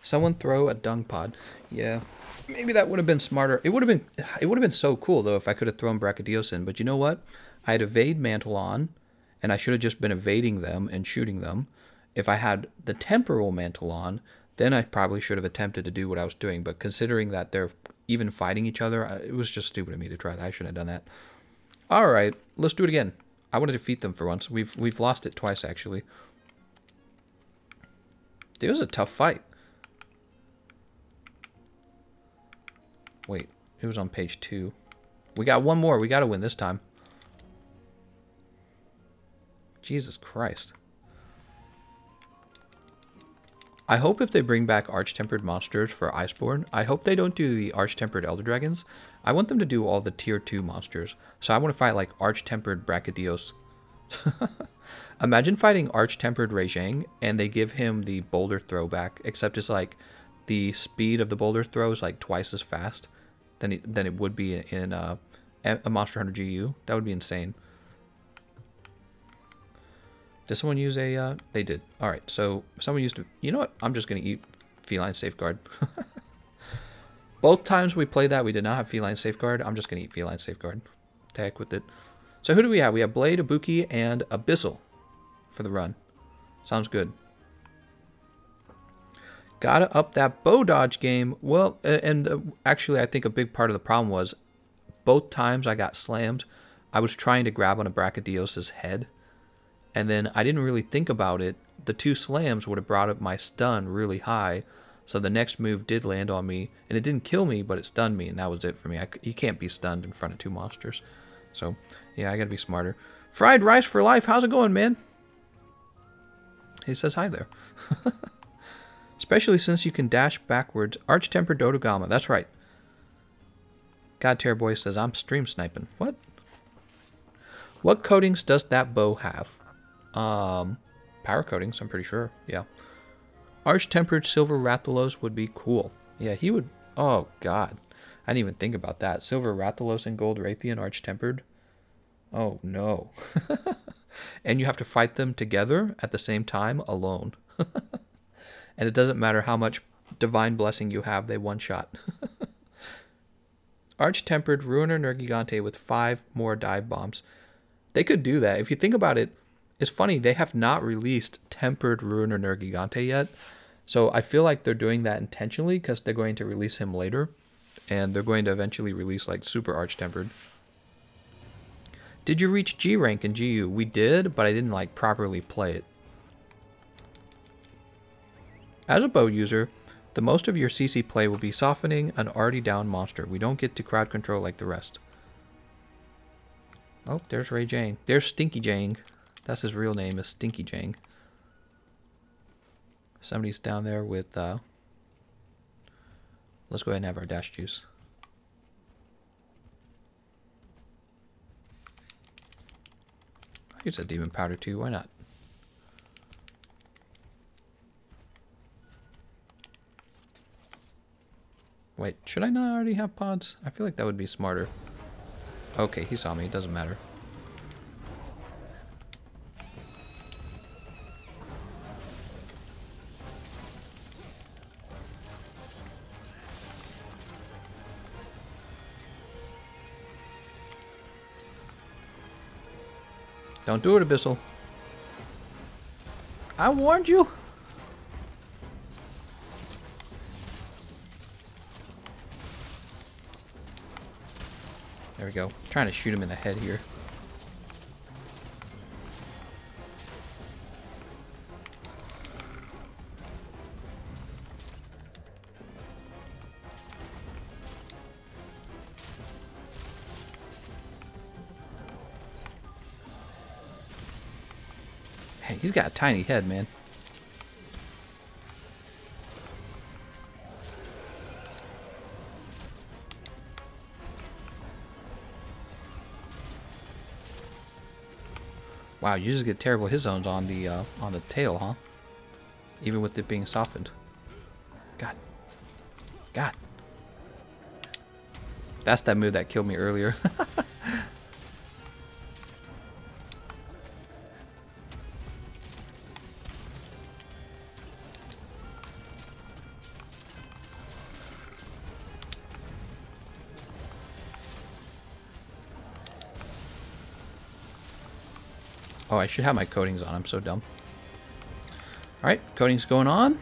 Someone throw a dung pod. Yeah. Maybe that would have been smarter. It would have been it would have been so cool though if I could have thrown Brachydios in, but you know what? I had evade mantle on, and I should have just been evading them and shooting them. If I had the temporal mantle on, then I probably should have attempted to do what I was doing. But considering that they're even fighting each other, it was just stupid of me to try that. I shouldn't have done that. All right, let's do it again. I want to defeat them for once. We've we've lost it twice actually. It was a tough fight. Wait, it was on page two. We got one more. We got to win this time. Jesus Christ. I hope if they bring back Arch-Tempered monsters for Iceborne, I hope they don't do the Arch-Tempered Elder Dragons. I want them to do all the Tier 2 monsters. So I want to fight like Arch-Tempered Brachydios. Imagine fighting Arch-Tempered Zhang and they give him the boulder throwback, except it's like the speed of the boulder throw is like twice as fast than it, than it would be in uh, a Monster Hunter GU. That would be insane. Did someone use a, uh, they did. All right, so someone used to, you know what? I'm just going to eat Feline Safeguard. Both times we played that, we did not have Feline Safeguard. I'm just going to eat Feline Safeguard. Heck with it. So who do we have? We have Blade, Ibuki, and Abyssal for the run. Sounds good. Gotta up that bow dodge game. Well, and uh, actually, I think a big part of the problem was both times I got slammed, I was trying to grab on a Brachydios' head and then I didn't really think about it. The two slams would have brought up my stun really high, so the next move did land on me, and it didn't kill me, but it stunned me, and that was it for me. I, you can't be stunned in front of two monsters. So, yeah, I gotta be smarter. Fried rice for life, how's it going, man? He says hi there. Especially since you can dash backwards. Arch Temper Dodogama, that's right. God Terror Boy says, I'm stream sniping. What? What coatings does that bow have? Um, power coatings, I'm pretty sure. Yeah. Arch-tempered silver Rathalos would be cool. Yeah, he would... Oh, God. I didn't even think about that. Silver Rathalos and gold Rathian arch-tempered. Oh, no. and you have to fight them together at the same time alone. and it doesn't matter how much divine blessing you have, they one-shot. Arch-tempered Ruiner Nergigante with five more dive bombs. They could do that. If you think about it, it's funny, they have not released Tempered Ruiner Nergigante yet. So I feel like they're doing that intentionally because they're going to release him later. And they're going to eventually release like Super Arch Tempered. Did you reach G rank in GU? We did, but I didn't like properly play it. As a bow user, the most of your CC play will be softening an already down monster. We don't get to crowd control like the rest. Oh, there's Rajang. There's Stinky Zhang. That's his real name is Stinky Jang. Somebody's down there with, uh, let's go ahead and have our dash juice. Use a demon powder too, why not? Wait, should I not already have pods? I feel like that would be smarter. Okay, he saw me, it doesn't matter. Don't do it, Abyssal. I warned you. There we go. I'm trying to shoot him in the head here. He's got a tiny head, man. Wow, you just get terrible hit zones on the uh, on the tail, huh? Even with it being softened. God. God. That's that move that killed me earlier. Oh, I should have my coatings on. I'm so dumb. Alright, coatings going on.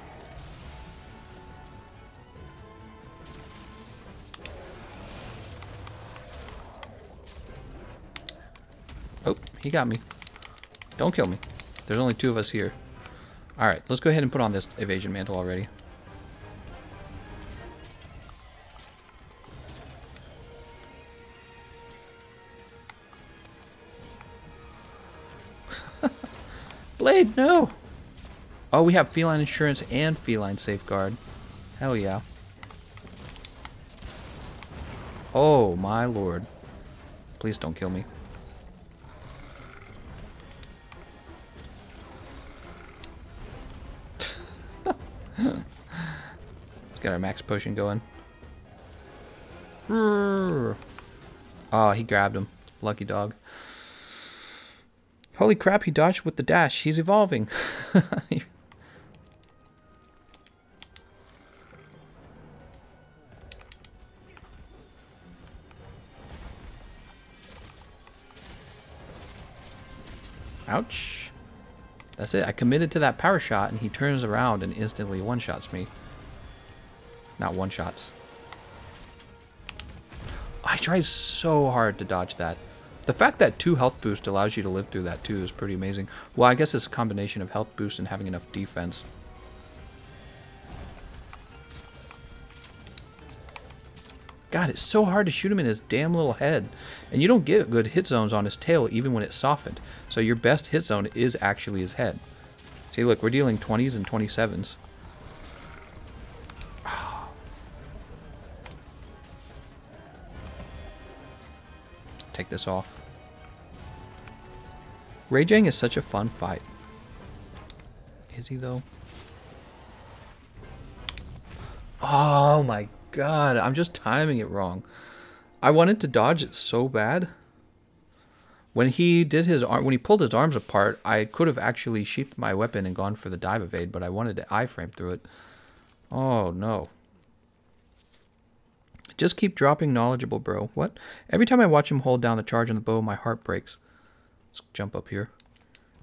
Oh, he got me. Don't kill me. There's only two of us here. Alright, let's go ahead and put on this evasion mantle already. Oh, we have feline insurance and feline safeguard. Hell yeah. Oh, my lord. Please don't kill me. Let's get our max potion going. Oh, he grabbed him. Lucky dog. Holy crap, he dodged with the dash. He's evolving. That's it. I committed to that power shot, and he turns around and instantly one-shots me. Not one-shots. I tried so hard to dodge that. The fact that 2 health boost allows you to live through that too is pretty amazing. Well, I guess it's a combination of health boost and having enough defense. God, it's so hard to shoot him in his damn little head. And you don't get good hit zones on his tail even when it's softened. So your best hit zone is actually his head. See, look, we're dealing 20s and 27s. Take this off. Rajang is such a fun fight. Is he, though? Oh my god, I'm just timing it wrong. I wanted to dodge it so bad. When he did his arm, when he pulled his arms apart, I could have actually sheathed my weapon and gone for the dive evade, but I wanted to iframe through it. Oh no. Just keep dropping knowledgeable, bro. What? Every time I watch him hold down the charge on the bow, my heart breaks. Let's jump up here.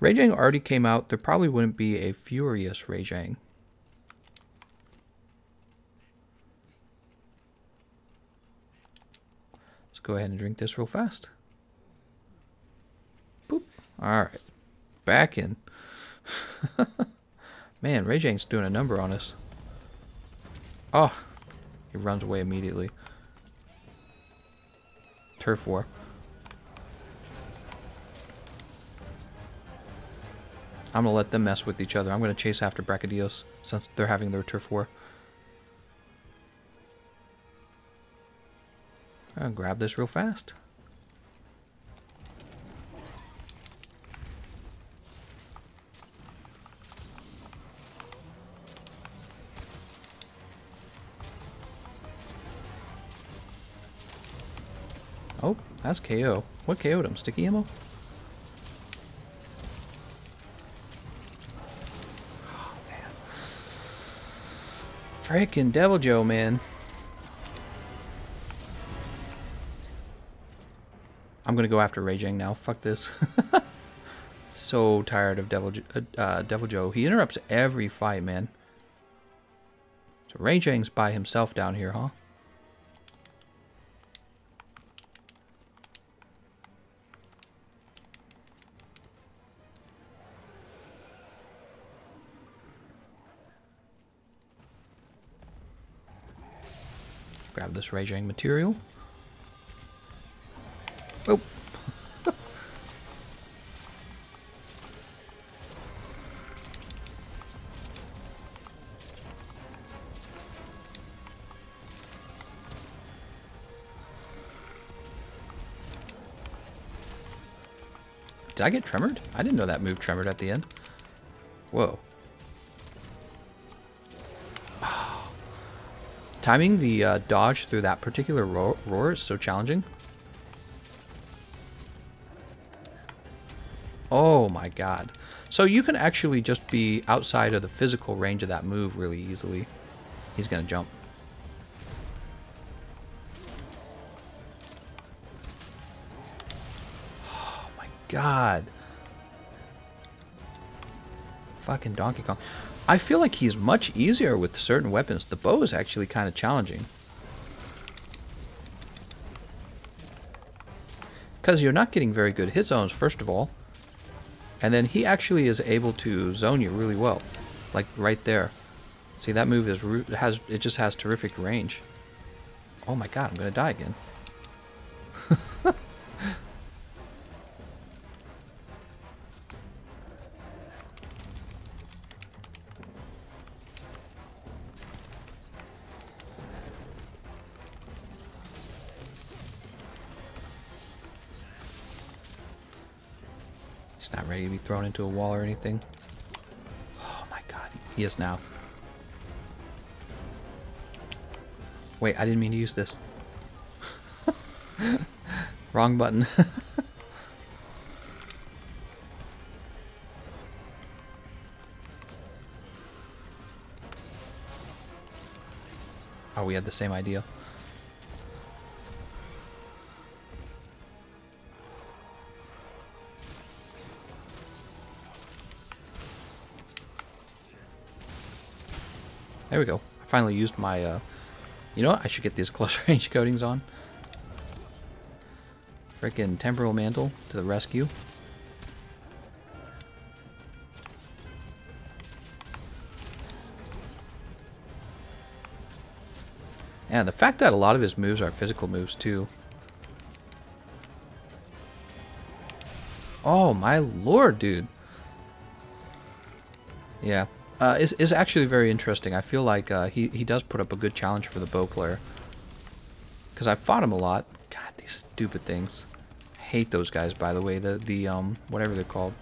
Rajang already came out. There probably wouldn't be a furious Rajang. Let's go ahead and drink this real fast. Boop. Alright. Back in. Man, Rajang's doing a number on us. Oh, he runs away immediately. Turf war. I'm going to let them mess with each other. I'm going to chase after Brachydios since they're having their turf war. I'll grab this real fast. Oh, that's KO. What KO'd him? Sticky ammo? Oh, man. Freaking Deviljho, man. I'm gonna go after Rajang now. Fuck this. so tired of Devil, uh, uh, Deviljho. He interrupts every fight, man. So Rajang's by himself down here, huh? Grab this Rajang material. Oh. Did I get tremored? I didn't know that move tremored at the end. Whoa. Timing the uh, dodge through that particular roar, roar is so challenging. My god. So you can actually just be outside of the physical range of that move really easily. He's going to jump. Oh my god. Fucking Donkey Kong. I feel like he's much easier with certain weapons. The bow is actually kind of challenging. Because you're not getting very good hit zones, first of all. And then he actually is able to zone you really well. Like right there. See, that move is has it just has terrific range. Oh my god, I'm to die again. Thrown into a wall or anything. Oh my god, he is now. Wait, I didn't mean to use this. Wrong button. oh, we had the same idea. There we go. I finally used my, uh, you know what? I should get these close range coatings on. Frickin' Temporal Mantle to the rescue. And the fact that a lot of his moves are physical moves too. Oh my lord, dude. Yeah, uh, is, is actually very interesting. I feel like uh, he, he does put up a good challenge for the bow player. Because I fought him a lot. God, these stupid things. I hate those guys, by the way. The, the um, whatever they're called.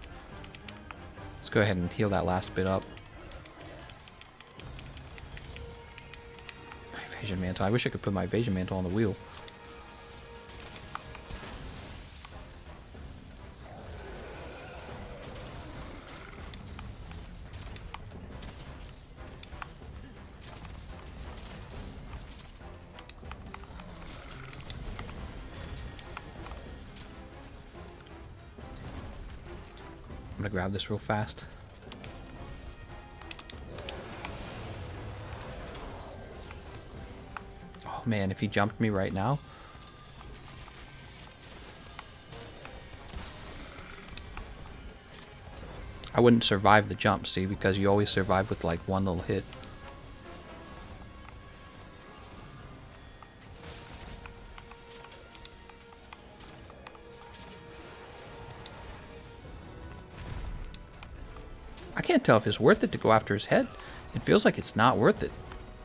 Let's go ahead and heal that last bit up. My evasion mantle. I wish I could put my evasion mantle on the wheel. Grab this real fast. Oh man, if he jumped me right now. I wouldn't survive the jump, see, because you always survive with like one little hit. Tell if it's worth it to go after his head. It feels like it's not worth it.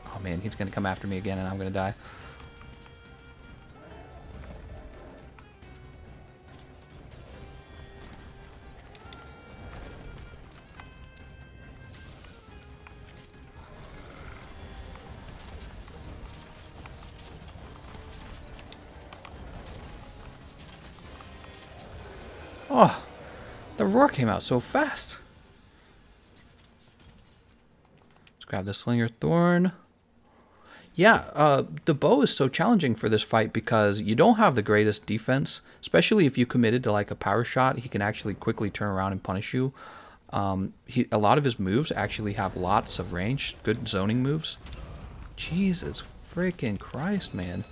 Oh man, he's to come after me again and I'm to die. Oh, the roar came out so fast. Let's grab the Slinger Thorn. Yeah, uh, the bow is so challenging for this fight because you don't have the greatest defense, especially if you committed to like a power shot. He can actually quickly turn around and punish you. Um, he, a lot of his moves actually have lots of range, good zoning moves. Jesus freaking Christ, man.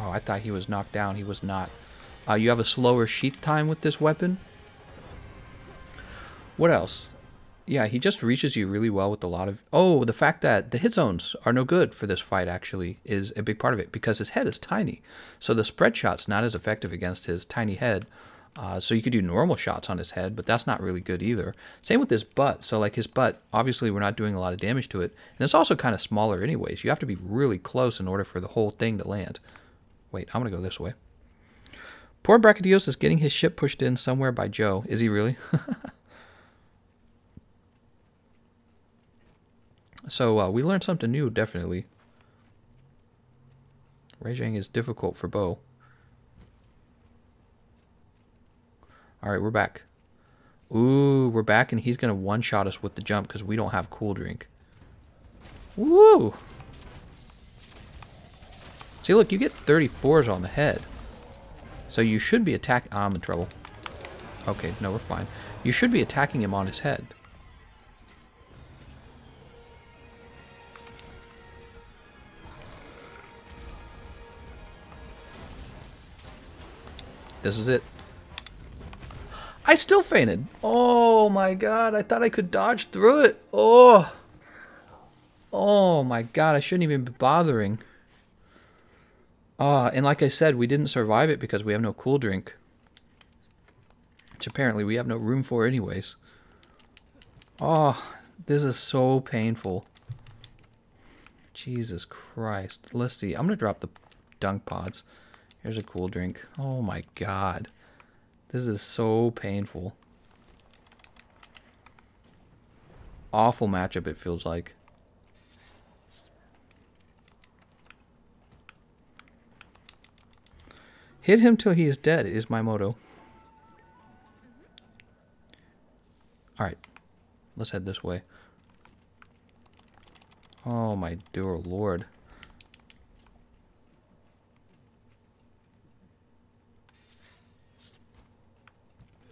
Oh, I thought he was knocked down. He was not. Uh, you have a slower sheath time with this weapon. What else? Yeah, he just reaches you really well with a lot of... Oh, the fact that the hit zones are no good for this fight, actually, is a big part of it. Because his head is tiny. So the spread shot's not as effective against his tiny head. Uh, so you could do normal shots on his head, but that's not really good either. Same with his butt. So like his butt, obviously we're not doing a lot of damage to it. And it's also kind of smaller anyways. You have to be really close in order for the whole thing to land. Wait, I'm going to go this way. Poor Brachydios is getting his ship pushed in somewhere by Joe. Is he really? so uh, we learned something new, definitely. Rajang is difficult for bow. Alright, we're back. Ooh, we're back, and he's going to one-shot us with the jump because we don't have Cool Drink. Woo! See, look, you get 34s on the head. So you should be attacking... Oh, I'm in trouble. Okay, no, we're fine. You should be attacking him on his head. This is it. I still fainted. Oh my god, I thought I could dodge through it. Oh. Oh my god, I shouldn't even be bothering. Ah, uh, and like I said, we didn't survive it because we have no cool drink. Which apparently we have no room for anyways. Oh, this is so painful. Jesus Christ. Let's see. I'm going to drop the dung pods. Here's a cool drink. Oh my god. This is so painful. Awful matchup it feels like. Hit him till he is dead is my motto. Alright. Let's head this way. Oh my dear lord.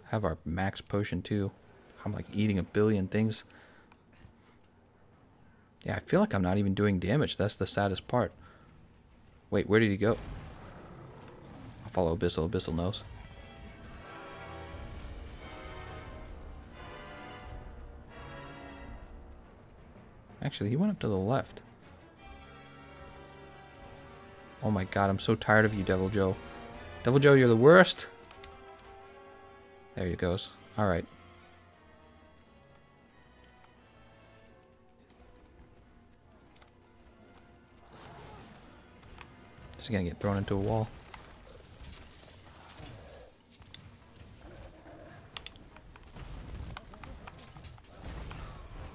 Have our max potion too. I'm like eating a billion things. Yeah, I feel like I'm not even doing damage. That's the saddest part. Wait, where did he go? I'll follow Abyssal. Abyssal knows. Actually, he went up to the left. Oh my god, I'm so tired of you, Deviljho. Devil Joe, you're the worst. There he goes. Alright. This is gonna get thrown into a wall.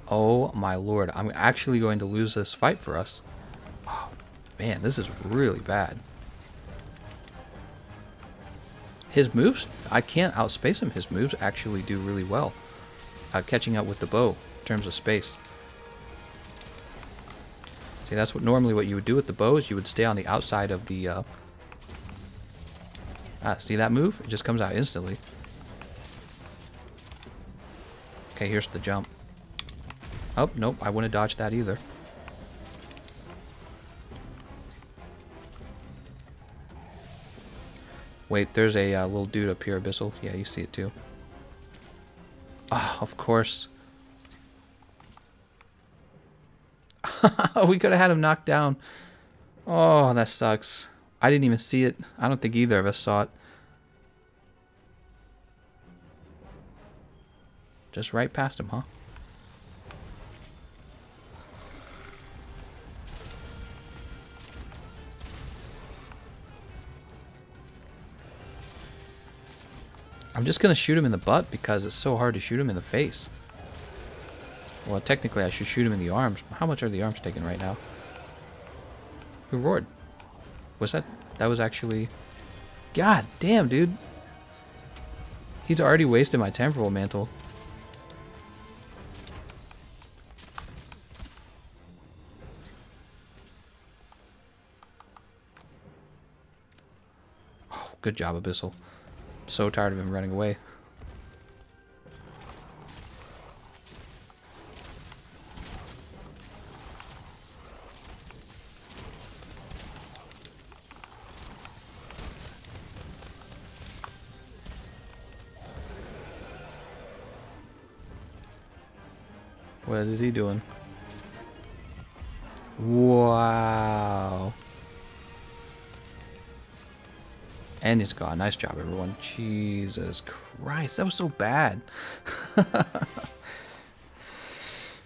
Oh my lord, I'm actually going to lose this fight for us. Oh, man, this is really bad. His moves, I can't outspace him. His moves actually do really well at catching up with the bow in terms of space. See, that's what normally what you would do with the bow is you would stay on the outside of the... Uh... Ah, see that move? It just comes out instantly. Okay, here's the jump. Oh, nope, I wouldn't have dodged that either. Wait, there's a uh, little dude up here, Abyssal. Yeah, you see it too. Oh, of course. we could have had him knocked down. Oh, that sucks. I didn't even see it. I don't think either of us saw it. Just right past him, huh? I'm just going to shoot him in the butt because it's so hard to shoot him in the face. Well, technically I should shoot him in the arms. How much are the arms taking right now? Who roared? Was that... That was actually... God damn, dude. He's already wasted my temporal mantle. Oh, good job, Abyssal. So tired of him running away. What is he doing? Wow. And he's gone. Nice job, everyone. Jesus Christ, that was so bad.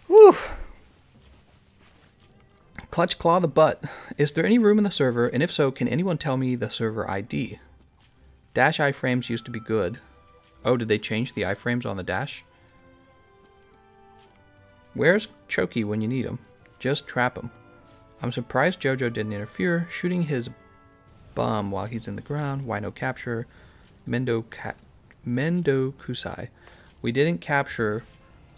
Woo. Clutch Claw the Butt. Is there any room in the server? And if so, can anyone tell me the server ID? Dash iframes used to be good. Oh, did they change the iframes on the dash? Where's Choky when you need him? Just trap him. I'm surprised Jojo didn't interfere, shooting his bum while he's in the ground. Why no capture? Mendo, Ka Mendo Kusai. We didn't capture,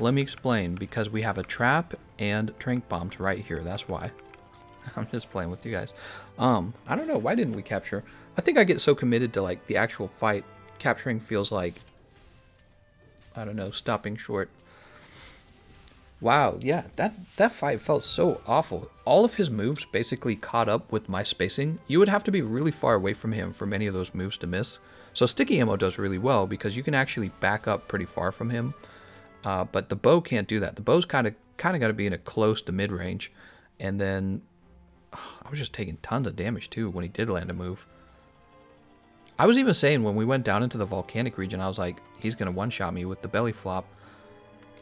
let me explain, because we have a trap and trank bombs right here. That's why. I'm just playing with you guys. Um, I don't know. Why didn't we capture? I think I get so committed to like the actual fight. Capturing feels like, I don't know, stopping short. Wow, yeah, that, that fight felt so awful. All of his moves basically caught up with my spacing. You would have to be really far away from him for many of those moves to miss. So sticky ammo does really well because you can actually back up pretty far from him. Uh, but the bow can't do that. The bow's kind of kind of got to be in a close to mid range. And then I was just taking tons of damage too when he did land a move. I was even saying when we went down into the volcanic region, I was like, he's going to one-shot me with the belly flop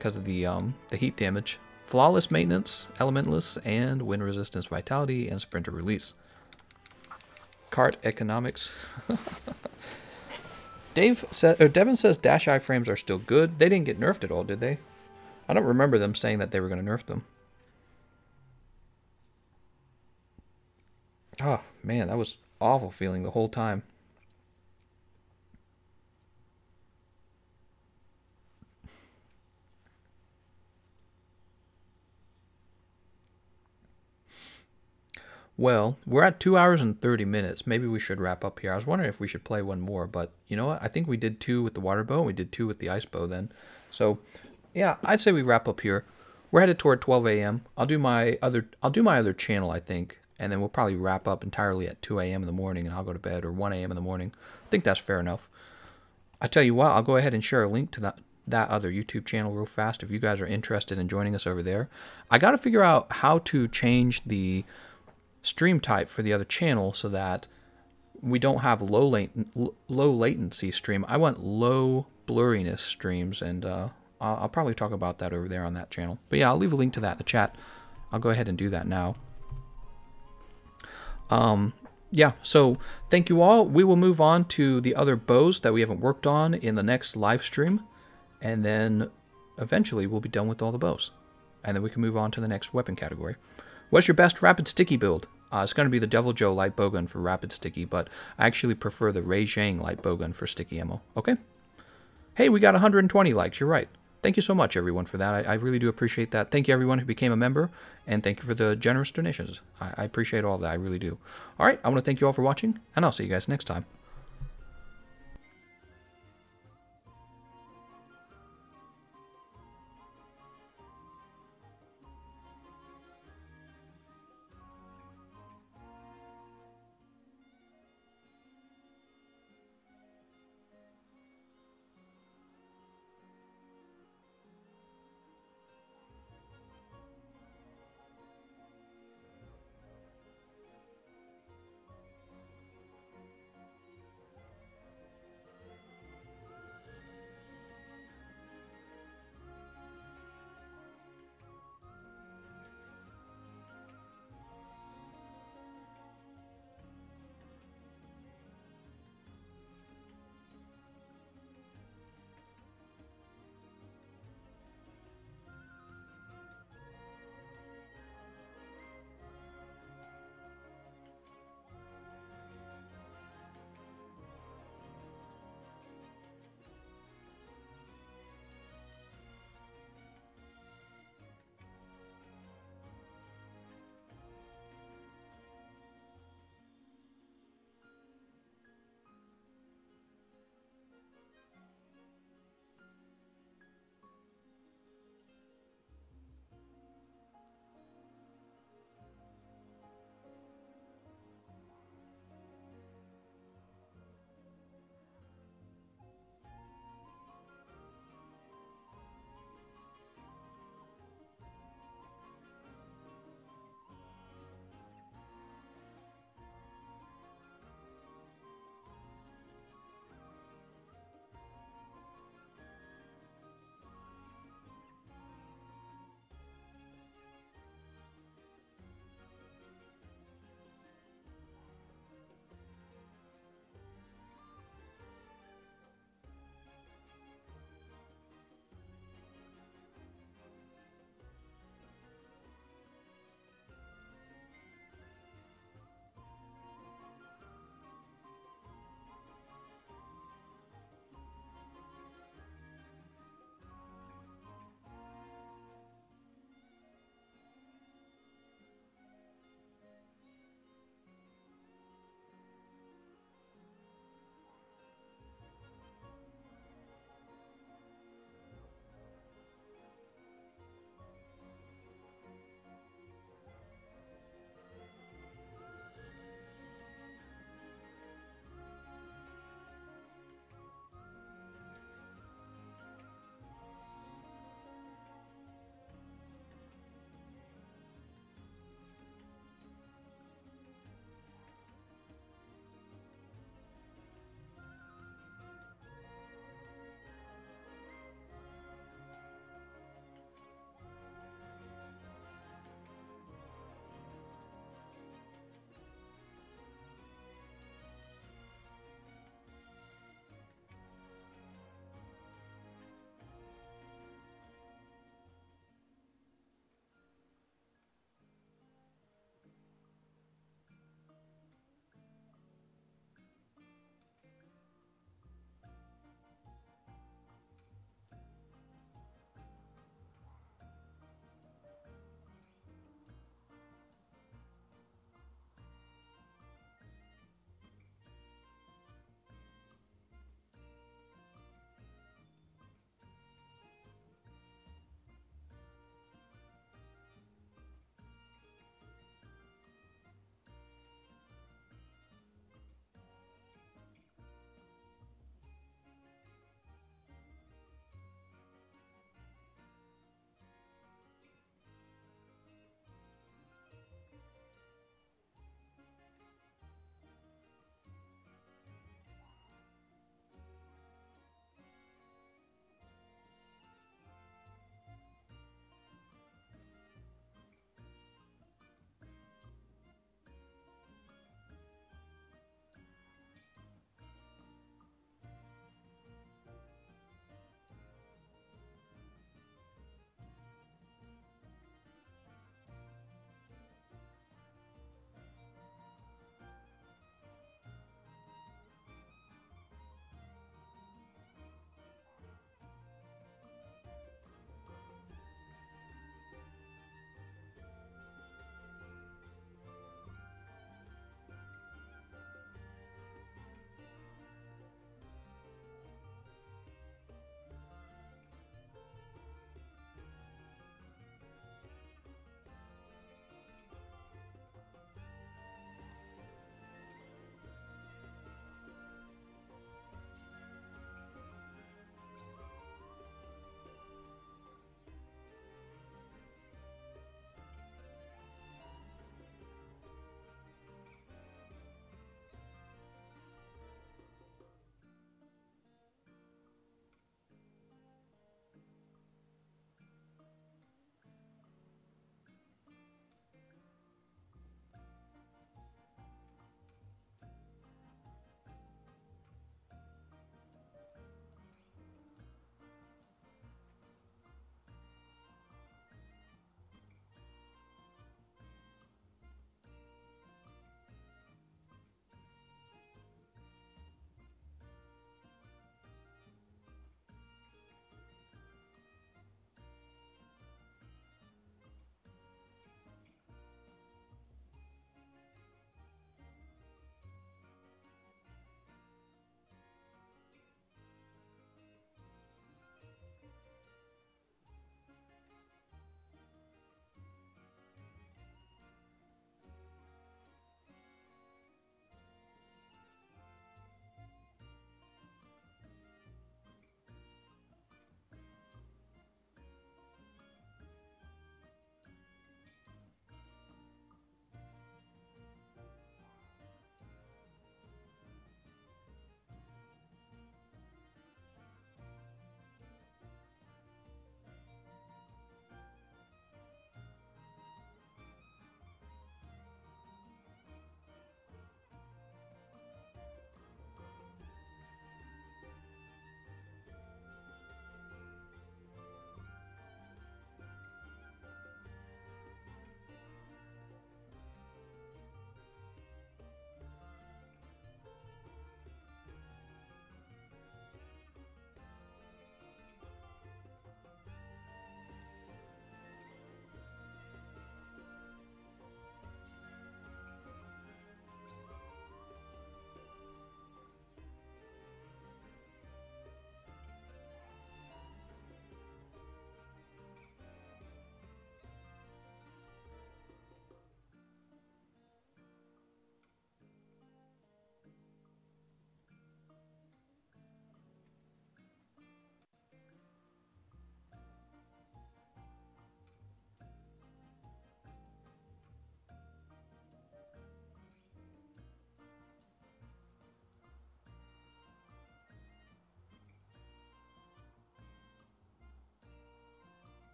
because of the um, the heat damage. Flawless maintenance, elementless, and wind resistance, vitality, and sprinter release. Cart economics. Dave said, or Devin says dash iframes are still good. They didn't get nerfed at all, did they? I don't remember them saying that they were going to nerf them. Oh, man, that was awful feeling the whole time. Well, we're at 2 hours and 30 minutes. Maybe we should wrap up here. I was wondering if we should play one more, but you know what? I think we did two with the water bow, and we did two with the ice bow then. So, yeah, I'd say we wrap up here. We're headed toward 12 a.m. I'll do my other I'll do my other channel, I think, and then we'll probably wrap up entirely at 2 a.m. in the morning, and I'll go to bed or 1 a.m. in the morning. I think that's fair enough. I tell you what, I'll go ahead and share a link to that that other YouTube channel real fast if you guys are interested in joining us over there. I got to figure out how to change the stream type for the other channel so that we don't have low low latency stream. I want low blurriness streams, and uh, I'll, I'll, probably talk about that over there on that channel. But yeah, I'll leave a link to that in the chat. I'll go ahead and do that now. Um, yeah, so thank you all. We will move on to the other bows that we haven't worked on in the next live stream, and then eventually we'll be done with all the bows. And then we can move on to the next weapon category. What's your best rapid sticky build? Uh, it's going to be the Deviljho light bowgun for rapid sticky, but I actually prefer the Rajang light bowgun for sticky ammo. Okay? Hey, we got 120 likes. You're right. Thank you so much, everyone, for that. I, I really do appreciate that. Thank you, everyone who became a member, and thank you for the generous donations. I, I appreciate all that. I really do. All right, I want to thank you all for watching, and I'll see you guys next time.